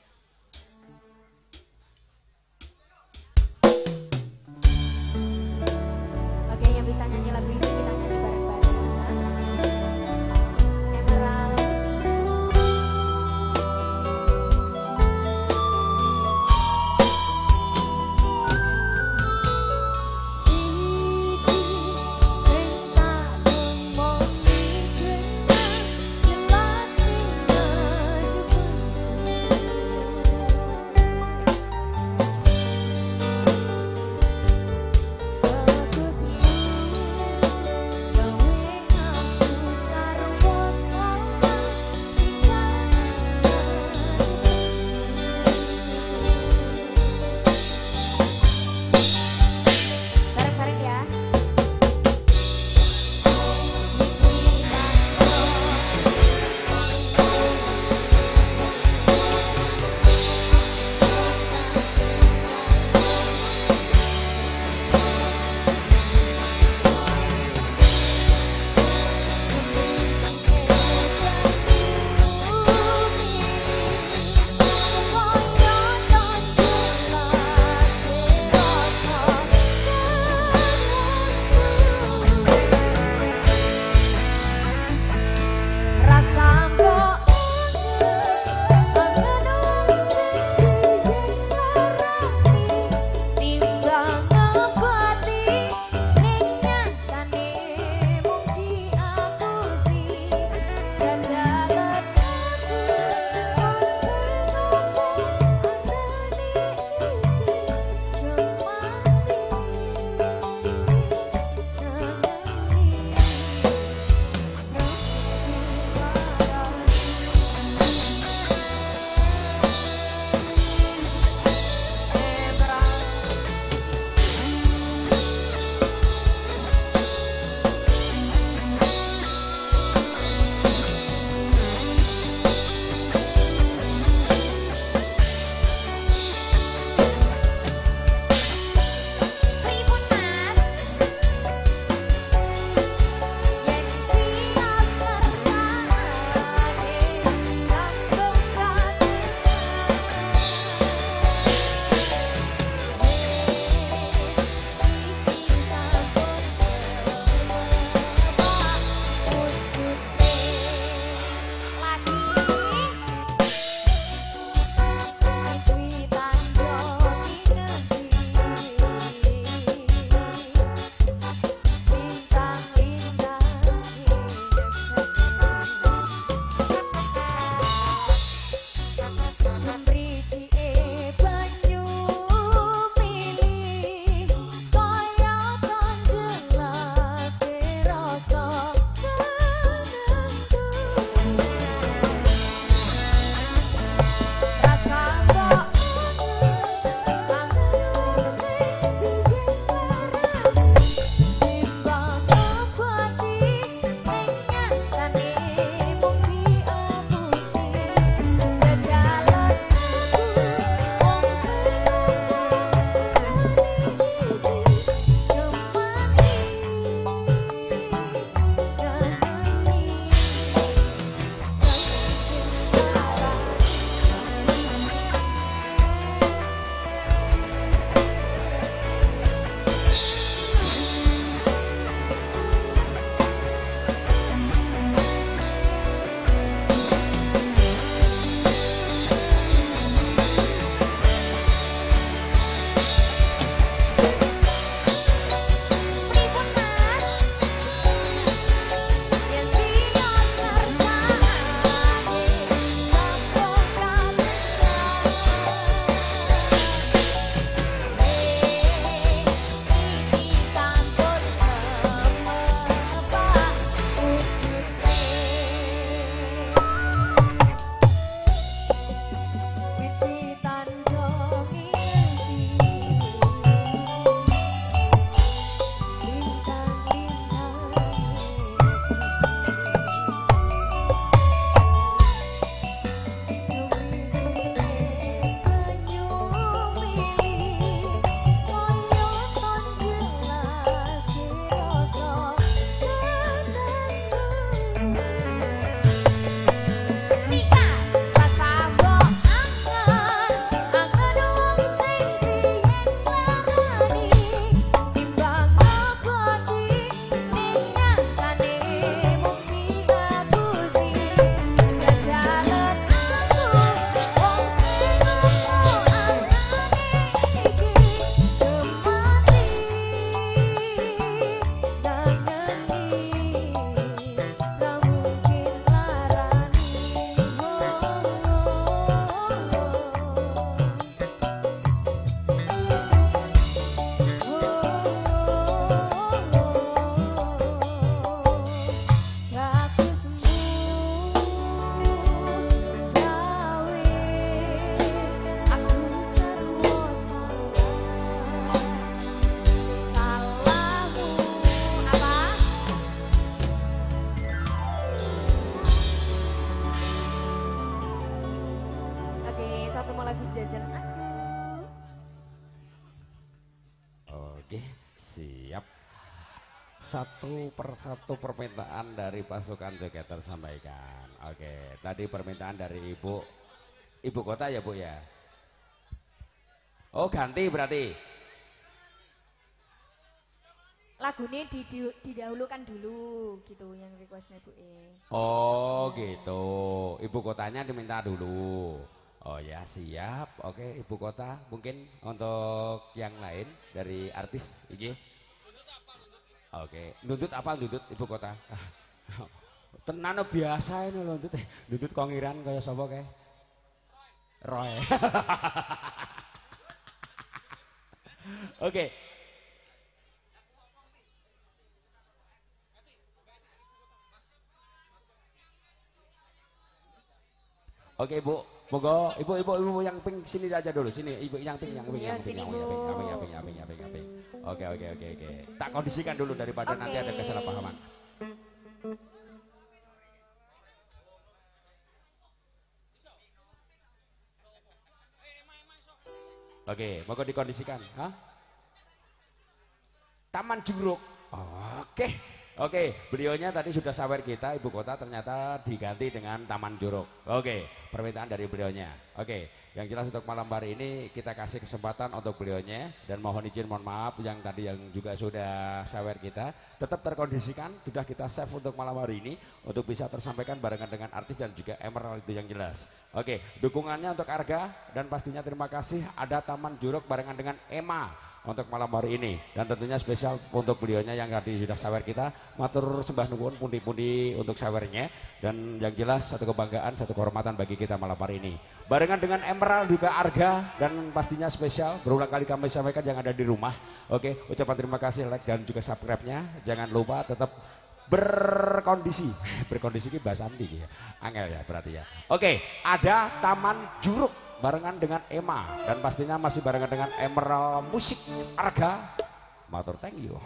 Speaker 12: Satu
Speaker 11: persatu permintaan dari pasukan joget tersampaikan. Oke, tadi permintaan dari ibu, ibu kota ya bu ya. Oh ganti berarti.
Speaker 12: Lagunya di- didahulukan dulu gitu yang requestnya Bu E.
Speaker 11: Oh gitu, ibu kotanya diminta dulu. Oh ya siap, oke ibu kota mungkin untuk yang lain dari artis iki. Oke, nuntut apa nuntut ibu kota? Tenan biasa ini loh nuntut, nuntut kongiran kayak sapa kayak Roy. Oke. Oke Bu, monggo ibu ibu ibu yang pink sini aja dulu sini ibu yang pink yang pink
Speaker 12: Ya,
Speaker 11: yang pink
Speaker 12: sini,
Speaker 11: yang
Speaker 12: Bu.
Speaker 11: pink yang pink yang pink yang pink Oke oke oke oke. Tak kondisikan dulu daripada nanti ada kesalahpahaman. Oke, monggo dikondisikan. Hah? Taman Juruk. Oke. Oke, beliaunya tadi sudah sawer kita ibu kota ternyata diganti dengan Taman Juruk. Oke, permintaan dari beliaunya. Oke, yang jelas untuk malam hari ini kita kasih kesempatan untuk beliaunya. Dan mohon izin mohon maaf yang tadi yang juga sudah sawer kita. Tetap terkondisikan sudah kita save untuk malam hari ini. Untuk bisa tersampaikan barengan dengan artis dan juga emerald itu yang jelas. Oke, dukungannya untuk Arga. Dan pastinya terima kasih. Ada Taman Juruk barengan dengan Emma untuk malam hari ini. Dan tentunya spesial untuk beliaunya yang tadi sudah sawer kita. Matur sembah nuwun pundi-pundi untuk sawernya. Dan yang jelas satu kebanggaan satu kehormatan bagi kita malam hari ini. Barengan dengan Emerald juga Arga dan pastinya spesial berulang kali kami sampaikan yang ada di rumah. Oke ucapan terima kasih like dan juga subscribe-nya. Jangan lupa tetap berkondisi. *laughs* Berkondisi ini bahasa andi ya. Angel ya berarti ya. Oke ada Taman Juruk barengan dengan Emma. Dan pastinya masih barengan dengan Emerald Musik Arga. Matur thank you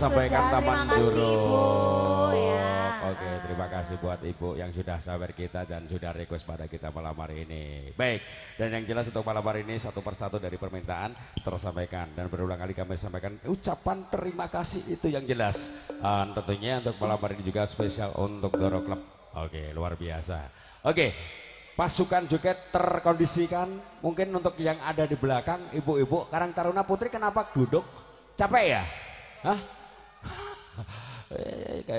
Speaker 11: tersampaikan
Speaker 14: Sejak-
Speaker 11: Taman
Speaker 14: terima kasih,
Speaker 11: Juro.
Speaker 14: Ibu, ya.
Speaker 11: Oke, terima kasih buat Ibu yang sudah sabar kita dan sudah request pada kita malam hari ini. Baik, dan yang jelas untuk malam hari ini satu persatu dari permintaan tersampaikan dan berulang kali kami sampaikan ucapan terima kasih itu yang jelas. Dan tentunya untuk malam hari ini juga spesial untuk Doro Club. Oke, luar biasa. Oke, pasukan juga terkondisikan. Mungkin untuk yang ada di belakang, ibu-ibu, Karang Taruna Putri kenapa duduk? Capek ya? Hah?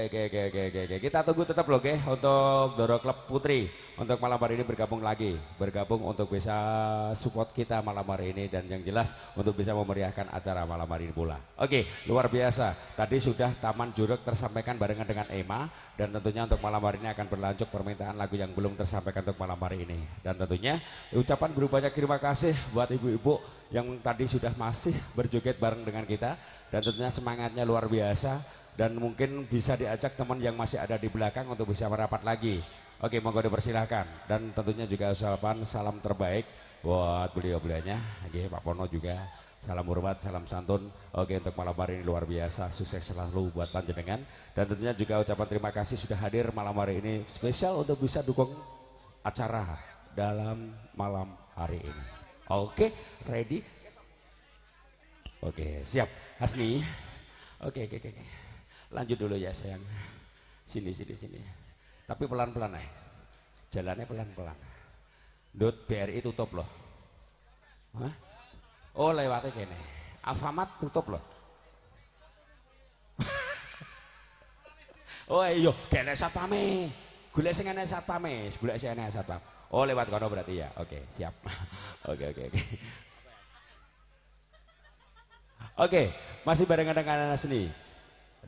Speaker 11: Oke, oke, oke, oke, oke. Kita tunggu tetap loh, oke, untuk Doro Club Putri untuk malam hari ini bergabung lagi, bergabung untuk bisa support kita malam hari ini dan yang jelas untuk bisa memeriahkan acara malam hari ini pula. Oke, luar biasa. Tadi sudah Taman Juruk tersampaikan barengan dengan Ema dan tentunya untuk malam hari ini akan berlanjut permintaan lagu yang belum tersampaikan untuk malam hari ini. Dan tentunya ucapan berbanyak terima kasih buat ibu-ibu yang tadi sudah masih berjoget bareng dengan kita dan tentunya semangatnya luar biasa dan mungkin bisa diajak teman yang masih ada di belakang untuk bisa merapat lagi. Oke, monggo dipersilahkan dan tentunya juga ucapan salam terbaik buat beliau-beliaunya. Oke, Pak Pono juga salam hormat, salam santun. Oke, untuk malam hari ini luar biasa, sukses selalu buat panjenengan dan tentunya juga ucapan terima kasih sudah hadir malam hari ini spesial untuk bisa dukung acara dalam malam hari ini. Oke, ready? Oke, siap. Hasni. Oke, oke, oke. Lanjut dulu ya sayang. Sini, sini, sini. Tapi pelan-pelan ya. Jalannya pelan-pelan. Dot BRI tutup loh. Hah? Oh lewatnya kene. Alfamart tutup loh. *laughs* oh iya, kene satpame. Golek sing enek satpame, golek sing enek satpam. Oh lewat kono berarti ya. Oke, siap. *laughs* Oke, oke, oke. *laughs* Oke, masih barengan dengan seni.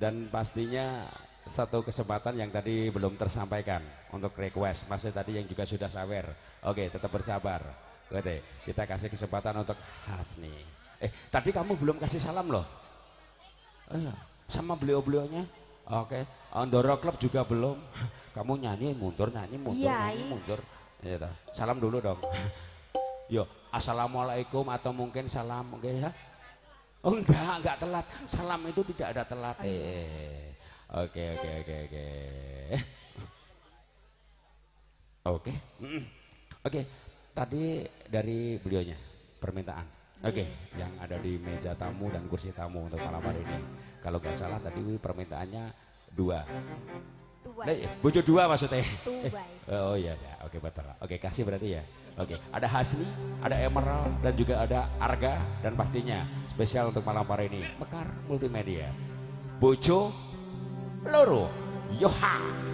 Speaker 11: Dan pastinya satu kesempatan yang tadi belum tersampaikan untuk request. Masih tadi yang juga sudah sawer. Oke, tetap bersabar. Oke, kita kasih kesempatan untuk Hasni. Eh, tadi kamu belum kasih salam loh. Eh, sama beliau-beliaunya. Oke, Andoro Club juga belum. Kamu nyanyi mundur, nyanyi mundur,
Speaker 12: Iya,
Speaker 11: nyanyi
Speaker 12: iya.
Speaker 11: mundur. Ya, toh. salam dulu dong. *laughs* Yo, assalamualaikum atau mungkin salam, oke ya? Oh enggak, enggak telat. Salam itu tidak ada telat. Eh, oke, oke, oke, oke. Oke, mm, oke. Tadi dari beliaunya permintaan. Oke, yang ada di meja tamu dan kursi tamu untuk malam hari ini. Kalau nggak salah tadi permintaannya dua.
Speaker 12: Tuwai.
Speaker 11: Nah, bojo dua maksudnya. Eh, *laughs* oh iya, ya. oke betul. Oke kasih berarti ya. Oke, ada Hasni, ada Emerald dan juga ada Arga dan pastinya spesial untuk malam hari ini Mekar Multimedia. Bojo Loro Yoha.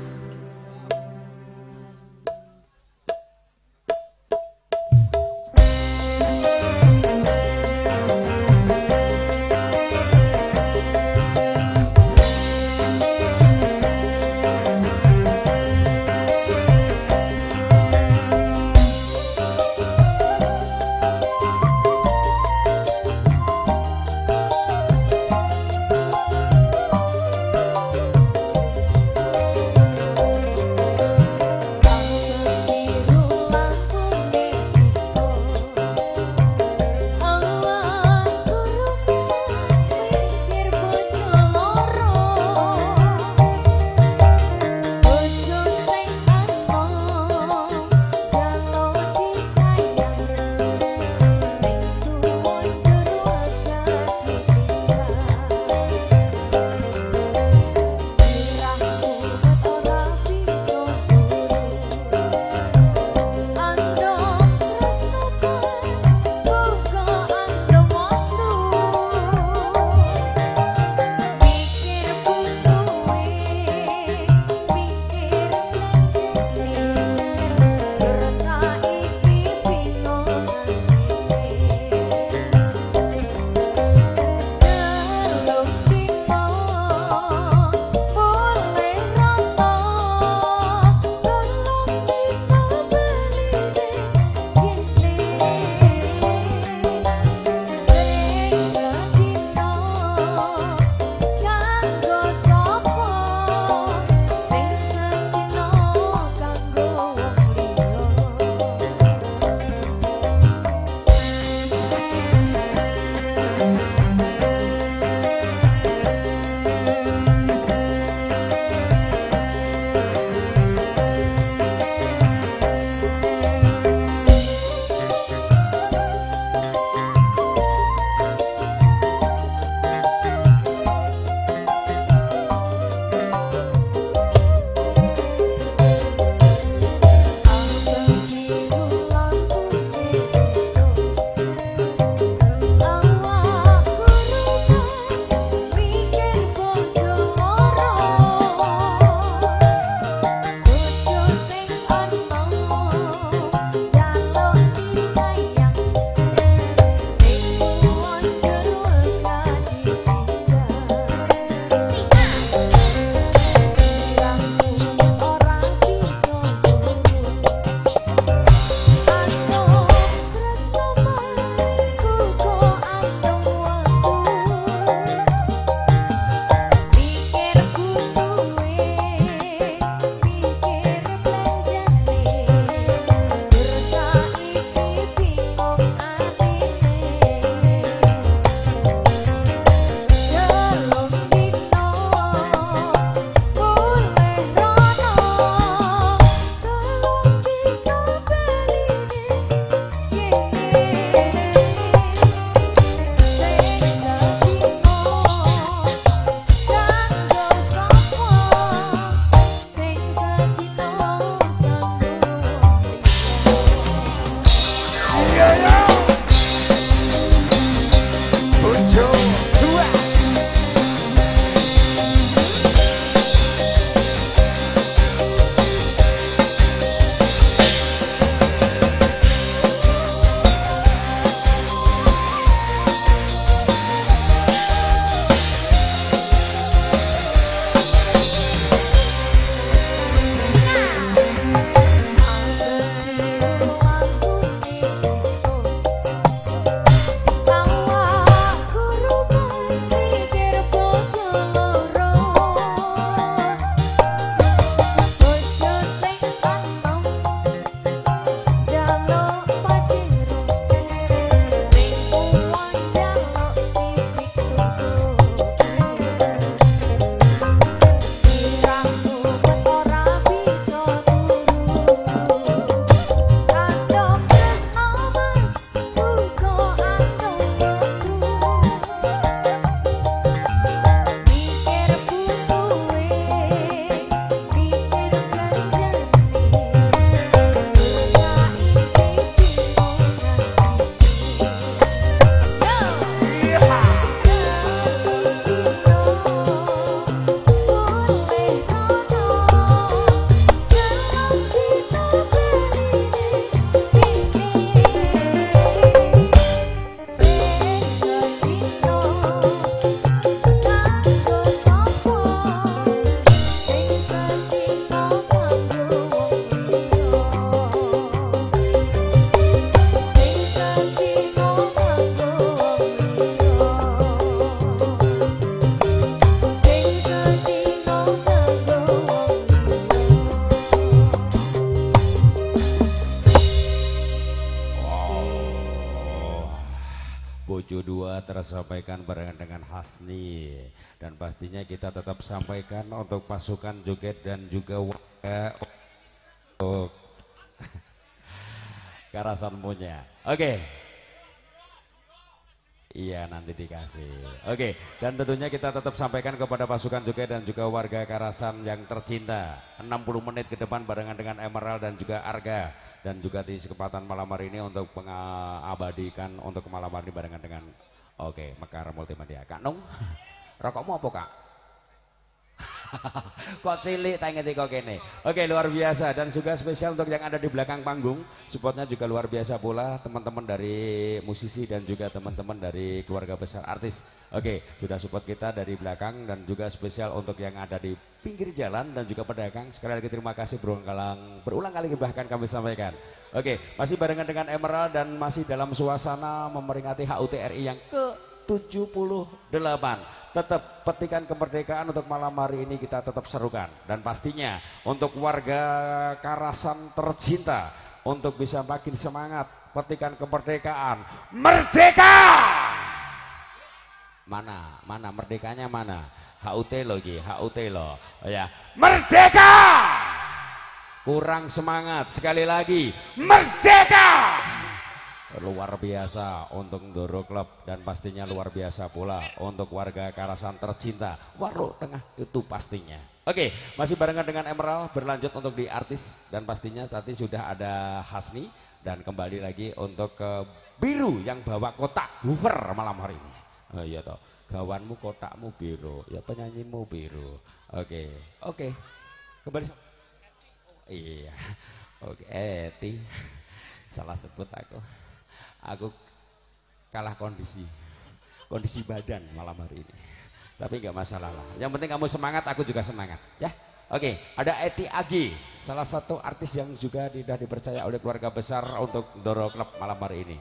Speaker 11: Hasni dan pastinya kita tetap sampaikan untuk pasukan joget dan juga warga untuk *laughs* Karasan punya. Oke. Iya nanti dikasih. Oke dan tentunya kita tetap sampaikan kepada pasukan joget dan juga warga Karasan yang tercinta 60 menit ke depan barengan dengan Emerald dan juga Arga dan juga di kesempatan malam hari ini untuk mengabadikan untuk malam hari ini barengan dengan Oke Mekar Multimedia Kak Nung rokokmu apa kak? Cilik tak kok kene. Oke, luar biasa dan juga spesial untuk yang ada di belakang panggung. Supportnya juga luar biasa pula teman-teman dari musisi dan juga teman-teman dari keluarga besar artis. Oke, sudah support kita dari belakang dan juga spesial untuk yang ada di pinggir jalan dan juga pedagang. Sekali lagi terima kasih berulang kali berulang kali bahkan kami sampaikan. Oke, masih barengan dengan Emerald dan masih dalam suasana memperingati HUT RI yang ke 78 tetap petikan kemerdekaan untuk malam hari ini kita tetap serukan. Dan pastinya untuk warga Karasan tercinta untuk bisa makin semangat petikan kemerdekaan. Merdeka! Mana? Mana? Merdekanya mana? HUT lo HUT lo oh ya. Merdeka! Kurang semangat sekali lagi. Merdeka luar biasa untuk Doro Club dan pastinya luar biasa pula untuk warga Karasan tercinta. Warung Tengah itu pastinya. Oke masih barengan dengan Emerald berlanjut untuk di artis dan pastinya tadi sudah ada Hasni dan kembali lagi untuk ke biru yang bawa kotak hoover malam hari ini. Oh iya toh gawanmu kotakmu biru ya penyanyimu biru. Oke oke kembali. Iya oke Eti salah sebut aku aku kalah kondisi kondisi badan malam hari ini. Tapi nggak masalah lah. Yang penting kamu semangat aku juga semangat. Ya oke. Ada Eti Agi salah satu artis yang juga sudah dipercaya oleh keluarga besar untuk Doro Club malam hari ini.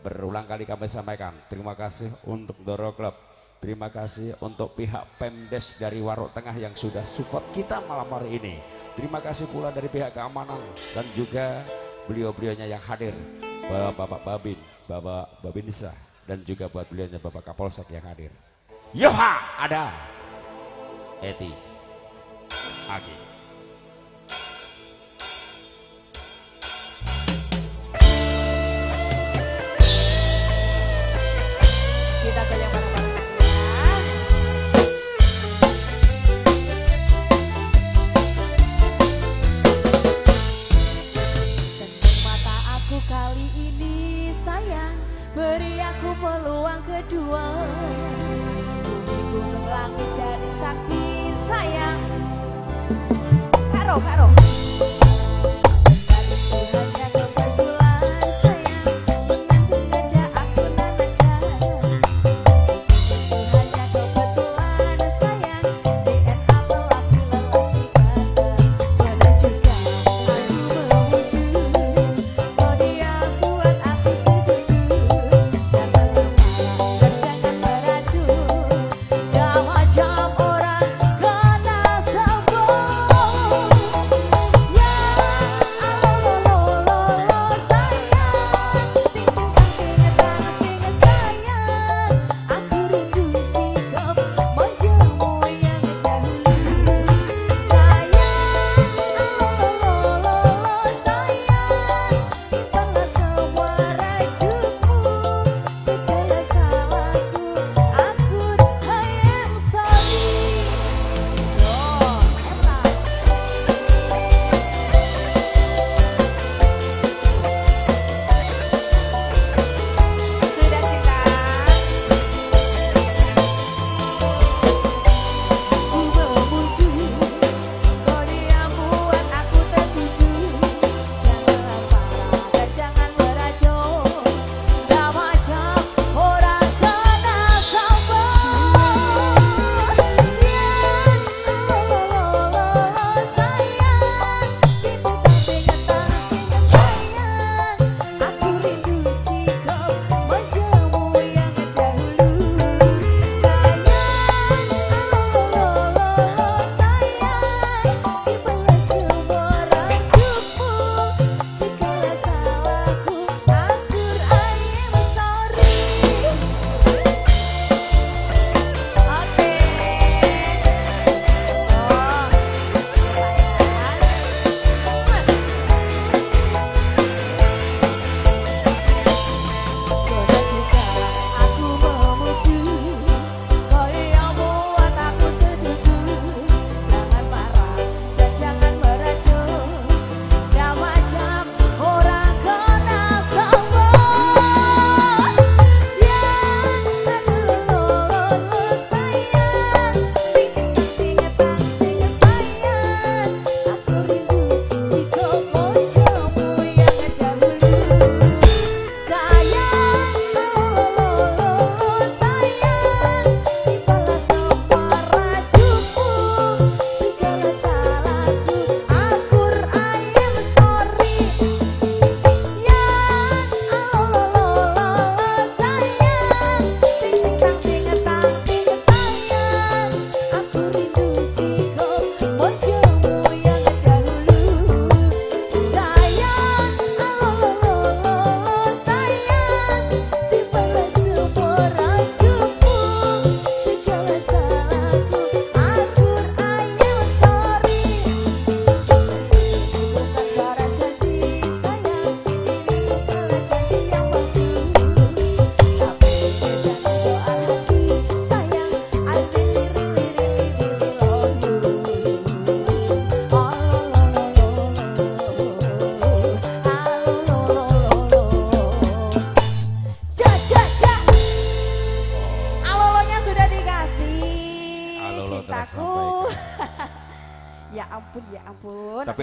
Speaker 11: Berulang kali kami sampaikan terima kasih untuk Doro Club. Terima kasih untuk pihak Pemdes dari Warok Tengah yang sudah support kita malam hari ini. Terima kasih pula dari pihak keamanan dan juga beliau-beliaunya yang hadir. Bapak Babin, Bapak Babin Nisa, dan juga buat beliaunya Bapak Kapolsek yang hadir. Yoha ada Eti Agi.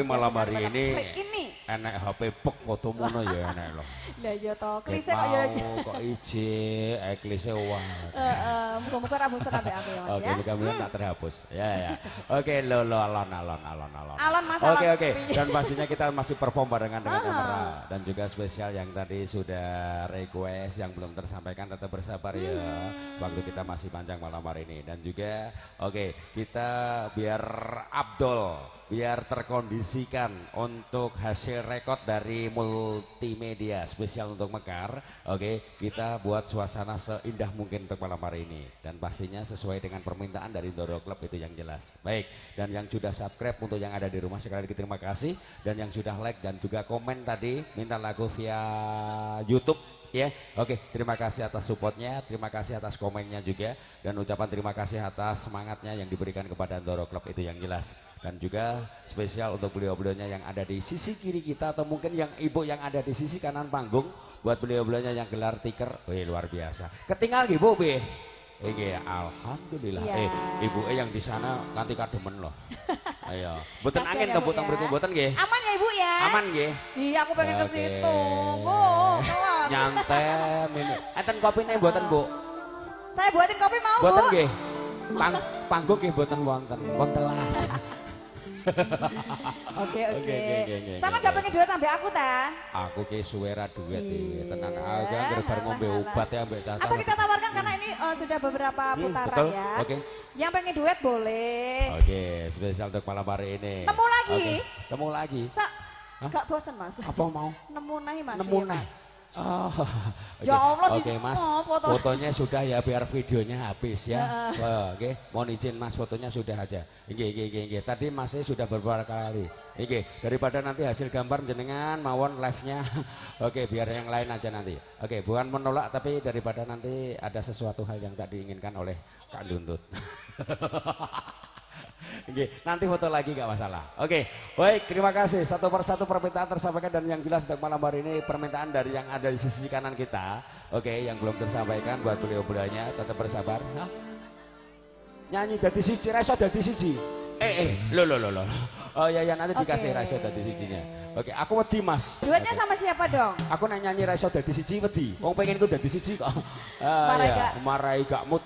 Speaker 11: Malam hari ini
Speaker 12: ini.
Speaker 11: enek HP pek fotomu no ya enek loh.
Speaker 12: Lah ya
Speaker 11: Ket
Speaker 12: klise kok ya.
Speaker 11: kok ije, eh klise wah.
Speaker 12: Heeh, muga-muga ra ambek aku ya Mas
Speaker 11: Oke,
Speaker 12: ya.
Speaker 11: mudah-mudahan tak terhapus. Ya, ya. Oke, lo lo alon alon alon alon.
Speaker 12: Alon, Mas,
Speaker 11: Oke, oke. Dan pastinya kita masih perform barengan dengan. Emera dan juga spesial yang tadi sudah request yang belum tersampaikan tetap bersabar ya.
Speaker 12: Hmm.
Speaker 11: Waktu kita masih panjang malam hari ini dan juga oke, kita biar Abdul biar terkondisikan untuk hasil rekod dari multimedia spesial untuk Mekar. Oke, kita buat suasana seindah mungkin untuk malam hari ini dan pastinya sesuai dengan permintaan dari Doro Club itu yang jelas. Baik, dan yang sudah subscribe untuk yang ada di rumah sekali lagi terima kasih dan yang sudah like dan juga komen tadi minta lagu via YouTube ya. Oke, terima kasih atas supportnya, terima kasih atas komennya juga dan ucapan terima kasih atas semangatnya yang diberikan kepada Doro Club itu yang jelas dan juga spesial untuk beliau-beliaunya yang ada di sisi kiri kita atau mungkin yang ibu yang ada di sisi kanan panggung buat beliau-beliaunya yang gelar tiker, wih luar biasa. Ketinggal gitu, Be. Iya, alhamdulillah.
Speaker 12: Iya.
Speaker 11: Eh, ibu eh yang di sana nanti kademen loh. *laughs* Ayo, boten
Speaker 12: Kasihan
Speaker 11: angin
Speaker 12: ya,
Speaker 11: to
Speaker 12: ya.
Speaker 11: mriku boten nggih.
Speaker 12: Aman ya Ibu ya?
Speaker 11: Aman nggih.
Speaker 12: Iya, aku pengen ke situ. Bu, kelar.
Speaker 11: Nyanten ini. Enten kopine mboten, Bu?
Speaker 12: Saya buatin kopi mau, Bu.
Speaker 11: nggih. Pang panggung nggih boten wonten. Wonten telas. *laughs*
Speaker 12: Oke, oke. Sama gak pengen duet ambek aku ta?
Speaker 11: Aku ki suwe ra duet iki. Tenan
Speaker 12: Cie.
Speaker 11: aku anggere bar ngombe obat ya ambek.
Speaker 12: Atau kita tawarkan karena ini eh, sudah beberapa
Speaker 11: Hmm,
Speaker 12: putaran
Speaker 11: betul.
Speaker 12: ya.
Speaker 11: Oke.
Speaker 12: Yang pengen duet boleh.
Speaker 11: Oke, spesial untuk malam hari ini.
Speaker 12: Nemu lagi?
Speaker 11: Oke, Temu lagi.
Speaker 12: Sa
Speaker 11: Hah?
Speaker 12: gak bosen Mas?
Speaker 11: Apa mau? *laughs*
Speaker 12: Nemu nahi Mas.
Speaker 11: Nemu
Speaker 12: piye,
Speaker 11: Oh,
Speaker 12: Ya Allah,
Speaker 11: Oke
Speaker 12: di-
Speaker 11: Mas,
Speaker 12: oh, foto.
Speaker 11: fotonya sudah ya biar videonya habis ya.
Speaker 12: Ya.
Speaker 11: Oh, Oke, mohon izin Mas fotonya sudah aja. Oke, oke, oke, oke. Tadi Masnya sudah beberapa kali. Oke, daripada nanti hasil gambar jenengan mawon live-nya. *laughs* Oke, biar yang lain aja nanti. Oke, bukan menolak tapi daripada nanti ada sesuatu hal yang tak diinginkan oleh Kak Duntut. *laughs* Oke, nanti foto lagi gak masalah. Oke, baik terima kasih. Satu persatu permintaan tersampaikan dan yang jelas untuk malam hari ini permintaan dari yang ada di sisi kanan kita. Oke, yang belum tersampaikan buat beliau-beliaunya tetap bersabar. Hah? Nyanyi dari siji, reso dari siji. Eh, eh, lo lo lo lo. Oh ya ya nanti dikasih reso dari sijinya. Oke, aku wedi mas.
Speaker 12: Duetnya sama siapa dong?
Speaker 11: Aku nanya nyanyi reso dari siji wedi. Wong pengen ku dari siji kok. *laughs* Ah,
Speaker 12: Marai
Speaker 11: iya,
Speaker 12: gak?
Speaker 11: Marai gak mood.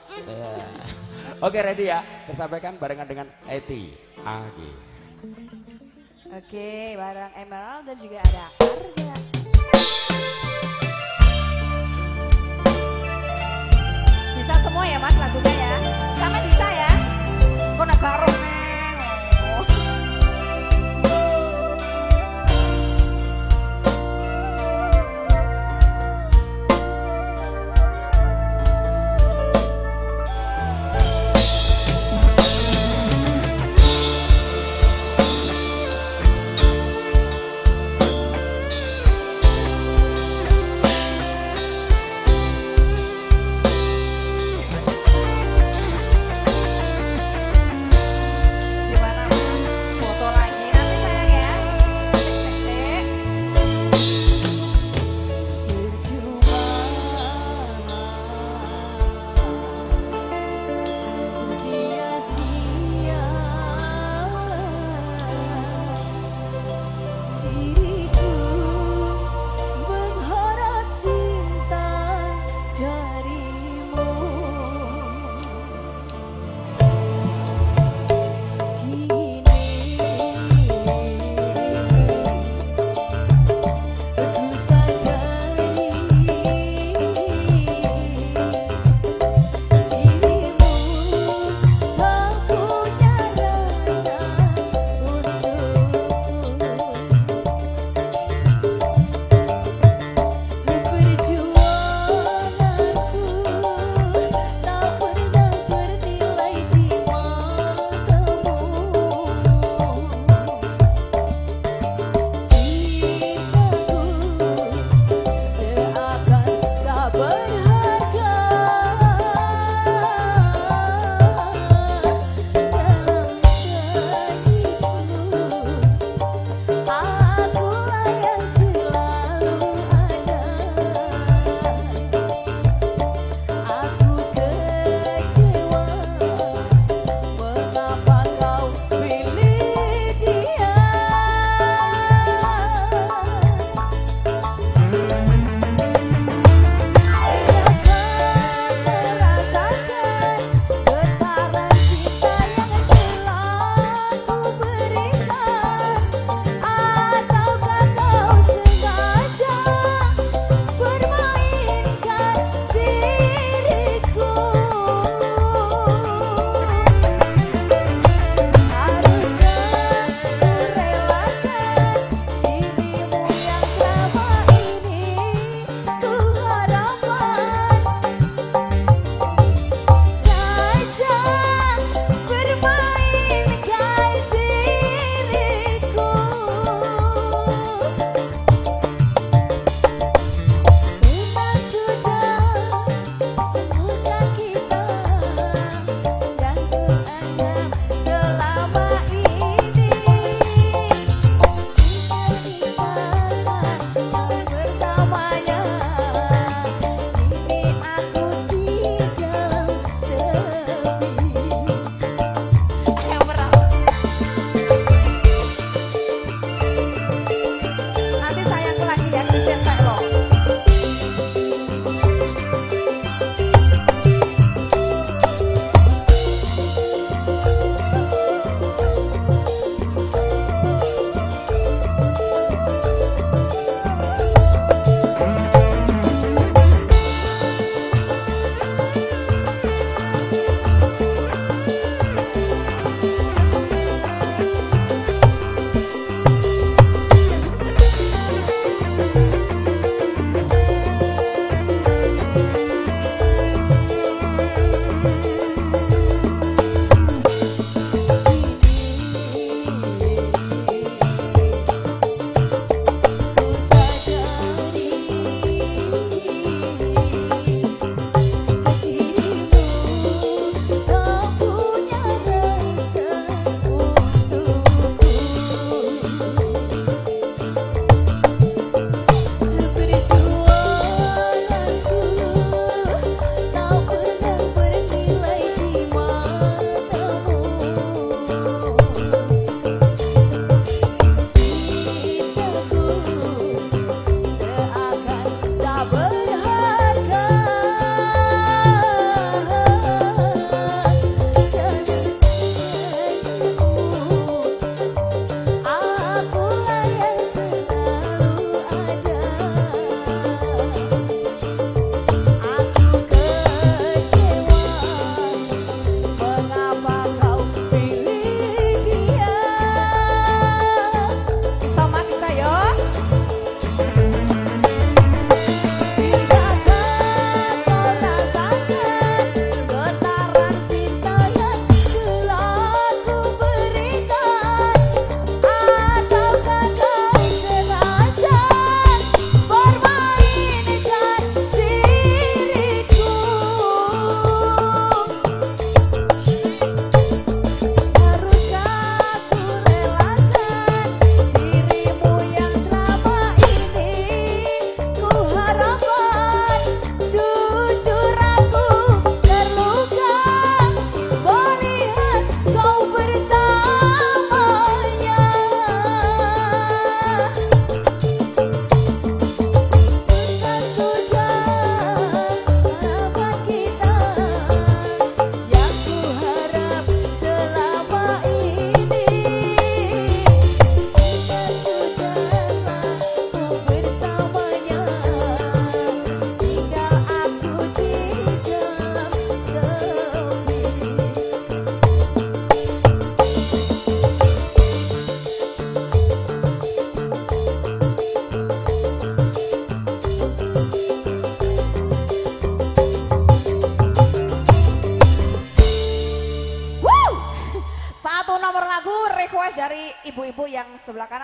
Speaker 11: *laughs* Oke ready ya. Tersampaikan barengan dengan Eti Agi.
Speaker 12: Oke, barang Emerald dan juga ada Arga. Bisa semua ya Mas lagunya ya? Sama bisa ya? Kok nak garong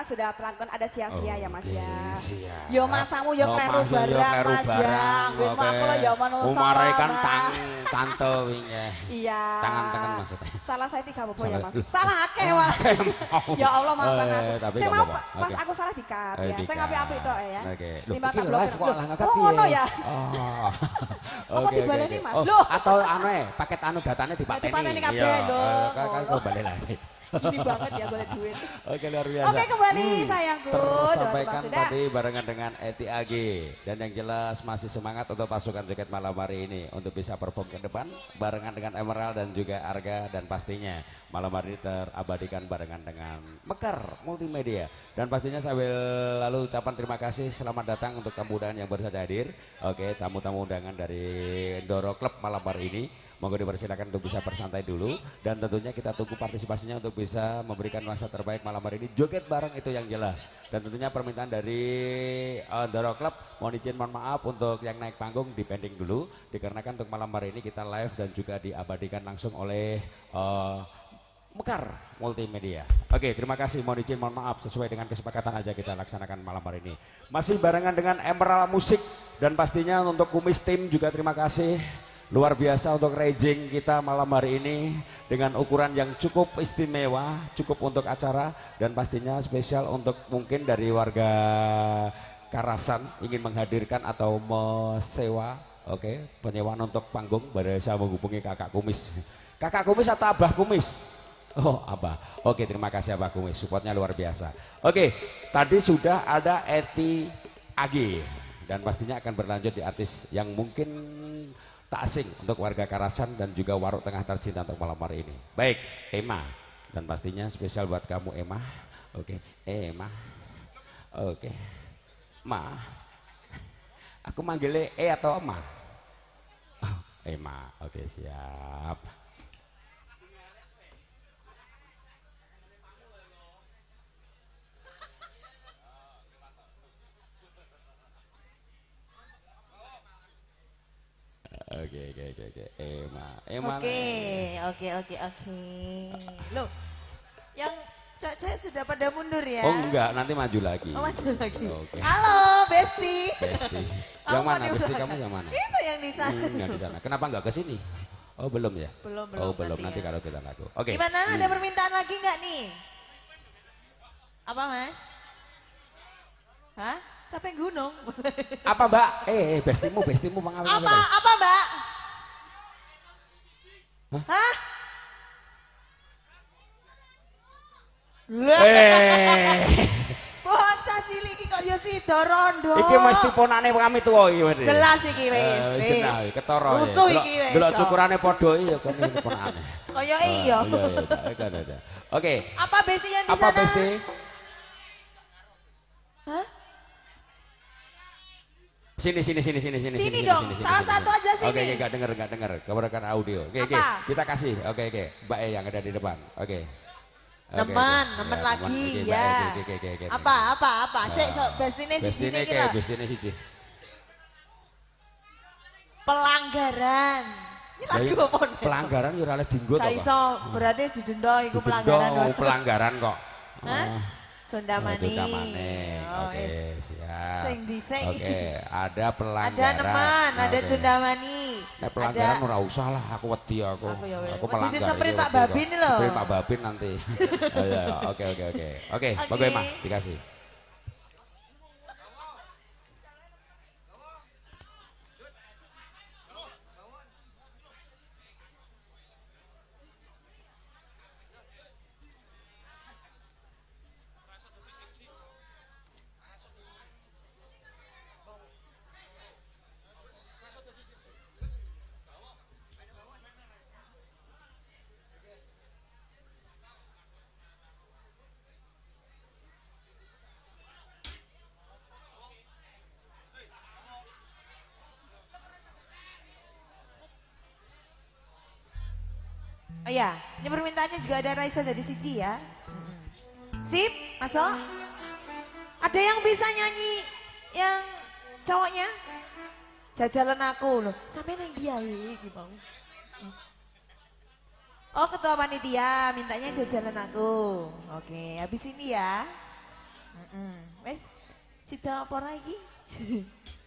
Speaker 12: sudah terangkan ada sia-sia ya Mas ya.
Speaker 11: siap.
Speaker 12: Yo masamu yo
Speaker 11: Oh,
Speaker 12: kleru
Speaker 11: yo
Speaker 12: barang Mas ya. aku lho yo menungso.
Speaker 11: Umare kan tang tante wingi.
Speaker 12: Iya.
Speaker 11: Tangan tangan maksudnya.
Speaker 12: Salah saya tiga bobo ya. Mas. Salah akeh wah. *laughs* ya Allah maafkan
Speaker 11: Eh,
Speaker 12: aku. Saya mau pas aku salah dikat
Speaker 11: Eh,
Speaker 12: ya. Saya ngapi-api tok ya.
Speaker 11: Oke.
Speaker 12: Timbang tak
Speaker 11: ngangkat
Speaker 12: Oh ngono ya.
Speaker 11: Oh.
Speaker 12: Apa dibaleni,
Speaker 11: oke.
Speaker 12: Mas?
Speaker 11: Oh,
Speaker 12: Loh.
Speaker 11: atau anu eh, paket anu datanya dipateni.
Speaker 12: dipateni kabeh,
Speaker 11: Iya,
Speaker 12: lho.
Speaker 11: eh, Kan kan kok balik lagi.
Speaker 12: Gini banget ya boleh duit.
Speaker 11: Oke luar biasa.
Speaker 12: Oke kembali sayangku.
Speaker 11: Tersampaikan tadi barengan dengan Eti AG dan yang jelas masih semangat untuk pasukan joget malam hari ini untuk bisa perform ke depan barengan dengan Emerald dan juga Arga dan pastinya malam hari ini terabadikan barengan dengan Mekar Multimedia dan pastinya sambil lalu ucapan terima kasih selamat datang untuk tamu undangan yang baru saja hadir. Oke tamu-tamu undangan dari Doro Club malam hari ini. Monggo dipersilakan untuk bisa bersantai dulu dan tentunya kita tunggu partisipasinya untuk bisa memberikan nuansa terbaik malam hari ini. Joget bareng itu yang jelas. Dan tentunya permintaan dari Doro Club mohon izin mohon maaf untuk yang naik panggung dipending dulu dikarenakan untuk malam hari ini kita live dan juga diabadikan langsung oleh uh, Mekar Multimedia. Oke, terima kasih. Mohon izin, mohon maaf sesuai dengan kesepakatan aja kita laksanakan malam hari ini. Masih barengan dengan Emerald Musik dan pastinya untuk Kumis Tim juga terima kasih. Luar biasa untuk raging kita malam hari ini dengan ukuran yang cukup istimewa, cukup untuk acara dan pastinya spesial untuk mungkin dari warga Karasan ingin menghadirkan atau mesewa, oke, penyewaan untuk panggung, pada saya menghubungi kakak kumis. Kakak kumis atau abah kumis? Oh, Abah. Oke, terima kasih Abah Kumis. Supportnya luar biasa. Oke, tadi sudah ada Eti Agi dan pastinya akan berlanjut di artis yang mungkin tak asing untuk warga Karasan dan juga warung tengah tercinta untuk malam hari ini. Baik, Emma dan pastinya spesial buat kamu Emma. Oke, Emma. Oke. Ma. Aku manggilnya E atau Emma? Oh, Emma. Oke, siap. Oke oke oke oke. Emma. Emma.
Speaker 14: Oke, oke, oke, oke. Loh, yang cewek sudah pada mundur ya?
Speaker 11: Oh enggak, nanti maju lagi.
Speaker 14: Oh, maju lagi.
Speaker 11: Oke.
Speaker 14: Halo, Besti.
Speaker 11: Besti. *laughs* Yang mana? Besti kamu yang mana?
Speaker 14: Itu yang di sana.
Speaker 11: Hmm, yang di sana. Kenapa enggak ke sini? Oh belum ya?
Speaker 14: Belum, belum,
Speaker 11: Oh belum.
Speaker 14: nanti
Speaker 11: Nanti,
Speaker 14: ya.
Speaker 11: kalau kita laku. Oke.
Speaker 14: Gimana? Ada
Speaker 11: Hmm.
Speaker 14: permintaan lagi nggak nih? Apa, Mas? Hah? Capek gunung. *laughs*
Speaker 11: Apa mbak? Eh, eh, bestimu, bestimu pengawin
Speaker 14: apa? Apa, Mbak? Hah? Lah.
Speaker 11: Eh. *laughs*
Speaker 14: Bocah cilik iki kok yo sida rondo.
Speaker 11: Iki mesti ponane kami tuwa iki wis.
Speaker 14: Jelas iki wis,
Speaker 11: wis
Speaker 14: wis.
Speaker 11: kenal, ketara. ya.
Speaker 14: Rusuh
Speaker 11: Delok-
Speaker 14: iki wis,
Speaker 11: Delok cukurane padha iki ya kene ponane.
Speaker 14: Kaya
Speaker 11: Ah,
Speaker 14: iya.
Speaker 11: Iya, iya, iya. Oke.
Speaker 14: Apa Besti yang di
Speaker 11: Apa
Speaker 14: sana?
Speaker 11: Besti? Sini sini sini sini sini
Speaker 14: Sini dong, salah satu aja sini.
Speaker 11: Oke, oke, enggak dengar enggak dengar. Keberekan audio. Oke, oke.
Speaker 14: Apa?
Speaker 11: Kita kasih. Oke, oke. Mbak E yang ada di depan. Oke.
Speaker 14: Nemen,
Speaker 11: oke.
Speaker 14: nemen
Speaker 11: Ya,
Speaker 14: lagi
Speaker 11: E,
Speaker 14: ya.
Speaker 11: Oke, oke, oke, oke.
Speaker 14: Apa apa apa?
Speaker 11: Nah.
Speaker 14: Sik, so, bestine siji iki lho.
Speaker 11: bestine siji.
Speaker 14: Pelanggaran. Ini lagu
Speaker 11: iya,
Speaker 14: apa?
Speaker 11: Pelanggaran ya ora oleh dinggo to, Pak.
Speaker 14: iso, berarti didenda iku pelanggaran.
Speaker 11: oh, pelanggaran kok.
Speaker 14: Hah?
Speaker 11: Oh.
Speaker 14: Sunda
Speaker 11: Oh,
Speaker 14: Mani.
Speaker 11: Sunda.
Speaker 14: Oh,
Speaker 11: Oke,
Speaker 14: wis.
Speaker 11: siap.
Speaker 14: Sing dhisik.
Speaker 11: Oke, ada pelanggaran.
Speaker 14: Ada neman, ada
Speaker 11: Oke.
Speaker 14: Cundamani.
Speaker 11: Nek pelanggaran
Speaker 14: Ada
Speaker 11: ora usah lah, aku wedi aku.
Speaker 14: Aku ya.
Speaker 11: Aku
Speaker 14: Wedi
Speaker 11: melanggar.
Speaker 14: disemprit
Speaker 11: iki
Speaker 14: Pak
Speaker 11: wedi
Speaker 14: Babin lho.
Speaker 11: Semprit Pak Babin nanti. *laughs* Oh, iya, iya. Oke, oke, oke. Oke, bagaimana? Dikasih.
Speaker 14: Iya, ini permintaannya juga ada Raisa dari Siji ya. Sip, masuk. Ada yang bisa nyanyi yang cowoknya? Jajalan aku loh. Sampai nang iki, Bang.
Speaker 12: Oh ketua panitia mintanya jajanan aku. Oke, habis ini ya. Wes, sida apa lagi? *laughs*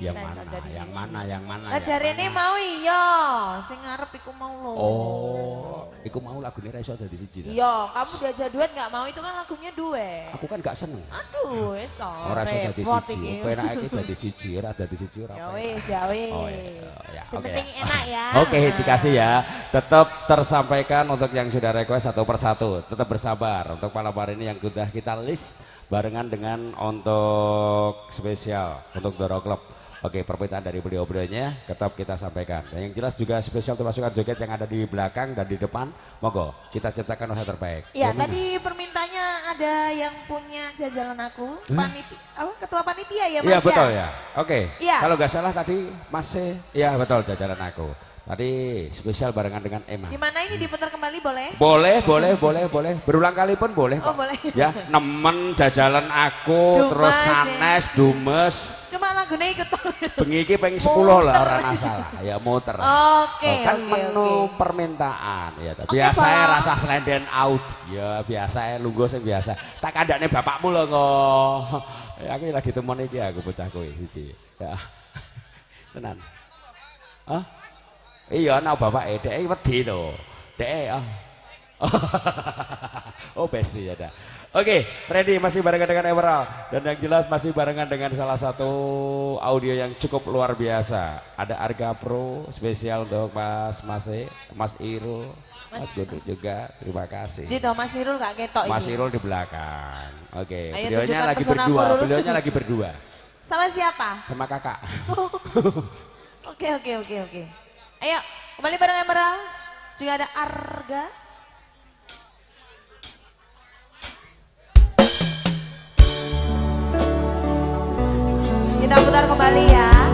Speaker 12: Yang mana? dari Yang sini.
Speaker 11: mana? Yang mana?
Speaker 12: Lah jarene
Speaker 11: mana?
Speaker 12: mau iya, sing ngarep iku mau lho.
Speaker 11: Oh, Iku mau lagune ra iso dadi siji. ta.
Speaker 14: Iya, kamu diajak duet nggak mau itu kan lagunya duet.
Speaker 11: Aku kan gak seneng.
Speaker 14: Aduh, wis to.
Speaker 11: Ora iso dadi siji. Penake iki dadi siji, ora dadi siji ora
Speaker 14: Ya wis, ya wis.
Speaker 11: Oh. Ya,
Speaker 14: penting enak ya. *laughs*
Speaker 11: Oke, dikasih ya. Tetap tersampaikan untuk yang sudah request satu persatu. Tetap bersabar untuk malam hari ini yang sudah kita list barengan dengan untuk spesial untuk Doro Club. Oke, permintaan dari beliau-beliaunya tetap kita sampaikan. Dan yang jelas juga spesial termasuk joget yang ada di belakang dan di depan. Monggo, kita ciptakan usaha terbaik.
Speaker 14: Ya,
Speaker 11: mana?
Speaker 14: tadi permintaannya ada yang punya jajalan aku,
Speaker 11: Hah?
Speaker 14: panitia, apa ketua panitia ya Mas
Speaker 11: Iya betul ya. Oke.
Speaker 14: Iya.
Speaker 11: Kalau nggak salah tadi masih, ya betul jajaran aku. Tadi spesial barengan dengan Emma.
Speaker 14: Di mana ini diputar kembali boleh?
Speaker 11: Boleh, boleh, boleh, boleh. Berulang kali pun boleh.
Speaker 14: Oh,
Speaker 11: kok.
Speaker 14: boleh.
Speaker 11: Ya, nemen jajalan aku,
Speaker 14: Dumes,
Speaker 11: terus
Speaker 14: ya.
Speaker 11: sanes, dumes.
Speaker 14: Cuma lagunya ikut
Speaker 11: Bengi iki pengen 10 lah orang masalah. Ya muter.
Speaker 14: Oke,
Speaker 11: Oh, kan
Speaker 14: oke,
Speaker 11: menu
Speaker 14: oke.
Speaker 11: permintaan ya.
Speaker 14: Oke,
Speaker 11: biasa
Speaker 14: Pak.
Speaker 11: rasa selenden out. Ya biasa lungguh sing biasa. Tak kandakne bapakmu lho kok. Ya, aku lagi temon iki aku bocahku iki siji. Ya. *laughs* Tenan. Hah? Iya, ana bapak dhek wedi to. Dhek ah. *laughs* oh, besti ya dah. Oke, ready masih barengan dengan Emerald dan yang jelas masih barengan dengan salah satu audio yang cukup luar biasa. Ada Arga Pro spesial untuk Mas Mase, Mas Irul, Mas,
Speaker 14: Mas-
Speaker 11: Guntur juga. Terima kasih.
Speaker 14: Di toh Mas Irul gak ketok
Speaker 11: Mas
Speaker 14: ini.
Speaker 11: Irul di belakang. Oke,
Speaker 14: Ayo
Speaker 11: beliaunya lagi berdua, beliaunya lagi berdua
Speaker 14: Sama siapa?
Speaker 11: sama kakak. *laughs* *laughs*
Speaker 14: Oke, oke, oke, oke. Ayo, kembali bareng Emerald. Juga ada Arga. Kita putar kembali ya.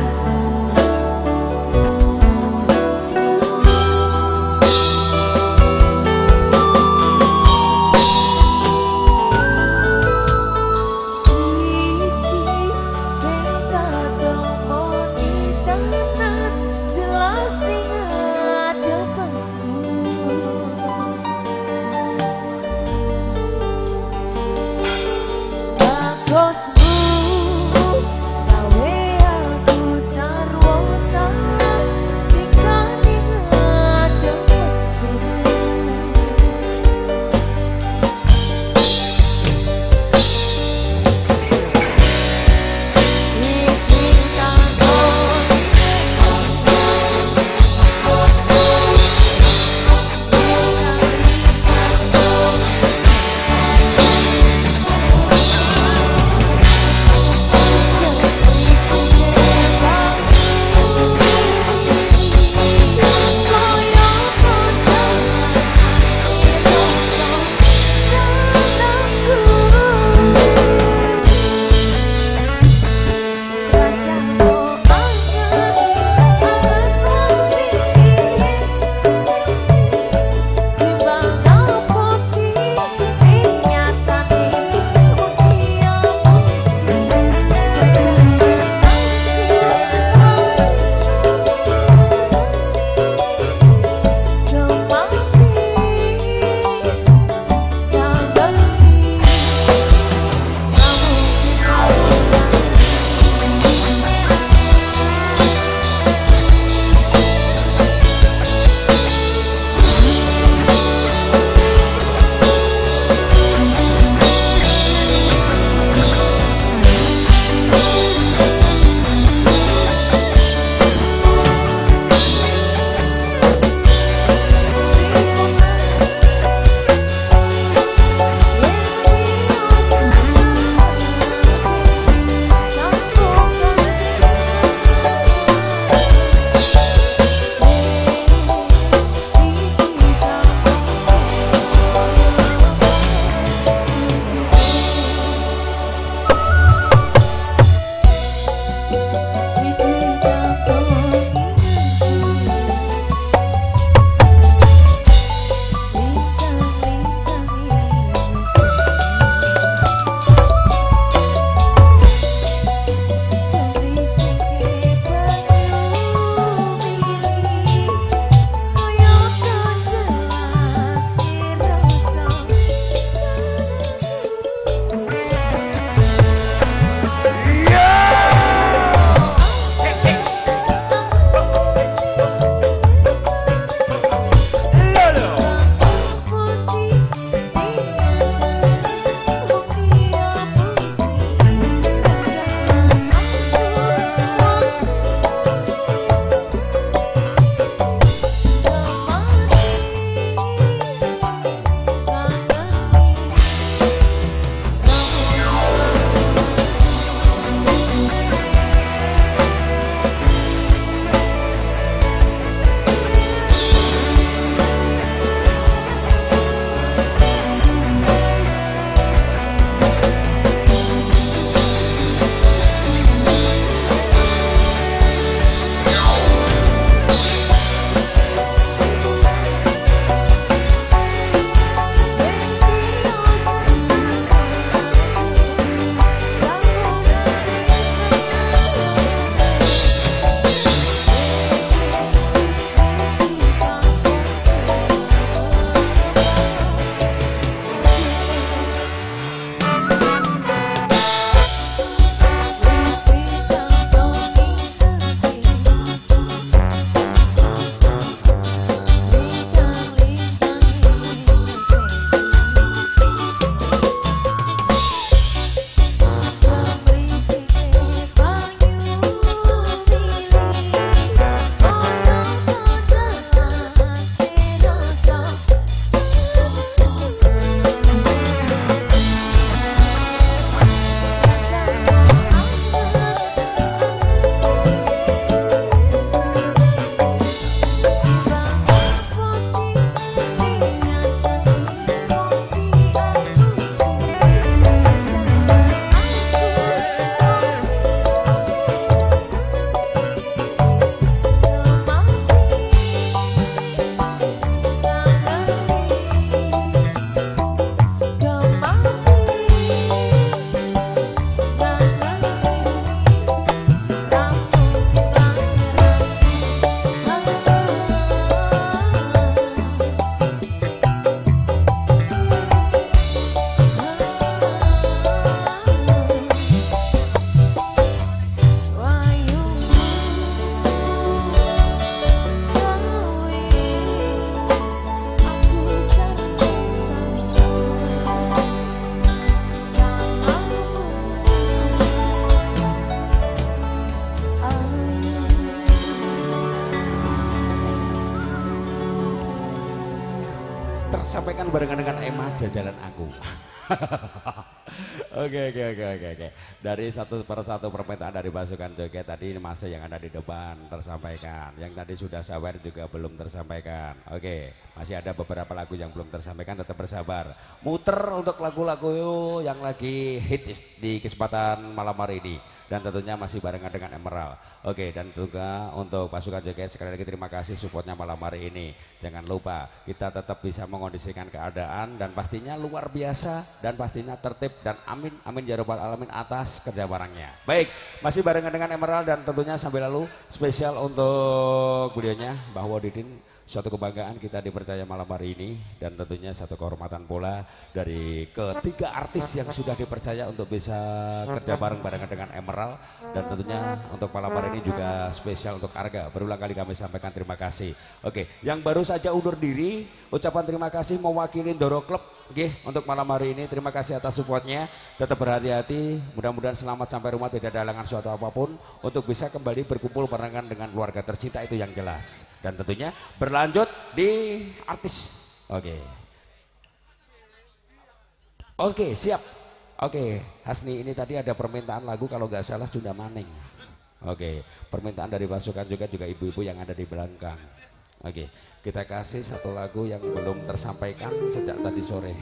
Speaker 11: Oke oke oke oke oke. Dari satu persatu permintaan dari pasukan joget tadi masih yang ada di depan tersampaikan. Yang tadi sudah sabar juga belum tersampaikan. Oke, masih ada beberapa lagu yang belum tersampaikan tetap bersabar. Muter untuk lagu-lagu yang lagi hits di kesempatan malam hari ini dan tentunya masih barengan dengan Emerald. Oke, dan juga untuk pasukan joget sekali lagi terima kasih supportnya malam hari ini. Jangan lupa kita tetap bisa mengondisikan keadaan dan pastinya luar biasa dan pastinya tertib dan amin amin ya rabbal alamin atas kerja barangnya. Baik, masih barengan dengan Emerald dan tentunya sambil lalu spesial untuk beliaunya bahwa Didin suatu kebanggaan kita dipercaya malam hari ini dan tentunya satu kehormatan pula dari ketiga artis yang sudah dipercaya untuk bisa kerja bareng barengan dengan Emerald dan tentunya untuk malam hari ini juga spesial untuk Arga berulang kali kami sampaikan terima kasih oke yang baru saja undur diri ucapan terima kasih mewakili Doro Club Oke, untuk malam hari ini terima kasih atas supportnya. Tetap berhati-hati. Mudah-mudahan selamat sampai rumah tidak ada halangan suatu apa pun untuk bisa kembali berkumpul barengan dengan keluarga tercinta itu yang jelas. Dan tentunya berlanjut di artis. Oke. Oke, siap. Oke, Hasni ini tadi ada permintaan lagu kalau nggak salah Sunda Maning. Oke, permintaan dari pasukan juga juga ibu-ibu yang ada di belakang. Oke, kita kasih satu lagu yang belum tersampaikan sejak tadi sore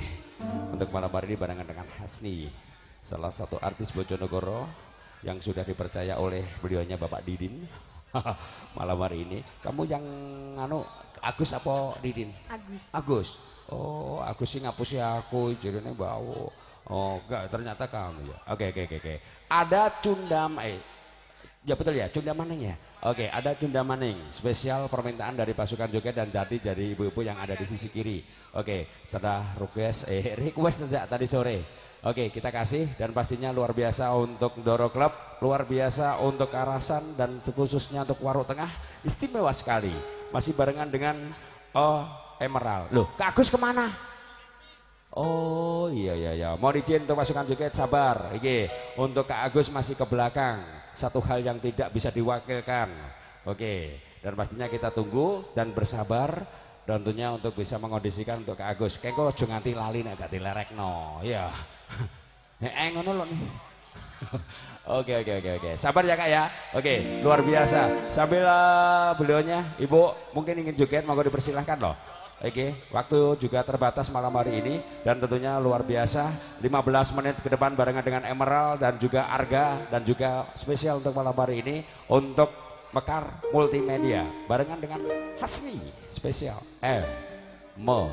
Speaker 11: untuk malam hari ini barengan dengan Hasni, salah satu artis Bojonegoro yang sudah dipercaya oleh beliaunya Bapak Didin *laughs* malam hari ini. Kamu yang anu Agus apa Didin?
Speaker 14: Agus.
Speaker 11: Agus. Oh, Agus sih ngapusi aku, jadinya bau. Oh, enggak, ternyata kamu ya. Oke, oke, oke, oke. Ada Cundam eh Ya betul ya, Cunda Maning ya. Oke, ada Cunda Maning. Spesial permintaan dari pasukan joget dan tadi dari ibu-ibu yang ada di sisi kiri. Oke, telah request eh request sejak tadi sore. Oke, kita kasih dan pastinya luar biasa untuk Doro Club, luar biasa untuk Karasan dan khususnya untuk Warung Tengah. Istimewa sekali. Masih barengan dengan oh Emerald. Loh, Kak Agus ke mana? Oh iya iya iya. Mau izin untuk pasukan joget sabar. Oke, untuk Kak Agus masih ke belakang. Satu hal yang tidak bisa diwakilkan. Oke, dan pastinya kita tunggu dan bersabar dan tentunya untuk bisa mengondisikan untuk Kak Agus. Kok aja nganti lali nek gak dilerekno. Iya. *laughs* Eh ngono lho nih. Oke oke oke oke. Sabar ya Kak ya. Oke, luar biasa. Sambil uh, beliaunya Ibu mungkin ingin joget monggo dipersilahkan loh. Oke, waktu juga terbatas malam hari ini dan tentunya luar biasa 15 menit ke depan barengan dengan Emerald dan juga Arga dan juga spesial untuk malam hari ini untuk Mekar Multimedia barengan dengan Hasni spesial Emerald.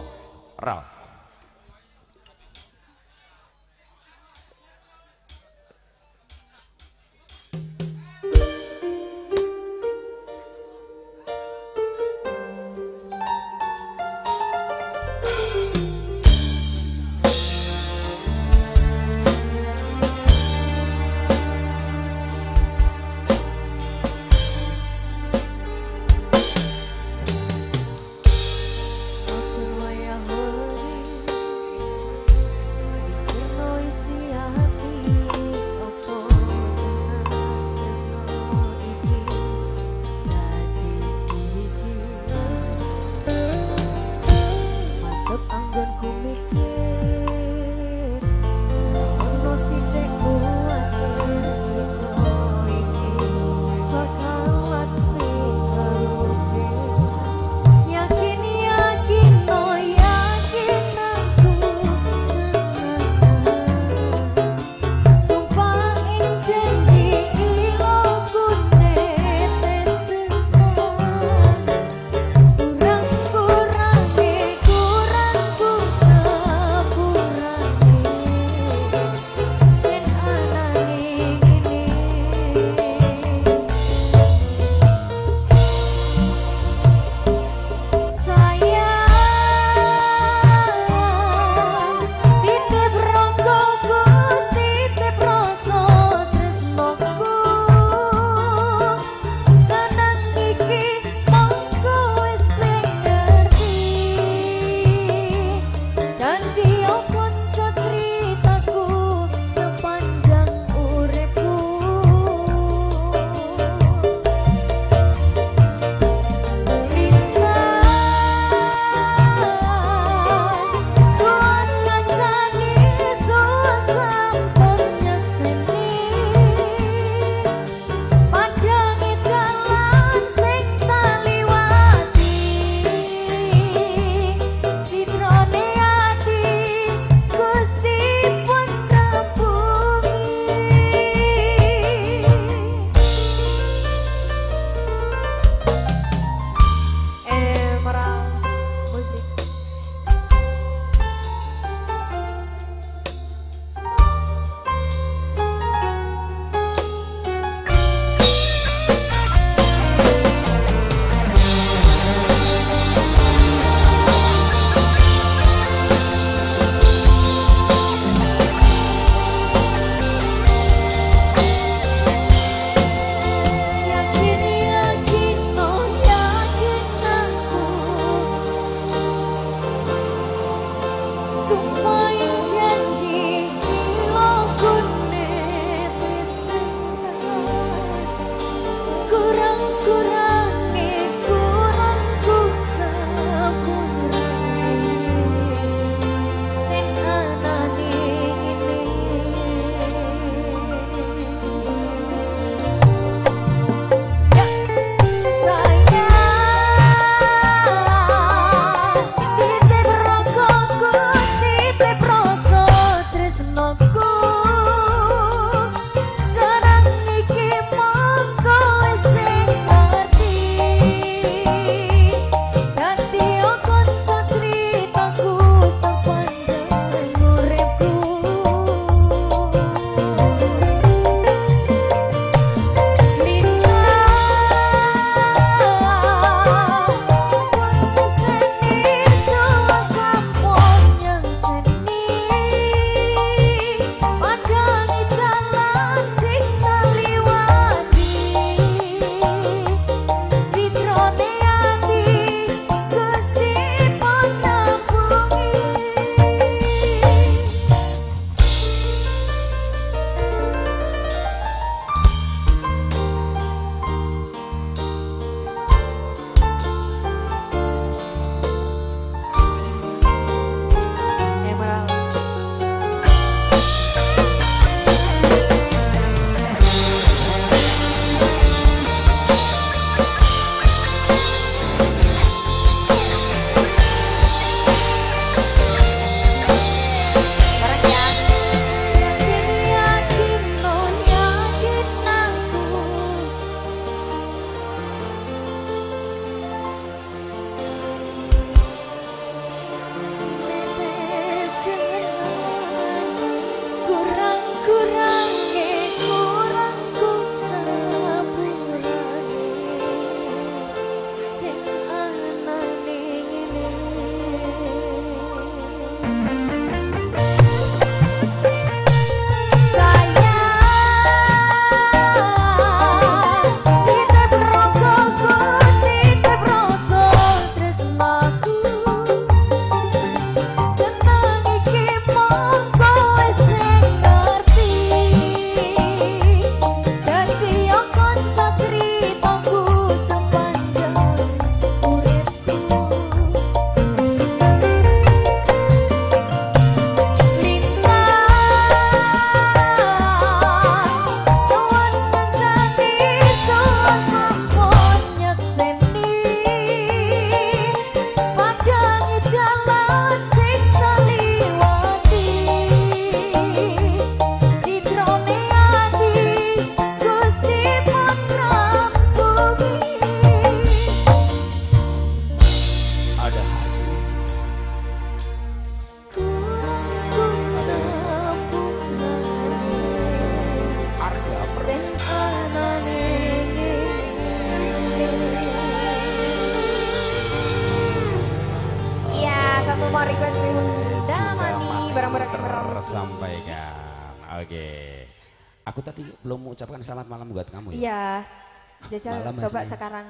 Speaker 12: Jajal
Speaker 11: Malam, Mas
Speaker 12: coba
Speaker 11: Nih.
Speaker 12: sekarang.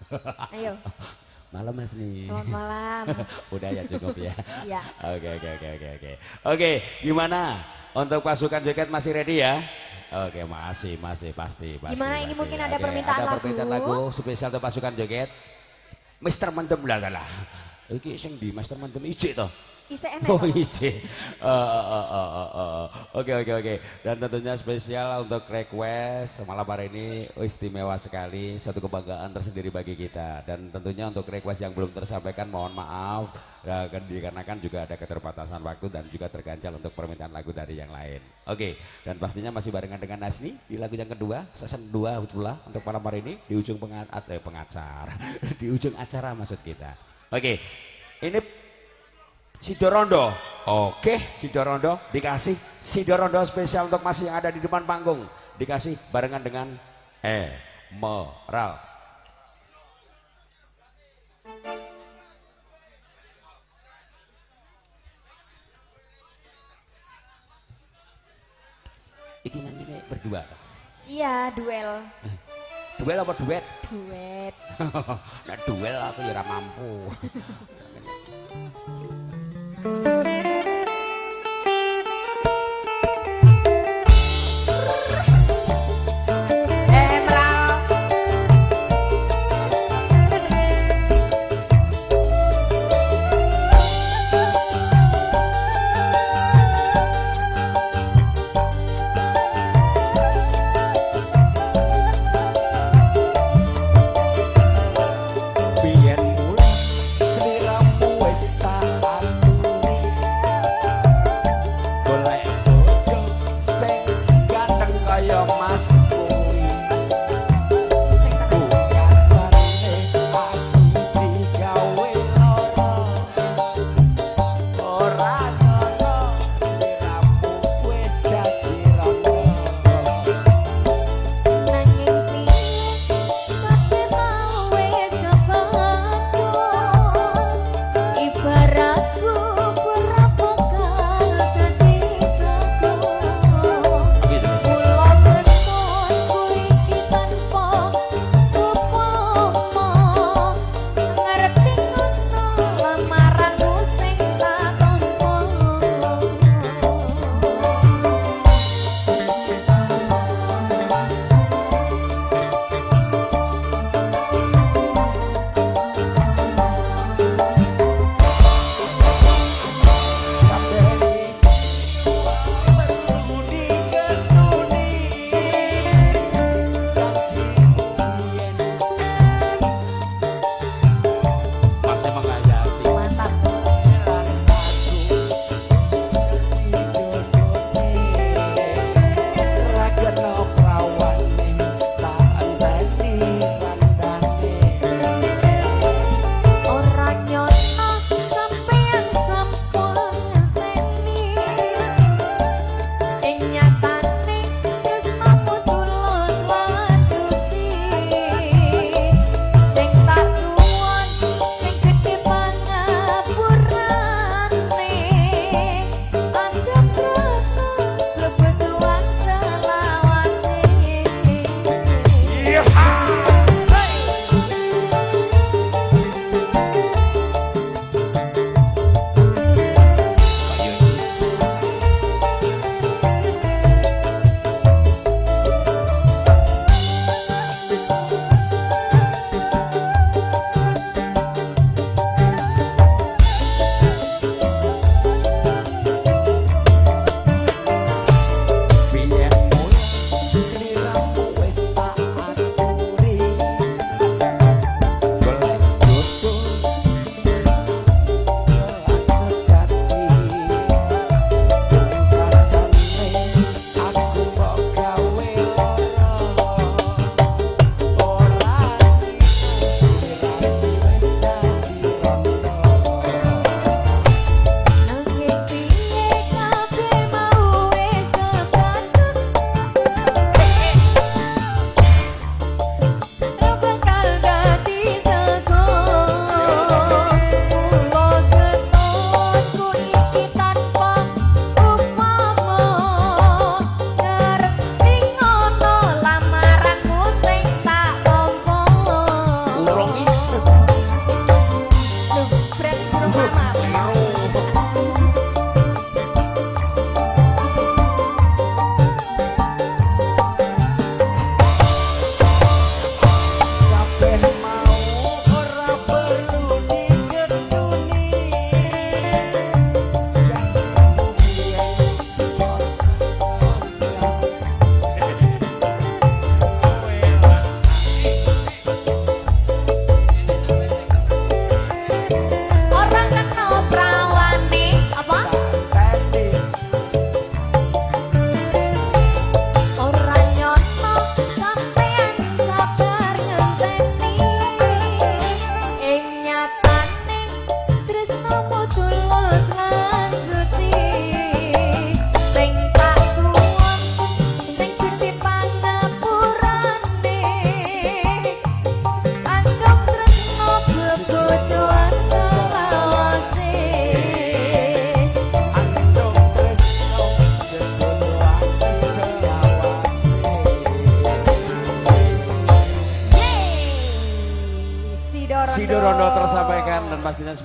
Speaker 12: *laughs* Ayo.
Speaker 11: Malam Mas nih.
Speaker 12: Selamat malam. *laughs*
Speaker 11: Udah ya cukup ya.
Speaker 12: Iya.
Speaker 11: Oke oke oke oke oke. Oke, gimana? Untuk pasukan joget masih ready ya? Oke, masih masih pasti pasti.
Speaker 12: Gimana ini
Speaker 11: pasti.
Speaker 12: mungkin ada
Speaker 11: Oke,
Speaker 12: permintaan
Speaker 11: ada
Speaker 12: lagu?
Speaker 11: permintaan lagu spesial untuk pasukan joget. Mister Mendem lah lah. Iki sing di Mister Mendem ijik toh.
Speaker 12: Isi enek.
Speaker 11: Oh
Speaker 12: kok.
Speaker 11: ije. Eh, eh, eh, eh, eh, eh. Oke oke oke. Dan tentunya spesial untuk request malam hari ini istimewa sekali, suatu kebanggaan tersendiri bagi kita. Dan tentunya untuk request yang belum tersampaikan mohon maaf ya, kan dikarenakan juga ada keterbatasan waktu dan juga terganjal untuk permintaan lagu dari yang lain. Oke, dan pastinya masih barengan dengan Nasni di lagu yang kedua, season 2 pula untuk malam hari ini di ujung penga atau pengacara, *laughs* di ujung acara maksud kita. Oke, ini Sidorondo. Oke, Sidorondo dikasih Sidorondo spesial untuk masih yang ada di depan panggung. Dikasih barengan dengan Emerald. Iki nyanyi berdua.
Speaker 12: Iya, duel.
Speaker 11: Duel apa duet?
Speaker 12: Duet. *laughs*
Speaker 11: nah duel aku ya ora mampu. Música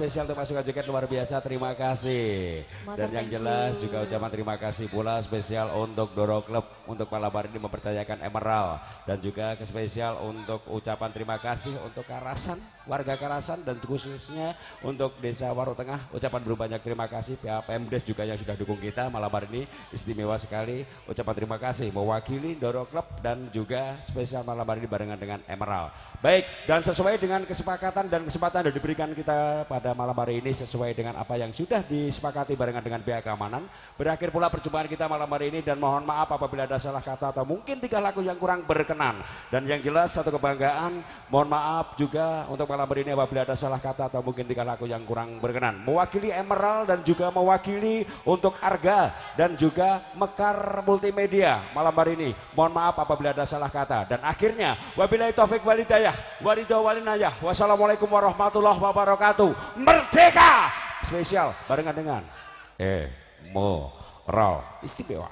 Speaker 11: spesial untuk masukan joget luar biasa. Terima kasih. Dan yang jelas juga ucapan terima kasih pula spesial untuk Doro Club untuk malam hari ini mempercayakan Emerald dan juga spesial untuk ucapan terima kasih untuk Karasan, warga Karasan dan khususnya untuk Desa Waro Tengah. Ucapan berbanyak terima kasih pihak Pemdes juga yang sudah dukung kita malam hari ini istimewa sekali. Ucapan terima kasih mewakili Doro Club dan juga spesial malam hari ini barengan dengan Emerald. Baik, dan sesuai dengan kesepakatan dan kesempatan yang diberikan kita pada malam hari ini sesuai dengan apa yang sudah disepakati barengan dengan pihak keamanan. Berakhir pula perjumpaan kita malam hari ini dan mohon maaf apabila ada salah kata atau mungkin tiga lagu yang kurang berkenan. Dan yang jelas satu kebanggaan, mohon maaf juga untuk malam hari ini apabila ada salah kata atau mungkin tiga lagu yang kurang berkenan. Mewakili Emerald dan juga mewakili untuk Arga dan juga Mekar Multimedia malam hari ini. Mohon maaf apabila ada salah kata. Dan akhirnya, wabillahi taufik walidayah, waridho walinayah. Wassalamualaikum warahmatullahi wabarakatuh. Merdeka! Spesial barengan dengan Eh, Mo, Ral, Istimewa.